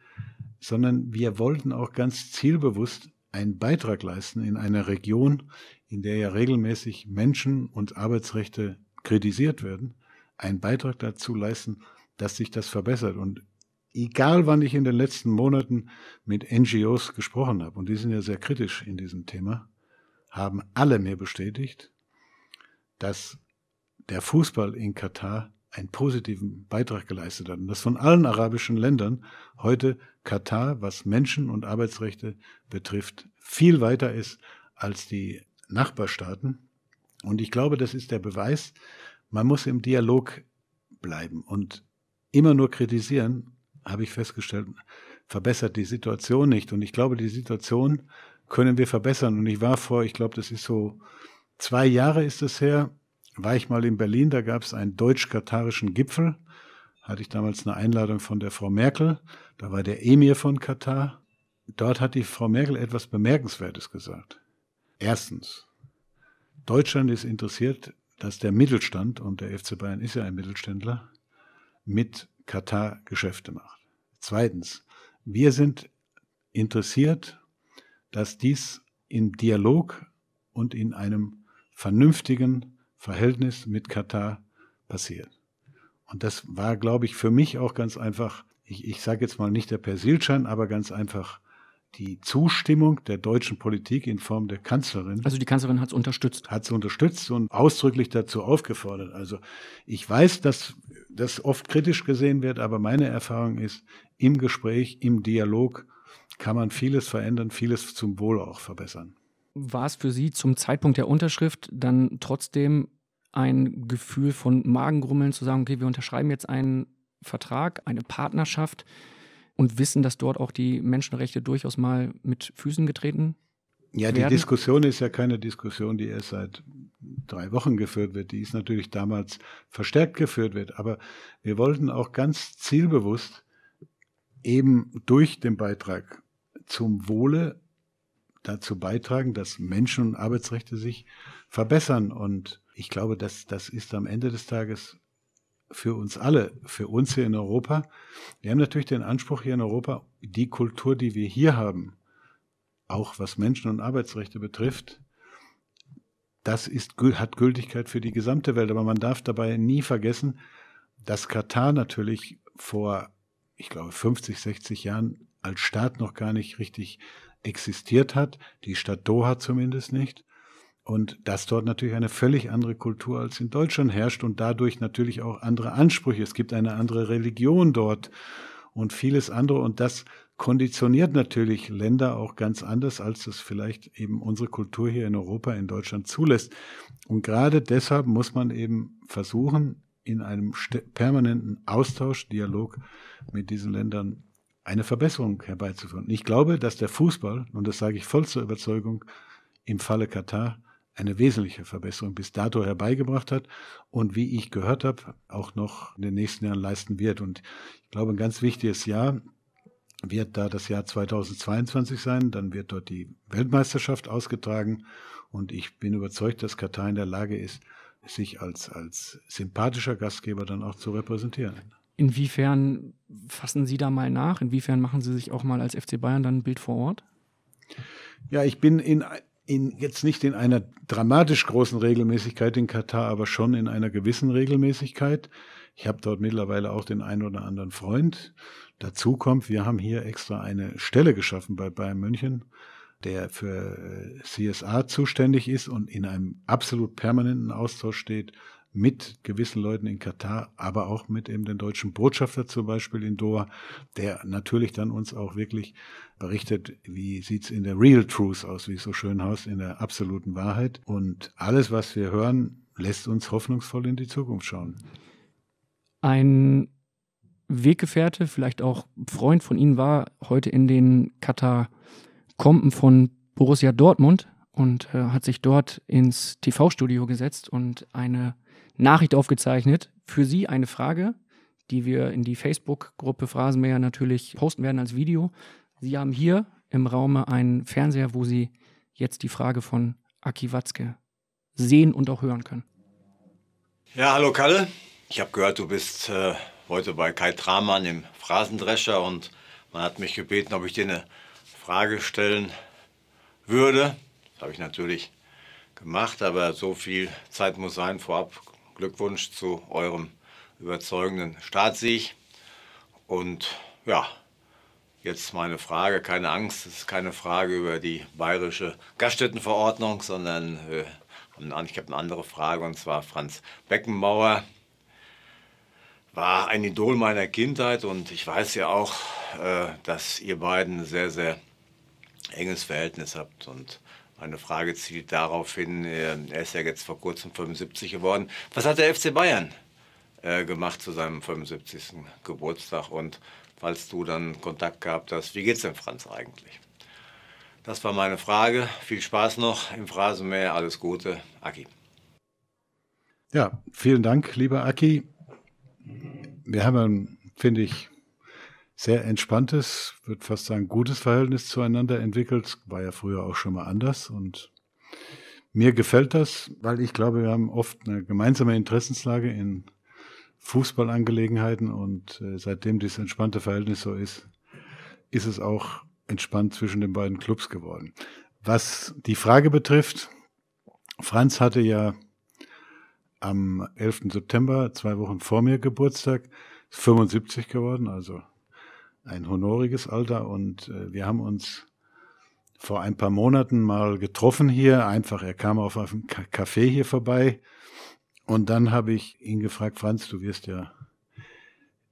[SPEAKER 1] sondern wir wollten auch ganz zielbewusst einen Beitrag leisten in einer Region, in der ja regelmäßig Menschen und Arbeitsrechte kritisiert werden, einen Beitrag dazu leisten, dass sich das verbessert. Und egal wann ich in den letzten Monaten mit NGOs gesprochen habe, und die sind ja sehr kritisch in diesem Thema, haben alle mir bestätigt, dass der Fußball in Katar einen positiven Beitrag geleistet hat. Und dass von allen arabischen Ländern heute Katar, was Menschen- und Arbeitsrechte betrifft, viel weiter ist als die Nachbarstaaten. Und ich glaube, das ist der Beweis, man muss im Dialog bleiben und immer nur kritisieren habe ich festgestellt, verbessert die Situation nicht. Und ich glaube, die Situation können wir verbessern. Und ich war vor, ich glaube, das ist so zwei Jahre ist es her, war ich mal in Berlin, da gab es einen deutsch-katarischen Gipfel. Hatte ich damals eine Einladung von der Frau Merkel. Da war der Emir von Katar. Dort hat die Frau Merkel etwas Bemerkenswertes gesagt. Erstens, Deutschland ist interessiert, dass der Mittelstand, und der FC Bayern ist ja ein Mittelständler, mit Katar Geschäfte macht. Zweitens, wir sind interessiert, dass dies im Dialog und in einem vernünftigen Verhältnis mit Katar passiert. Und das war, glaube ich, für mich auch ganz einfach, ich, ich sage jetzt mal nicht der Persilschein, aber ganz einfach die Zustimmung der deutschen Politik in Form der Kanzlerin.
[SPEAKER 2] Also die Kanzlerin hat es unterstützt.
[SPEAKER 1] Hat es unterstützt und ausdrücklich dazu aufgefordert. Also ich weiß, dass das oft kritisch gesehen wird, aber meine Erfahrung ist, im Gespräch, im Dialog kann man vieles verändern, vieles zum Wohl auch verbessern.
[SPEAKER 2] War es für Sie zum Zeitpunkt der Unterschrift dann trotzdem ein Gefühl von Magengrummeln zu sagen, okay, wir unterschreiben jetzt einen Vertrag, eine Partnerschaft und wissen, dass dort auch die Menschenrechte durchaus mal mit Füßen getreten
[SPEAKER 1] ja, die werden? Diskussion ist ja keine Diskussion, die erst seit drei Wochen geführt wird. Die ist natürlich damals verstärkt geführt wird. Aber wir wollten auch ganz zielbewusst eben durch den Beitrag zum Wohle dazu beitragen, dass Menschen und Arbeitsrechte sich verbessern. Und ich glaube, dass das ist am Ende des Tages für uns alle, für uns hier in Europa. Wir haben natürlich den Anspruch hier in Europa, die Kultur, die wir hier haben, auch was Menschen- und Arbeitsrechte betrifft, das ist, hat Gültigkeit für die gesamte Welt. Aber man darf dabei nie vergessen, dass Katar natürlich vor, ich glaube, 50, 60 Jahren als Staat noch gar nicht richtig existiert hat. Die Stadt Doha zumindest nicht. Und dass dort natürlich eine völlig andere Kultur als in Deutschland herrscht und dadurch natürlich auch andere Ansprüche. Es gibt eine andere Religion dort und vieles andere. Und das konditioniert natürlich Länder auch ganz anders, als es vielleicht eben unsere Kultur hier in Europa, in Deutschland zulässt. Und gerade deshalb muss man eben versuchen, in einem permanenten Austausch, Dialog mit diesen Ländern eine Verbesserung herbeizuführen. Ich glaube, dass der Fußball, und das sage ich voll zur Überzeugung, im Falle Katar eine wesentliche Verbesserung bis dato herbeigebracht hat und wie ich gehört habe, auch noch in den nächsten Jahren leisten wird. Und ich glaube, ein ganz wichtiges Jahr wird da das Jahr 2022 sein. Dann wird dort die Weltmeisterschaft ausgetragen und ich bin überzeugt, dass Katar in der Lage ist, sich als, als sympathischer Gastgeber dann auch zu repräsentieren.
[SPEAKER 2] Inwiefern fassen Sie da mal nach? Inwiefern machen Sie sich auch mal als FC Bayern dann ein Bild vor Ort?
[SPEAKER 1] Ja, ich bin in, in, jetzt nicht in einer dramatisch großen Regelmäßigkeit in Katar, aber schon in einer gewissen Regelmäßigkeit. Ich habe dort mittlerweile auch den einen oder anderen Freund. Dazu kommt, wir haben hier extra eine Stelle geschaffen bei Bayern München, der für äh, CSA zuständig ist und in einem absolut permanenten Austausch steht mit gewissen Leuten in Katar, aber auch mit eben den deutschen Botschafter zum Beispiel in Doha, der natürlich dann uns auch wirklich berichtet, wie sieht's in der Real Truth aus, wie es so schön heißt, in der absoluten Wahrheit. Und alles, was wir hören, lässt uns hoffnungsvoll in die Zukunft schauen.
[SPEAKER 2] Ein Weggefährte, vielleicht auch Freund von Ihnen war heute in den Katakomben von Borussia Dortmund und äh, hat sich dort ins TV-Studio gesetzt und eine Nachricht aufgezeichnet. Für Sie eine Frage, die wir in die Facebook-Gruppe Phrasenmäher natürlich posten werden als Video. Sie haben hier im Raume einen Fernseher, wo Sie jetzt die Frage von Aki Watzke sehen und auch hören können.
[SPEAKER 9] Ja, hallo Kalle. Ich habe gehört, du bist äh, heute bei Kai Tramann im Phrasendrescher und man hat mich gebeten, ob ich dir eine Frage stellen würde. Das habe ich natürlich gemacht, aber so viel Zeit muss sein. Vorab Glückwunsch zu eurem überzeugenden Startsieg. Und ja, jetzt meine Frage, keine Angst, es ist keine Frage über die bayerische Gaststättenverordnung, sondern äh, ich habe eine andere Frage und zwar Franz Beckenbauer war ein Idol meiner Kindheit und ich weiß ja auch, äh, dass ihr beiden ein sehr, sehr enges Verhältnis habt und meine Frage zielt darauf hin, äh, er ist ja jetzt vor kurzem 75 geworden. Was hat der FC Bayern äh, gemacht zu seinem 75. Geburtstag? Und falls du dann Kontakt gehabt hast, wie geht's denn Franz eigentlich? Das war meine Frage. Viel Spaß noch im Phrasenmäher. Alles Gute, Aki.
[SPEAKER 1] Ja, vielen Dank, lieber Aki. Wir haben finde ich, sehr entspanntes, würde fast sagen, gutes Verhältnis zueinander entwickelt. War ja früher auch schon mal anders und mir gefällt das, weil ich glaube, wir haben oft eine gemeinsame Interessenslage in Fußballangelegenheiten und äh, seitdem dieses entspannte Verhältnis so ist, ist es auch entspannt zwischen den beiden Clubs geworden. Was die Frage betrifft, Franz hatte ja am 11. September, zwei Wochen vor mir Geburtstag, 75 geworden, also ein honoriges Alter. Und äh, wir haben uns vor ein paar Monaten mal getroffen hier. Einfach, er kam auf einem Café hier vorbei. Und dann habe ich ihn gefragt, Franz, du wirst ja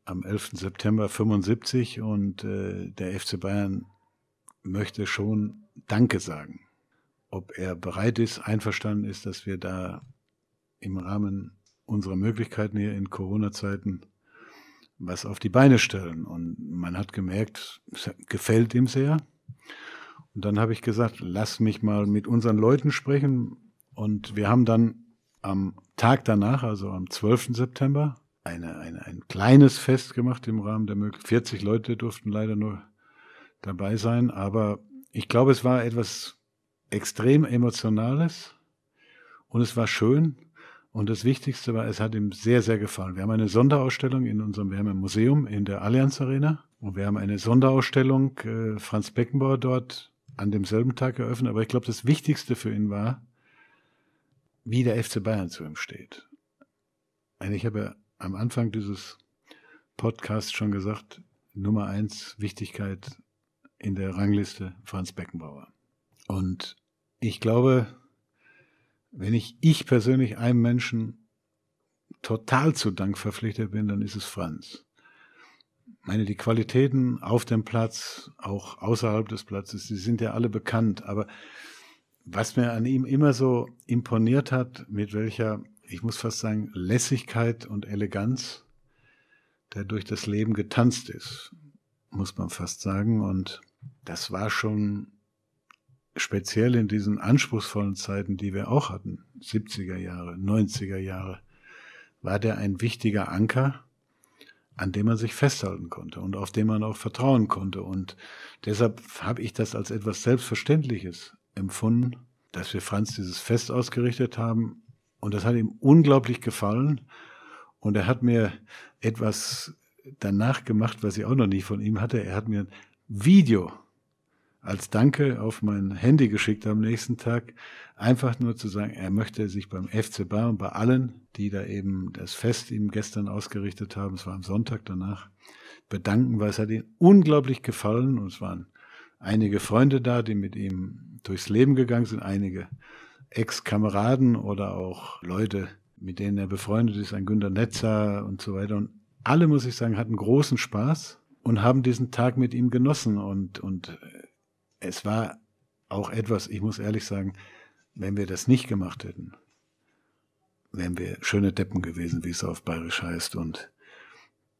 [SPEAKER 1] am 11. September 75 und äh, der FC Bayern möchte schon Danke sagen. Ob er bereit ist, einverstanden ist, dass wir da im Rahmen unserer Möglichkeiten hier in Corona-Zeiten was auf die Beine stellen. Und man hat gemerkt, es gefällt ihm sehr. Und dann habe ich gesagt, lass mich mal mit unseren Leuten sprechen. Und wir haben dann am Tag danach, also am 12. September, eine, eine, ein kleines Fest gemacht im Rahmen der Möglichkeit. 40 Leute durften leider nur dabei sein, aber ich glaube, es war etwas extrem Emotionales und es war schön. Und das Wichtigste war, es hat ihm sehr, sehr gefallen. Wir haben eine Sonderausstellung in unserem, wir haben ein Museum in der Allianz Arena und wir haben eine Sonderausstellung, äh, Franz Beckenbauer dort an demselben Tag eröffnet. Aber ich glaube, das Wichtigste für ihn war, wie der FC Bayern zu ihm steht. Ich habe ja am Anfang dieses Podcasts schon gesagt, Nummer eins Wichtigkeit in der Rangliste Franz Beckenbauer. Und ich glaube, wenn ich, ich persönlich einem Menschen total zu Dank verpflichtet bin, dann ist es Franz. Ich meine, die Qualitäten auf dem Platz, auch außerhalb des Platzes, die sind ja alle bekannt. Aber was mir an ihm immer so imponiert hat, mit welcher, ich muss fast sagen, Lässigkeit und Eleganz, der durch das Leben getanzt ist, muss man fast sagen. Und das war schon speziell in diesen anspruchsvollen Zeiten, die wir auch hatten, 70er Jahre, 90er Jahre, war der ein wichtiger Anker, an dem man sich festhalten konnte und auf dem man auch vertrauen konnte. Und deshalb habe ich das als etwas Selbstverständliches empfunden, dass wir Franz dieses Fest ausgerichtet haben. Und das hat ihm unglaublich gefallen. Und er hat mir etwas danach gemacht, was ich auch noch nie von ihm hatte. Er hat mir ein Video als Danke auf mein Handy geschickt am nächsten Tag, einfach nur zu sagen, er möchte sich beim FC Bayern, bei allen, die da eben das Fest ihm gestern ausgerichtet haben, es war am Sonntag danach, bedanken, weil es hat ihm unglaublich gefallen und es waren einige Freunde da, die mit ihm durchs Leben gegangen sind, einige Ex-Kameraden oder auch Leute, mit denen er befreundet ist, ein Günter Netzer und so weiter. Und alle, muss ich sagen, hatten großen Spaß und haben diesen Tag mit ihm genossen und, und es war auch etwas, ich muss ehrlich sagen, wenn wir das nicht gemacht hätten, wären wir schöne Deppen gewesen, wie es auf Bayerisch heißt. Und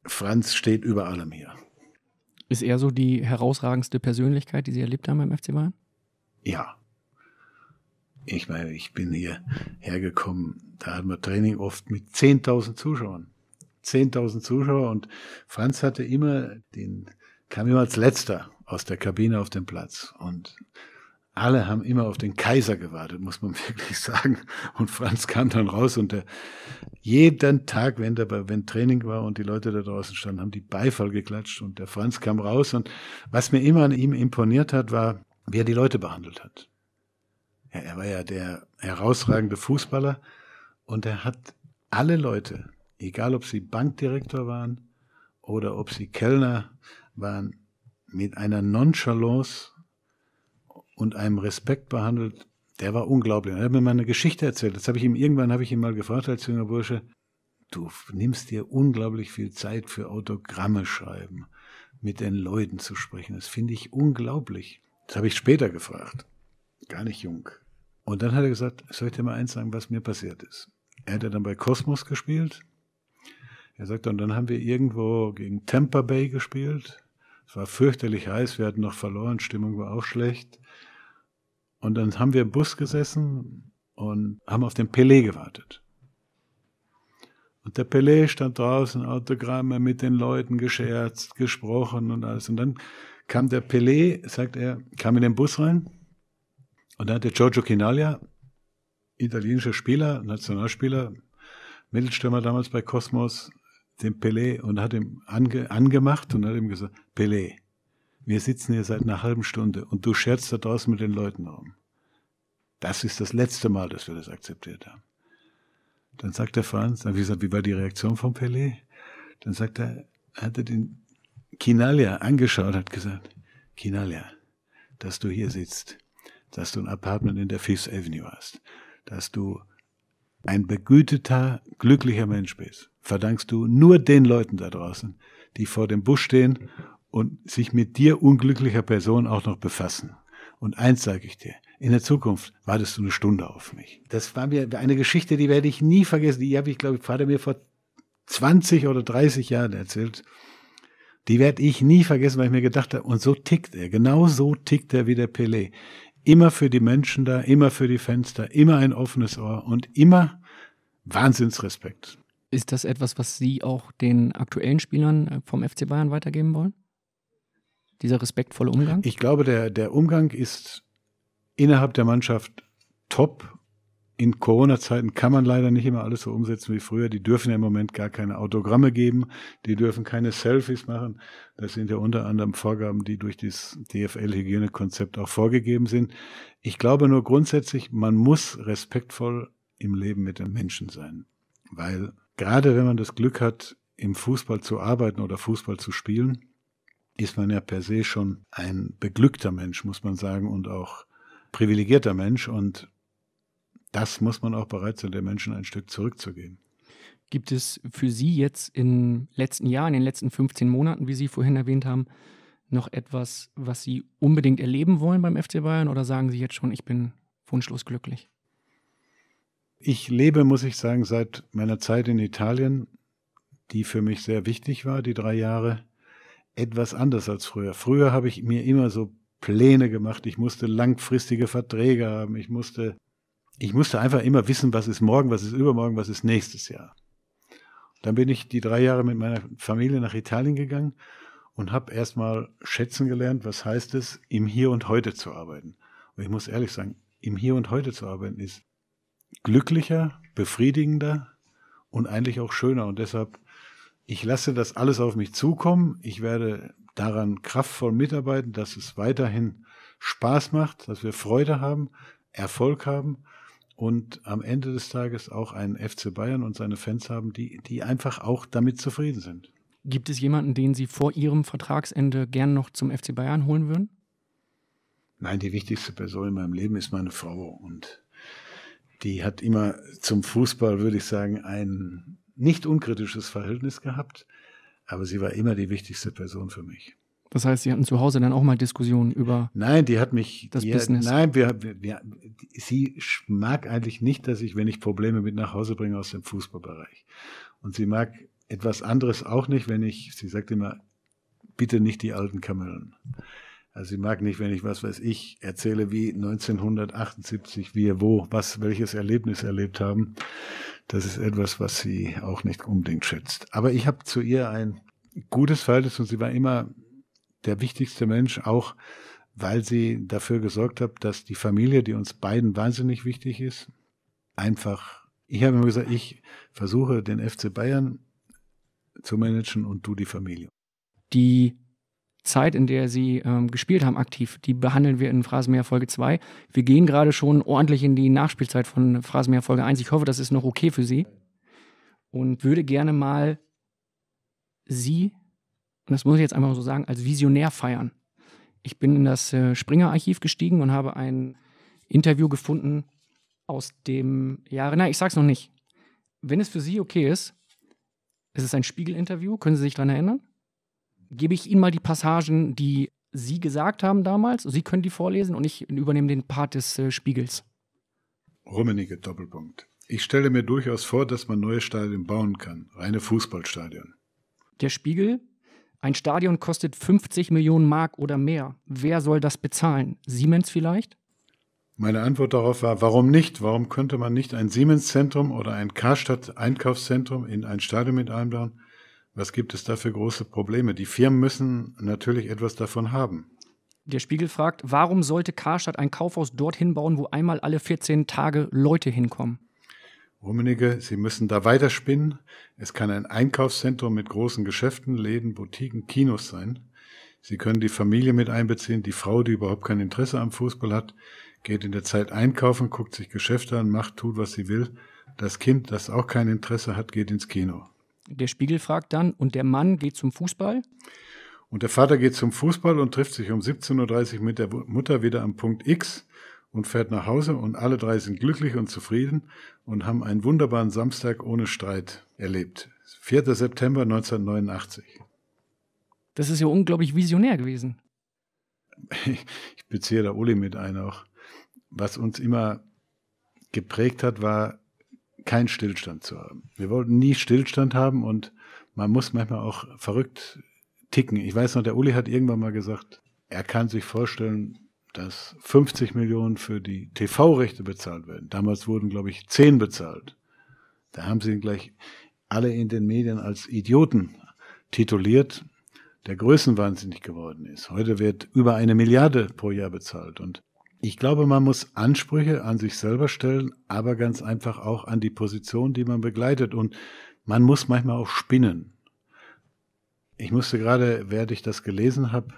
[SPEAKER 1] Franz steht über allem hier.
[SPEAKER 2] Ist er so die herausragendste Persönlichkeit, die Sie erlebt haben beim FC Bayern?
[SPEAKER 1] Ja. Ich meine, ich bin hier hergekommen, da hatten wir Training oft mit 10.000 Zuschauern. 10.000 Zuschauer und Franz hatte immer den, kam immer als Letzter aus der Kabine auf den Platz. Und alle haben immer auf den Kaiser gewartet, muss man <laughs> wirklich sagen. Und Franz kam dann raus und der, jeden Tag, wenn, der, wenn Training war und die Leute da draußen standen, haben die Beifall geklatscht und der Franz kam raus. Und was mir immer an ihm imponiert hat, war, wie er die Leute behandelt hat. Ja, er war ja der herausragende Fußballer und er hat alle Leute, egal ob sie Bankdirektor waren oder ob sie Kellner waren, mit einer Nonchalance und einem Respekt behandelt, der war unglaublich. Er hat mir mal eine Geschichte erzählt. Das habe ich ihm irgendwann habe ich ihn mal gefragt als junger Bursche. Du nimmst dir unglaublich viel Zeit für Autogramme schreiben, mit den Leuten zu sprechen. Das finde ich unglaublich. Das habe ich später gefragt. Gar nicht jung. Und dann hat er gesagt, soll ich dir mal eins sagen, was mir passiert ist? Er hat ja dann bei Cosmos gespielt. Er sagt, und dann haben wir irgendwo gegen Tampa Bay gespielt. Es war fürchterlich heiß, wir hatten noch verloren, Stimmung war auch schlecht. Und dann haben wir im Bus gesessen und haben auf den Pelé gewartet. Und der Pelé stand draußen, Autogramme mit den Leuten gescherzt, gesprochen und alles. Und dann kam der Pelé, sagt er, kam in den Bus rein und dann hat der Giorgio Chinaglia, italienischer Spieler, Nationalspieler, Mittelstürmer damals bei Cosmos, den Pelé und hat ihm ange, angemacht und hat ihm gesagt, Pelé, wir sitzen hier seit einer halben Stunde und du scherzt da draußen mit den Leuten rum. Das ist das letzte Mal, dass wir das akzeptiert haben. Dann sagt der Franz, wie gesagt, wie war die Reaktion von Pelé? Dann sagt er, hat er den Kinalia angeschaut, hat gesagt, Kinalia, dass du hier sitzt, dass du ein Apartment in der Fifth Avenue hast, dass du ein begüteter, glücklicher Mensch bist, verdankst du nur den Leuten da draußen, die vor dem Busch stehen und sich mit dir unglücklicher Person auch noch befassen. Und eins sage ich dir, in der Zukunft wartest du eine Stunde auf mich. Das war mir eine Geschichte, die werde ich nie vergessen. Die habe ich, glaube ich, Vater mir vor 20 oder 30 Jahren erzählt. Die werde ich nie vergessen, weil ich mir gedacht habe, und so tickt er, genau so tickt er wie der Pelé. Immer für die Menschen da, immer für die Fenster, immer ein offenes Ohr und immer Wahnsinnsrespekt.
[SPEAKER 2] Ist das etwas, was Sie auch den aktuellen Spielern äh, vom FC Bayern weitergeben wollen? Dieser respektvolle Umgang?
[SPEAKER 1] Ich glaube, der, der Umgang ist innerhalb der Mannschaft top in Corona-Zeiten kann man leider nicht immer alles so umsetzen wie früher. Die dürfen ja im Moment gar keine Autogramme geben, die dürfen keine Selfies machen. Das sind ja unter anderem Vorgaben, die durch das DFL-Hygienekonzept auch vorgegeben sind. Ich glaube nur grundsätzlich, man muss respektvoll im Leben mit den Menschen sein. Weil gerade wenn man das Glück hat, im Fußball zu arbeiten oder Fußball zu spielen, ist man ja per se schon ein beglückter Mensch, muss man sagen, und auch privilegierter Mensch. Und das muss man auch bereit sein, den Menschen ein Stück zurückzugeben.
[SPEAKER 2] Gibt es für Sie jetzt im letzten Jahr, in den letzten 15 Monaten, wie Sie vorhin erwähnt haben, noch etwas, was Sie unbedingt erleben wollen beim FC Bayern oder sagen Sie jetzt schon, ich bin wunschlos glücklich?
[SPEAKER 1] Ich lebe, muss ich sagen, seit meiner Zeit in Italien, die für mich sehr wichtig war, die drei Jahre, etwas anders als früher. Früher habe ich mir immer so Pläne gemacht, ich musste langfristige Verträge haben, ich musste ich musste einfach immer wissen, was ist morgen, was ist übermorgen, was ist nächstes Jahr. Dann bin ich die drei Jahre mit meiner Familie nach Italien gegangen und habe erstmal schätzen gelernt, was heißt es, im Hier und Heute zu arbeiten. Und ich muss ehrlich sagen, im Hier und Heute zu arbeiten ist glücklicher, befriedigender und eigentlich auch schöner. Und deshalb, ich lasse das alles auf mich zukommen. Ich werde daran kraftvoll mitarbeiten, dass es weiterhin Spaß macht, dass wir Freude haben, Erfolg haben und am Ende des Tages auch einen FC Bayern und seine Fans haben, die, die einfach auch damit zufrieden sind.
[SPEAKER 2] Gibt es jemanden, den Sie vor Ihrem Vertragsende gern noch zum FC Bayern holen würden?
[SPEAKER 1] Nein, die wichtigste Person in meinem Leben ist meine Frau und die hat immer zum Fußball, würde ich sagen, ein nicht unkritisches Verhältnis gehabt, aber sie war immer die wichtigste Person für mich.
[SPEAKER 2] Das heißt, Sie hatten zu Hause dann auch mal Diskussionen über
[SPEAKER 1] Nein, die hat mich
[SPEAKER 2] das
[SPEAKER 1] die,
[SPEAKER 2] Business.
[SPEAKER 1] Nein, wir, wir, sie mag eigentlich nicht, dass ich, wenn ich Probleme mit nach Hause bringe aus dem Fußballbereich. Und sie mag etwas anderes auch nicht, wenn ich, sie sagt immer, bitte nicht die alten Kamellen. Also sie mag nicht, wenn ich was weiß ich erzähle, wie 1978 wir wo, was, welches Erlebnis erlebt haben. Das ist etwas, was sie auch nicht unbedingt schätzt. Aber ich habe zu ihr ein gutes Verhältnis und sie war immer der wichtigste Mensch, auch weil sie dafür gesorgt hat, dass die Familie, die uns beiden wahnsinnig wichtig ist, einfach, ich habe immer gesagt, ich versuche den FC Bayern zu managen und du die Familie.
[SPEAKER 2] Die Zeit, in der Sie ähm, gespielt haben, aktiv, die behandeln wir in Phrasenmäher Folge 2. Wir gehen gerade schon ordentlich in die Nachspielzeit von Phrasenmäher Folge 1. Ich hoffe, das ist noch okay für Sie. Und würde gerne mal Sie und das muss ich jetzt einfach so sagen, als Visionär feiern. Ich bin in das äh, Springer-Archiv gestiegen und habe ein Interview gefunden aus dem Jahre. Nein, ich sag's noch nicht. Wenn es für Sie okay ist, es ist ein Spiegel-Interview, können Sie sich daran erinnern? Gebe ich Ihnen mal die Passagen, die Sie gesagt haben damals. Sie können die vorlesen und ich übernehme den Part des äh, Spiegels.
[SPEAKER 1] Rummenige Doppelpunkt. Ich stelle mir durchaus vor, dass man neue Stadien bauen kann. Reine Fußballstadien.
[SPEAKER 2] Der Spiegel ein Stadion kostet 50 Millionen Mark oder mehr. Wer soll das bezahlen? Siemens vielleicht?
[SPEAKER 1] Meine Antwort darauf war, warum nicht? Warum könnte man nicht ein Siemens-Zentrum oder ein Karstadt-Einkaufszentrum in ein Stadion mit einbauen? Was gibt es da für große Probleme? Die Firmen müssen natürlich etwas davon haben.
[SPEAKER 2] Der Spiegel fragt, warum sollte Karstadt ein Kaufhaus dorthin bauen, wo einmal alle 14 Tage Leute hinkommen?
[SPEAKER 1] Rummenigge, Sie müssen da weiterspinnen. Es kann ein Einkaufszentrum mit großen Geschäften, Läden, Boutiquen, Kinos sein. Sie können die Familie mit einbeziehen. Die Frau, die überhaupt kein Interesse am Fußball hat, geht in der Zeit einkaufen, guckt sich Geschäfte an, macht, tut, was sie will. Das Kind, das auch kein Interesse hat, geht ins Kino.
[SPEAKER 2] Der Spiegel fragt dann, und der Mann geht zum Fußball?
[SPEAKER 1] Und der Vater geht zum Fußball und trifft sich um 17.30 Uhr mit der Mutter wieder am Punkt X und fährt nach Hause und alle drei sind glücklich und zufrieden und haben einen wunderbaren Samstag ohne Streit erlebt. 4. September 1989.
[SPEAKER 2] Das ist ja unglaublich visionär gewesen.
[SPEAKER 1] Ich beziehe da Uli mit ein auch. Was uns immer geprägt hat, war keinen Stillstand zu haben. Wir wollten nie Stillstand haben und man muss manchmal auch verrückt ticken. Ich weiß noch, der Uli hat irgendwann mal gesagt, er kann sich vorstellen, dass 50 Millionen für die TV-Rechte bezahlt werden. Damals wurden, glaube ich, 10 bezahlt. Da haben sie ihn gleich alle in den Medien als Idioten tituliert, der größenwahnsinnig geworden ist. Heute wird über eine Milliarde pro Jahr bezahlt. Und ich glaube, man muss Ansprüche an sich selber stellen, aber ganz einfach auch an die Position, die man begleitet. Und man muss manchmal auch spinnen. Ich musste gerade, während ich das gelesen habe,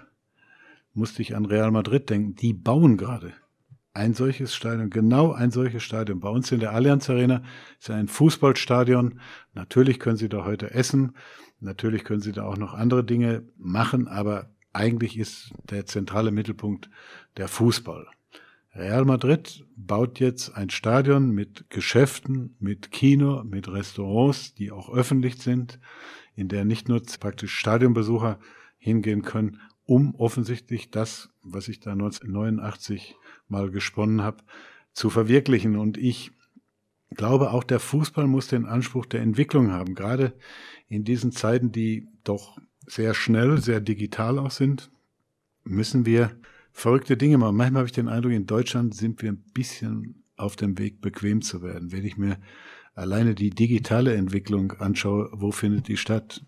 [SPEAKER 1] musste ich an Real Madrid denken. Die bauen gerade ein solches Stadion, genau ein solches Stadion. Bei uns in der Allianz Arena ist ein Fußballstadion. Natürlich können Sie da heute essen. Natürlich können Sie da auch noch andere Dinge machen, aber eigentlich ist der zentrale Mittelpunkt der Fußball. Real Madrid baut jetzt ein Stadion mit Geschäften, mit Kino, mit Restaurants, die auch öffentlich sind, in der nicht nur praktisch Stadionbesucher hingehen können, um offensichtlich das, was ich da 1989 mal gesponnen habe, zu verwirklichen. Und ich glaube, auch der Fußball muss den Anspruch der Entwicklung haben, gerade in diesen Zeiten, die doch sehr schnell, sehr digital auch sind, müssen wir verrückte Dinge machen. Manchmal habe ich den Eindruck, in Deutschland sind wir ein bisschen auf dem Weg, bequem zu werden. Wenn ich mir alleine die digitale Entwicklung anschaue, wo findet die statt?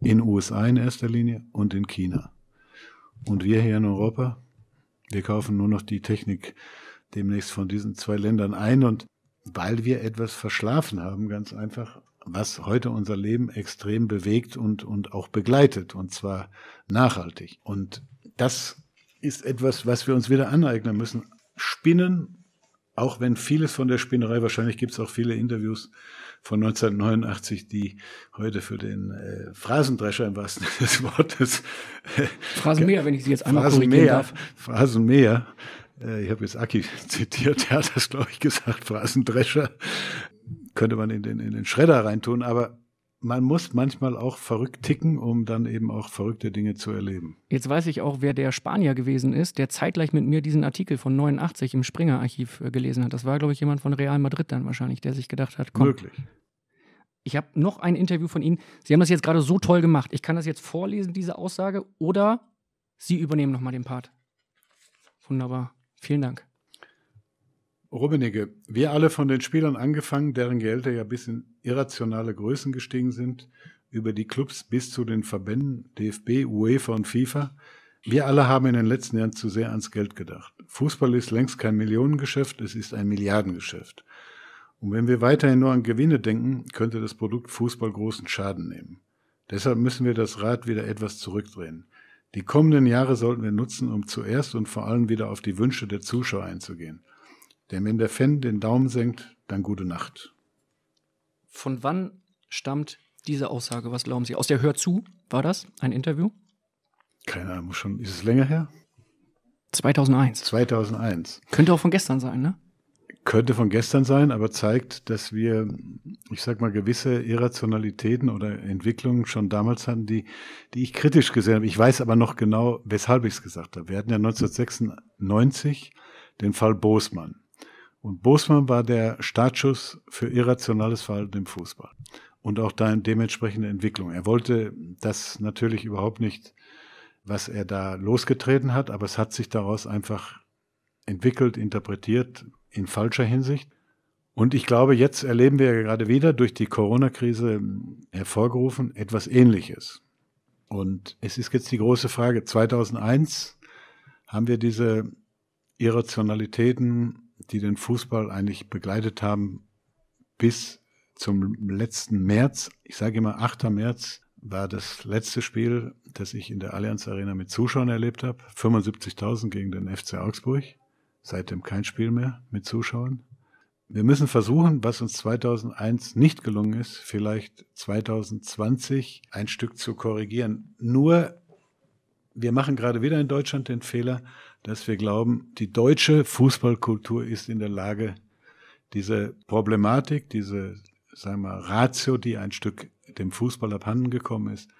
[SPEAKER 1] In USA in erster Linie und in China. Und wir hier in Europa, wir kaufen nur noch die Technik demnächst von diesen zwei Ländern ein und weil wir etwas verschlafen haben, ganz einfach, was heute unser Leben extrem bewegt und, und auch begleitet, und zwar nachhaltig. Und das ist etwas, was wir uns wieder aneignen müssen. Spinnen, auch wenn vieles von der Spinnerei, wahrscheinlich gibt es auch viele Interviews von 1989, die heute für den äh, Phrasendrescher im wahrsten Sinne des Wortes.
[SPEAKER 2] Äh, Phrasenmäher, wenn ich Sie jetzt einmal korrigieren darf.
[SPEAKER 1] Phrasenmäher. Äh, ich habe jetzt Aki <laughs> zitiert, der hat das, glaube ich, gesagt, Phrasendrescher. Könnte man in den, in den Schredder reintun, aber man muss manchmal auch verrückt ticken, um dann eben auch verrückte Dinge zu erleben.
[SPEAKER 2] Jetzt weiß ich auch, wer der Spanier gewesen ist, der zeitgleich mit mir diesen Artikel von 89 im Springer-Archiv äh, gelesen hat. Das war, glaube ich, jemand von Real Madrid dann wahrscheinlich, der sich gedacht hat, komm.
[SPEAKER 1] Möglich.
[SPEAKER 2] Ich habe noch ein Interview von Ihnen. Sie haben das jetzt gerade so toll gemacht. Ich kann das jetzt vorlesen, diese Aussage, oder Sie übernehmen nochmal den Part. Wunderbar. Vielen Dank.
[SPEAKER 1] Rummenigge, wir alle von den Spielern angefangen, deren Gehälter ja bis in irrationale Größen gestiegen sind, über die Clubs bis zu den Verbänden DFB, UEFA und FIFA. Wir alle haben in den letzten Jahren zu sehr ans Geld gedacht. Fußball ist längst kein Millionengeschäft, es ist ein Milliardengeschäft. Und wenn wir weiterhin nur an Gewinne denken, könnte das Produkt Fußball großen Schaden nehmen. Deshalb müssen wir das Rad wieder etwas zurückdrehen. Die kommenden Jahre sollten wir nutzen, um zuerst und vor allem wieder auf die Wünsche der Zuschauer einzugehen. Denn wenn der Fan den Daumen senkt, dann gute Nacht.
[SPEAKER 2] Von wann stammt diese Aussage? Was glauben Sie? Aus der Hör zu war das ein Interview?
[SPEAKER 1] Keine Ahnung, schon. Ist es länger her?
[SPEAKER 2] 2001.
[SPEAKER 1] 2001.
[SPEAKER 2] Könnte auch von gestern sein, ne?
[SPEAKER 1] Könnte von gestern sein, aber zeigt, dass wir, ich sag mal, gewisse Irrationalitäten oder Entwicklungen schon damals hatten, die, die ich kritisch gesehen habe. Ich weiß aber noch genau, weshalb ich es gesagt habe. Wir hatten ja 1996 den Fall Bosmann. Und Bosmann war der Startschuss für irrationales Verhalten im Fußball und auch da dementsprechende Entwicklung. Er wollte das natürlich überhaupt nicht, was er da losgetreten hat, aber es hat sich daraus einfach entwickelt, interpretiert in falscher Hinsicht. Und ich glaube, jetzt erleben wir gerade wieder durch die Corona-Krise hervorgerufen etwas Ähnliches. Und es ist jetzt die große Frage, 2001 haben wir diese Irrationalitäten die den Fußball eigentlich begleitet haben bis zum letzten März. Ich sage immer 8. März war das letzte Spiel, das ich in der Allianz Arena mit Zuschauern erlebt habe. 75.000 gegen den FC Augsburg. Seitdem kein Spiel mehr mit Zuschauern. Wir müssen versuchen, was uns 2001 nicht gelungen ist, vielleicht 2020 ein Stück zu korrigieren. Nur, wir machen gerade wieder in Deutschland den Fehler, dass wir glauben, die deutsche Fußballkultur ist in der Lage, diese Problematik, diese, sagen wir, Ratio, die ein Stück dem Fußball abhanden gekommen ist,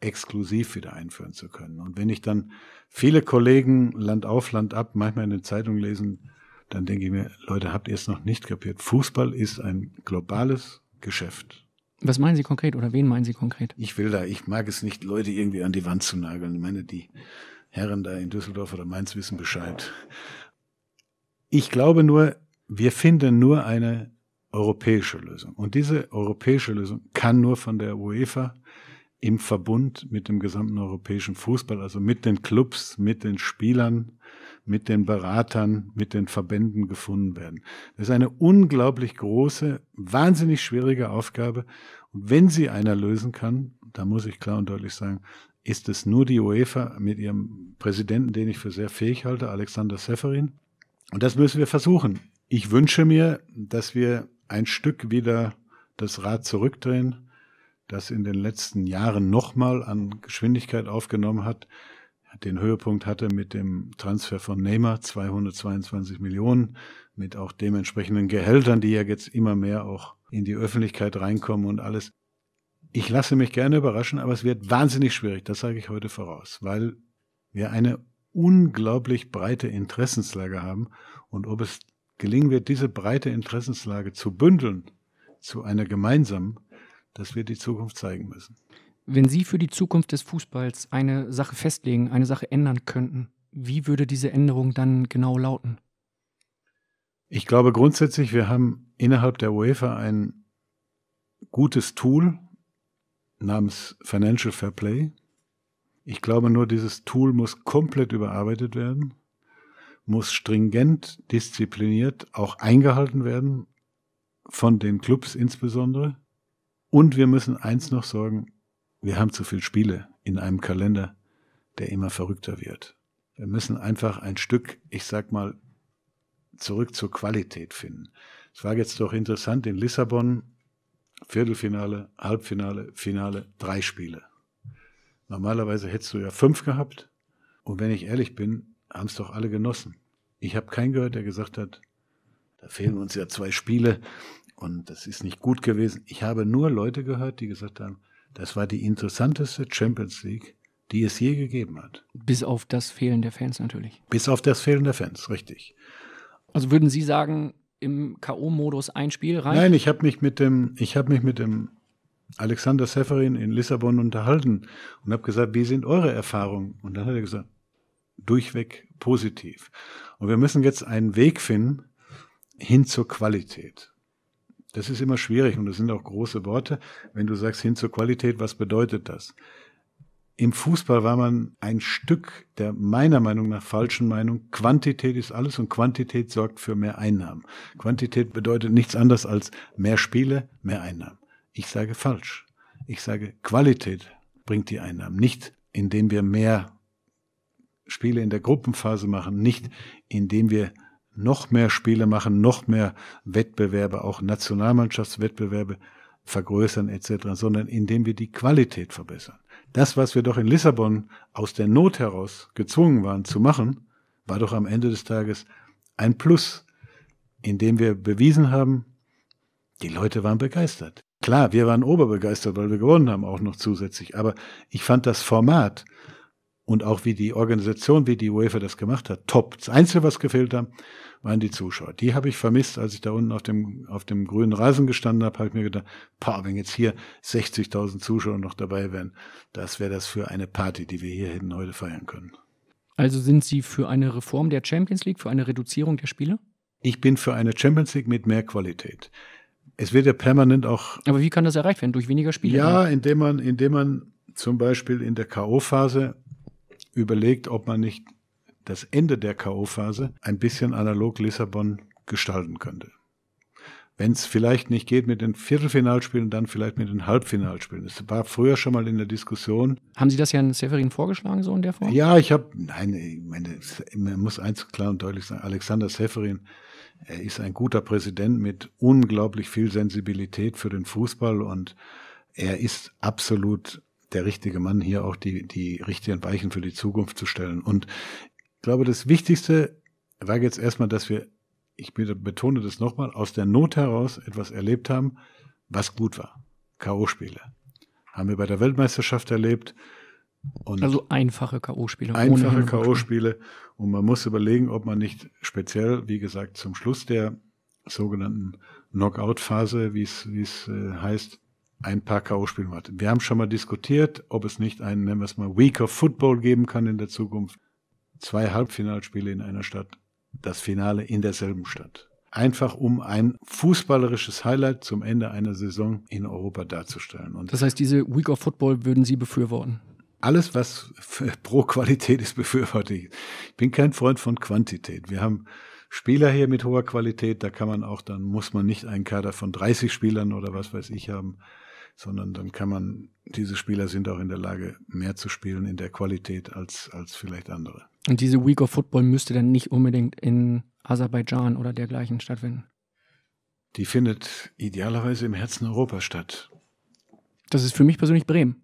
[SPEAKER 1] exklusiv wieder einführen zu können. Und wenn ich dann viele Kollegen Land auf, Land ab, manchmal in den Zeitungen lesen, dann denke ich mir, Leute, habt ihr es noch nicht kapiert? Fußball ist ein globales Geschäft.
[SPEAKER 2] Was meinen Sie konkret oder wen meinen Sie konkret?
[SPEAKER 1] Ich will da, ich mag es nicht, Leute irgendwie an die Wand zu nageln. Ich meine, die Herren da in Düsseldorf oder Mainz wissen Bescheid. Ich glaube nur, wir finden nur eine europäische Lösung. Und diese europäische Lösung kann nur von der UEFA im Verbund mit dem gesamten europäischen Fußball, also mit den Clubs, mit den Spielern, mit den Beratern, mit den Verbänden gefunden werden. Das ist eine unglaublich große, wahnsinnig schwierige Aufgabe. Und wenn sie einer lösen kann, da muss ich klar und deutlich sagen, ist es nur die UEFA mit ihrem Präsidenten, den ich für sehr fähig halte, Alexander Seferin. Und das müssen wir versuchen. Ich wünsche mir, dass wir ein Stück wieder das Rad zurückdrehen, das in den letzten Jahren nochmal an Geschwindigkeit aufgenommen hat, den Höhepunkt hatte mit dem Transfer von Neymar, 222 Millionen, mit auch dementsprechenden Gehältern, die ja jetzt immer mehr auch in die Öffentlichkeit reinkommen und alles. Ich lasse mich gerne überraschen, aber es wird wahnsinnig schwierig, das sage ich heute voraus, weil wir eine unglaublich breite Interessenslage haben und ob es gelingen wird, diese breite Interessenslage zu bündeln zu einer gemeinsamen, das wird die Zukunft zeigen müssen.
[SPEAKER 2] Wenn Sie für die Zukunft des Fußballs eine Sache festlegen, eine Sache ändern könnten, wie würde diese Änderung dann genau lauten?
[SPEAKER 1] Ich glaube grundsätzlich, wir haben innerhalb der UEFA ein gutes Tool namens Financial Fair Play. Ich glaube nur, dieses Tool muss komplett überarbeitet werden, muss stringent, diszipliniert auch eingehalten werden, von den Clubs insbesondere. Und wir müssen eins noch sorgen, wir haben zu viele Spiele in einem Kalender, der immer verrückter wird. Wir müssen einfach ein Stück, ich sag mal, zurück zur Qualität finden. Es war jetzt doch interessant in Lissabon, Viertelfinale, Halbfinale, Finale, drei Spiele. Normalerweise hättest du ja fünf gehabt. Und wenn ich ehrlich bin, haben es doch alle genossen. Ich habe keinen gehört, der gesagt hat, da fehlen uns ja zwei Spiele und das ist nicht gut gewesen. Ich habe nur Leute gehört, die gesagt haben, das war die interessanteste Champions League, die es je gegeben hat.
[SPEAKER 2] Bis auf das Fehlen der Fans natürlich.
[SPEAKER 1] Bis auf das Fehlen der Fans, richtig.
[SPEAKER 2] Also würden Sie sagen, im K.O.-Modus ein Spiel rein?
[SPEAKER 1] Nein, ich habe mich mit dem, ich habe mich mit dem Alexander Seferin in Lissabon unterhalten und habe gesagt, wie sind eure Erfahrungen? Und dann hat er gesagt, durchweg positiv. Und wir müssen jetzt einen Weg finden hin zur Qualität. Das ist immer schwierig und das sind auch große Worte. Wenn du sagst hin zur Qualität, was bedeutet das? Im Fußball war man ein Stück der meiner Meinung nach falschen Meinung. Quantität ist alles und Quantität sorgt für mehr Einnahmen. Quantität bedeutet nichts anderes als mehr Spiele, mehr Einnahmen. Ich sage falsch. Ich sage Qualität bringt die Einnahmen. Nicht indem wir mehr Spiele in der Gruppenphase machen, nicht indem wir noch mehr Spiele machen, noch mehr Wettbewerbe, auch Nationalmannschaftswettbewerbe vergrößern etc., sondern indem wir die Qualität verbessern. Das, was wir doch in Lissabon aus der Not heraus gezwungen waren zu machen, war doch am Ende des Tages ein Plus, indem wir bewiesen haben, die Leute waren begeistert. Klar, wir waren oberbegeistert, weil wir gewonnen haben, auch noch zusätzlich. Aber ich fand das Format und auch wie die Organisation, wie die UEFA das gemacht hat, top. Das Einzige, was gefehlt hat, waren die Zuschauer. Die habe ich vermisst, als ich da unten auf dem, auf dem grünen Rasen gestanden habe, habe ich mir gedacht, pa, wenn jetzt hier 60.000 Zuschauer noch dabei wären, das wäre das für eine Party, die wir hier hätten heute feiern können.
[SPEAKER 2] Also sind Sie für eine Reform der Champions League, für eine Reduzierung der Spiele?
[SPEAKER 1] Ich bin für eine Champions League mit mehr Qualität. Es wird ja permanent auch.
[SPEAKER 2] Aber wie kann das erreicht werden? Durch weniger Spiele?
[SPEAKER 1] Ja, indem man, indem man zum Beispiel in der K.O.-Phase überlegt, ob man nicht das Ende der K.O.-Phase ein bisschen analog Lissabon gestalten könnte. wenn es vielleicht nicht geht mit den Viertelfinalspielen, dann vielleicht mit den Halbfinalspielen. Das war früher schon mal in der Diskussion.
[SPEAKER 2] Haben Sie das Herrn Severin vorgeschlagen, so in der Form?
[SPEAKER 1] Ja, ich habe, nein, ich meine, man muss eins klar und deutlich sagen, Alexander Severin, er ist ein guter Präsident mit unglaublich viel Sensibilität für den Fußball und er ist absolut der richtige Mann, hier auch die, die richtigen Weichen für die Zukunft zu stellen. Und glaube, das Wichtigste war jetzt erstmal, dass wir ich betone das nochmal, aus der Not heraus etwas erlebt haben, was gut war. K.O.-Spiele. Haben wir bei der Weltmeisterschaft erlebt.
[SPEAKER 2] also einfache K.O.-Spiele.
[SPEAKER 1] Einfache K.O.-Spiele. Und man muss überlegen, ob man nicht speziell, wie gesagt, zum Schluss der sogenannten Knockout-Phase, wie es, äh, heißt, ein paar K.O.-Spiele hat. Wir haben schon mal diskutiert, ob es nicht einen, nennen wir es mal, Week of Football geben kann in der Zukunft. Zwei Halbfinalspiele in einer Stadt das Finale in derselben Stadt. Einfach um ein fußballerisches Highlight zum Ende einer Saison in Europa darzustellen.
[SPEAKER 2] Und das heißt, diese Week of Football würden Sie befürworten?
[SPEAKER 1] Alles, was <laughs> pro Qualität ist, befürworte ich. Ich bin kein Freund von Quantität. Wir haben Spieler hier mit hoher Qualität, da kann man auch, dann muss man nicht einen Kader von 30 Spielern oder was weiß ich haben, sondern dann kann man, diese Spieler sind auch in der Lage, mehr zu spielen in der Qualität als, als vielleicht andere.
[SPEAKER 2] Und diese Week of Football müsste dann nicht unbedingt in Aserbaidschan oder dergleichen stattfinden.
[SPEAKER 1] Die findet idealerweise im Herzen Europas statt.
[SPEAKER 2] Das ist für mich persönlich Bremen.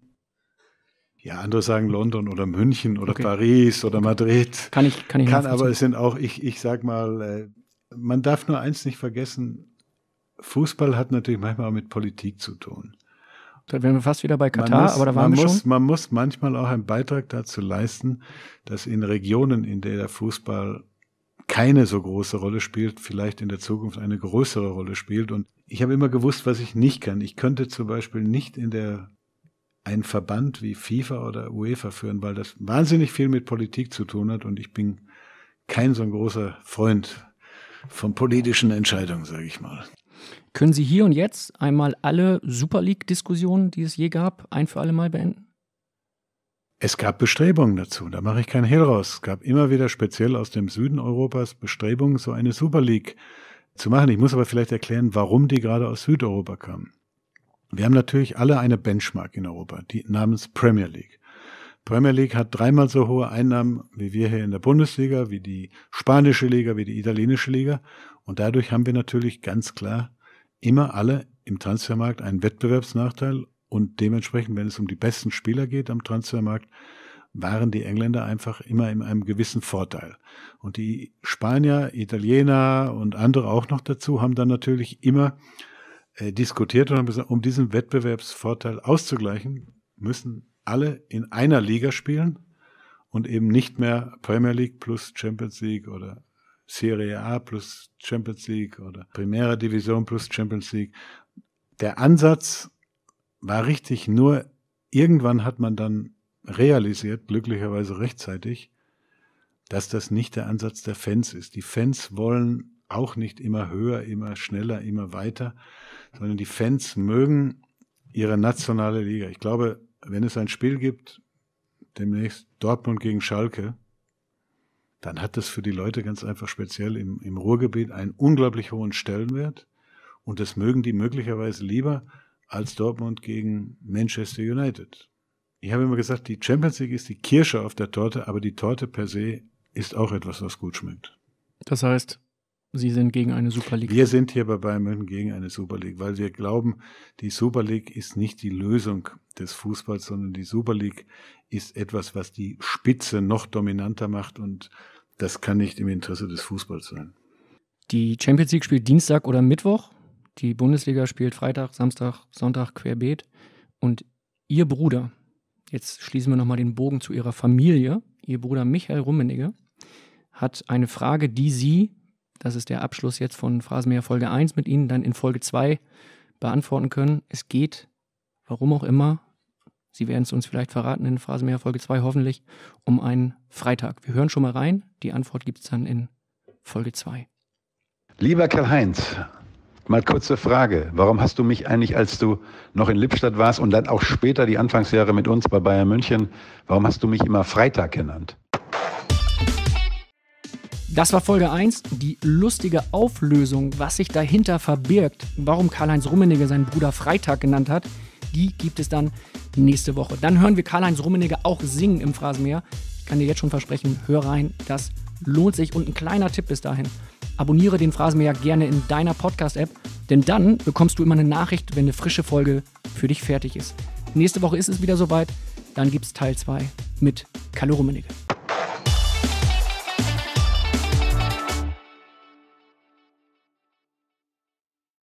[SPEAKER 1] Ja, andere sagen London oder München oder okay. Paris oder Madrid.
[SPEAKER 2] Kann ich, kann ich
[SPEAKER 1] kann, aber es sind auch, ich, ich sag mal, äh, man darf nur eins nicht vergessen, Fußball hat natürlich manchmal auch mit Politik zu tun.
[SPEAKER 2] Da wären wir fast wieder bei Katar, muss, aber da waren wir
[SPEAKER 1] muss,
[SPEAKER 2] schon.
[SPEAKER 1] Man muss manchmal auch einen Beitrag dazu leisten, dass in Regionen, in der der Fußball keine so große Rolle spielt, vielleicht in der Zukunft eine größere Rolle spielt. Und ich habe immer gewusst, was ich nicht kann. Ich könnte zum Beispiel nicht in der einen Verband wie FIFA oder UEFA führen, weil das wahnsinnig viel mit Politik zu tun hat und ich bin kein so ein großer Freund von politischen Entscheidungen, sage ich mal.
[SPEAKER 2] Können Sie hier und jetzt einmal alle Super League-Diskussionen, die es je gab, ein für alle Mal beenden?
[SPEAKER 1] Es gab Bestrebungen dazu, da mache ich keinen Hehl raus. Es gab immer wieder speziell aus dem Süden Europas Bestrebungen, so eine Super League zu machen. Ich muss aber vielleicht erklären, warum die gerade aus Südeuropa kamen. Wir haben natürlich alle eine Benchmark in Europa, die namens Premier League. Premier League hat dreimal so hohe Einnahmen wie wir hier in der Bundesliga, wie die spanische Liga, wie die italienische Liga. Und dadurch haben wir natürlich ganz klar immer alle im Transfermarkt einen Wettbewerbsnachteil und dementsprechend, wenn es um die besten Spieler geht am Transfermarkt, waren die Engländer einfach immer in einem gewissen Vorteil. Und die Spanier, Italiener und andere auch noch dazu haben dann natürlich immer äh, diskutiert und haben gesagt, um diesen Wettbewerbsvorteil auszugleichen, müssen alle in einer Liga spielen und eben nicht mehr Premier League plus Champions League oder Serie A plus Champions League oder Primera Division plus Champions League. Der Ansatz war richtig, nur irgendwann hat man dann realisiert, glücklicherweise rechtzeitig, dass das nicht der Ansatz der Fans ist. Die Fans wollen auch nicht immer höher, immer schneller, immer weiter, sondern die Fans mögen ihre nationale Liga. Ich glaube, wenn es ein Spiel gibt, demnächst Dortmund gegen Schalke, dann hat das für die Leute ganz einfach speziell im, im Ruhrgebiet einen unglaublich hohen Stellenwert. Und das mögen die möglicherweise lieber als Dortmund gegen Manchester United. Ich habe immer gesagt, die Champions League ist die Kirsche auf der Torte, aber die Torte per se ist auch etwas, was gut schmeckt.
[SPEAKER 2] Das heißt, Sie sind gegen eine Super League?
[SPEAKER 1] Wir sind hier bei Bayern München gegen eine Super League, weil wir glauben, die Super League ist nicht die Lösung des Fußballs, sondern die Super League ist etwas, was die Spitze noch dominanter macht und das kann nicht im Interesse des Fußballs sein.
[SPEAKER 2] Die Champions League spielt Dienstag oder Mittwoch. Die Bundesliga spielt Freitag, Samstag, Sonntag querbeet. Und Ihr Bruder, jetzt schließen wir nochmal den Bogen zu Ihrer Familie, Ihr Bruder Michael Rummenigge, hat eine Frage, die Sie das ist der Abschluss jetzt von Phrasenmäher Folge 1 mit Ihnen, dann in Folge 2 beantworten können. Es geht, warum auch immer, Sie werden es uns vielleicht verraten in Phrasenmäher Folge 2 hoffentlich, um einen Freitag. Wir hören schon mal rein. Die Antwort gibt es dann in Folge 2.
[SPEAKER 10] Lieber Karl-Heinz, mal kurze Frage. Warum hast du mich eigentlich, als du noch in Lippstadt warst und dann auch später die Anfangsjahre mit uns bei Bayern München, warum hast du mich immer Freitag genannt?
[SPEAKER 2] Das war Folge 1, die lustige Auflösung, was sich dahinter verbirgt, warum Karl-Heinz Rummenigge seinen Bruder Freitag genannt hat, die gibt es dann nächste Woche. Dann hören wir Karl-Heinz Rummenigge auch singen im Phrasenmeer. Ich kann dir jetzt schon versprechen, hör rein, das lohnt sich. Und ein kleiner Tipp bis dahin. Abonniere den Phrasenmäher gerne in deiner Podcast-App, denn dann bekommst du immer eine Nachricht, wenn eine frische Folge für dich fertig ist. Nächste Woche ist es wieder soweit. Dann gibt es Teil 2 mit Kalle Rummenigge.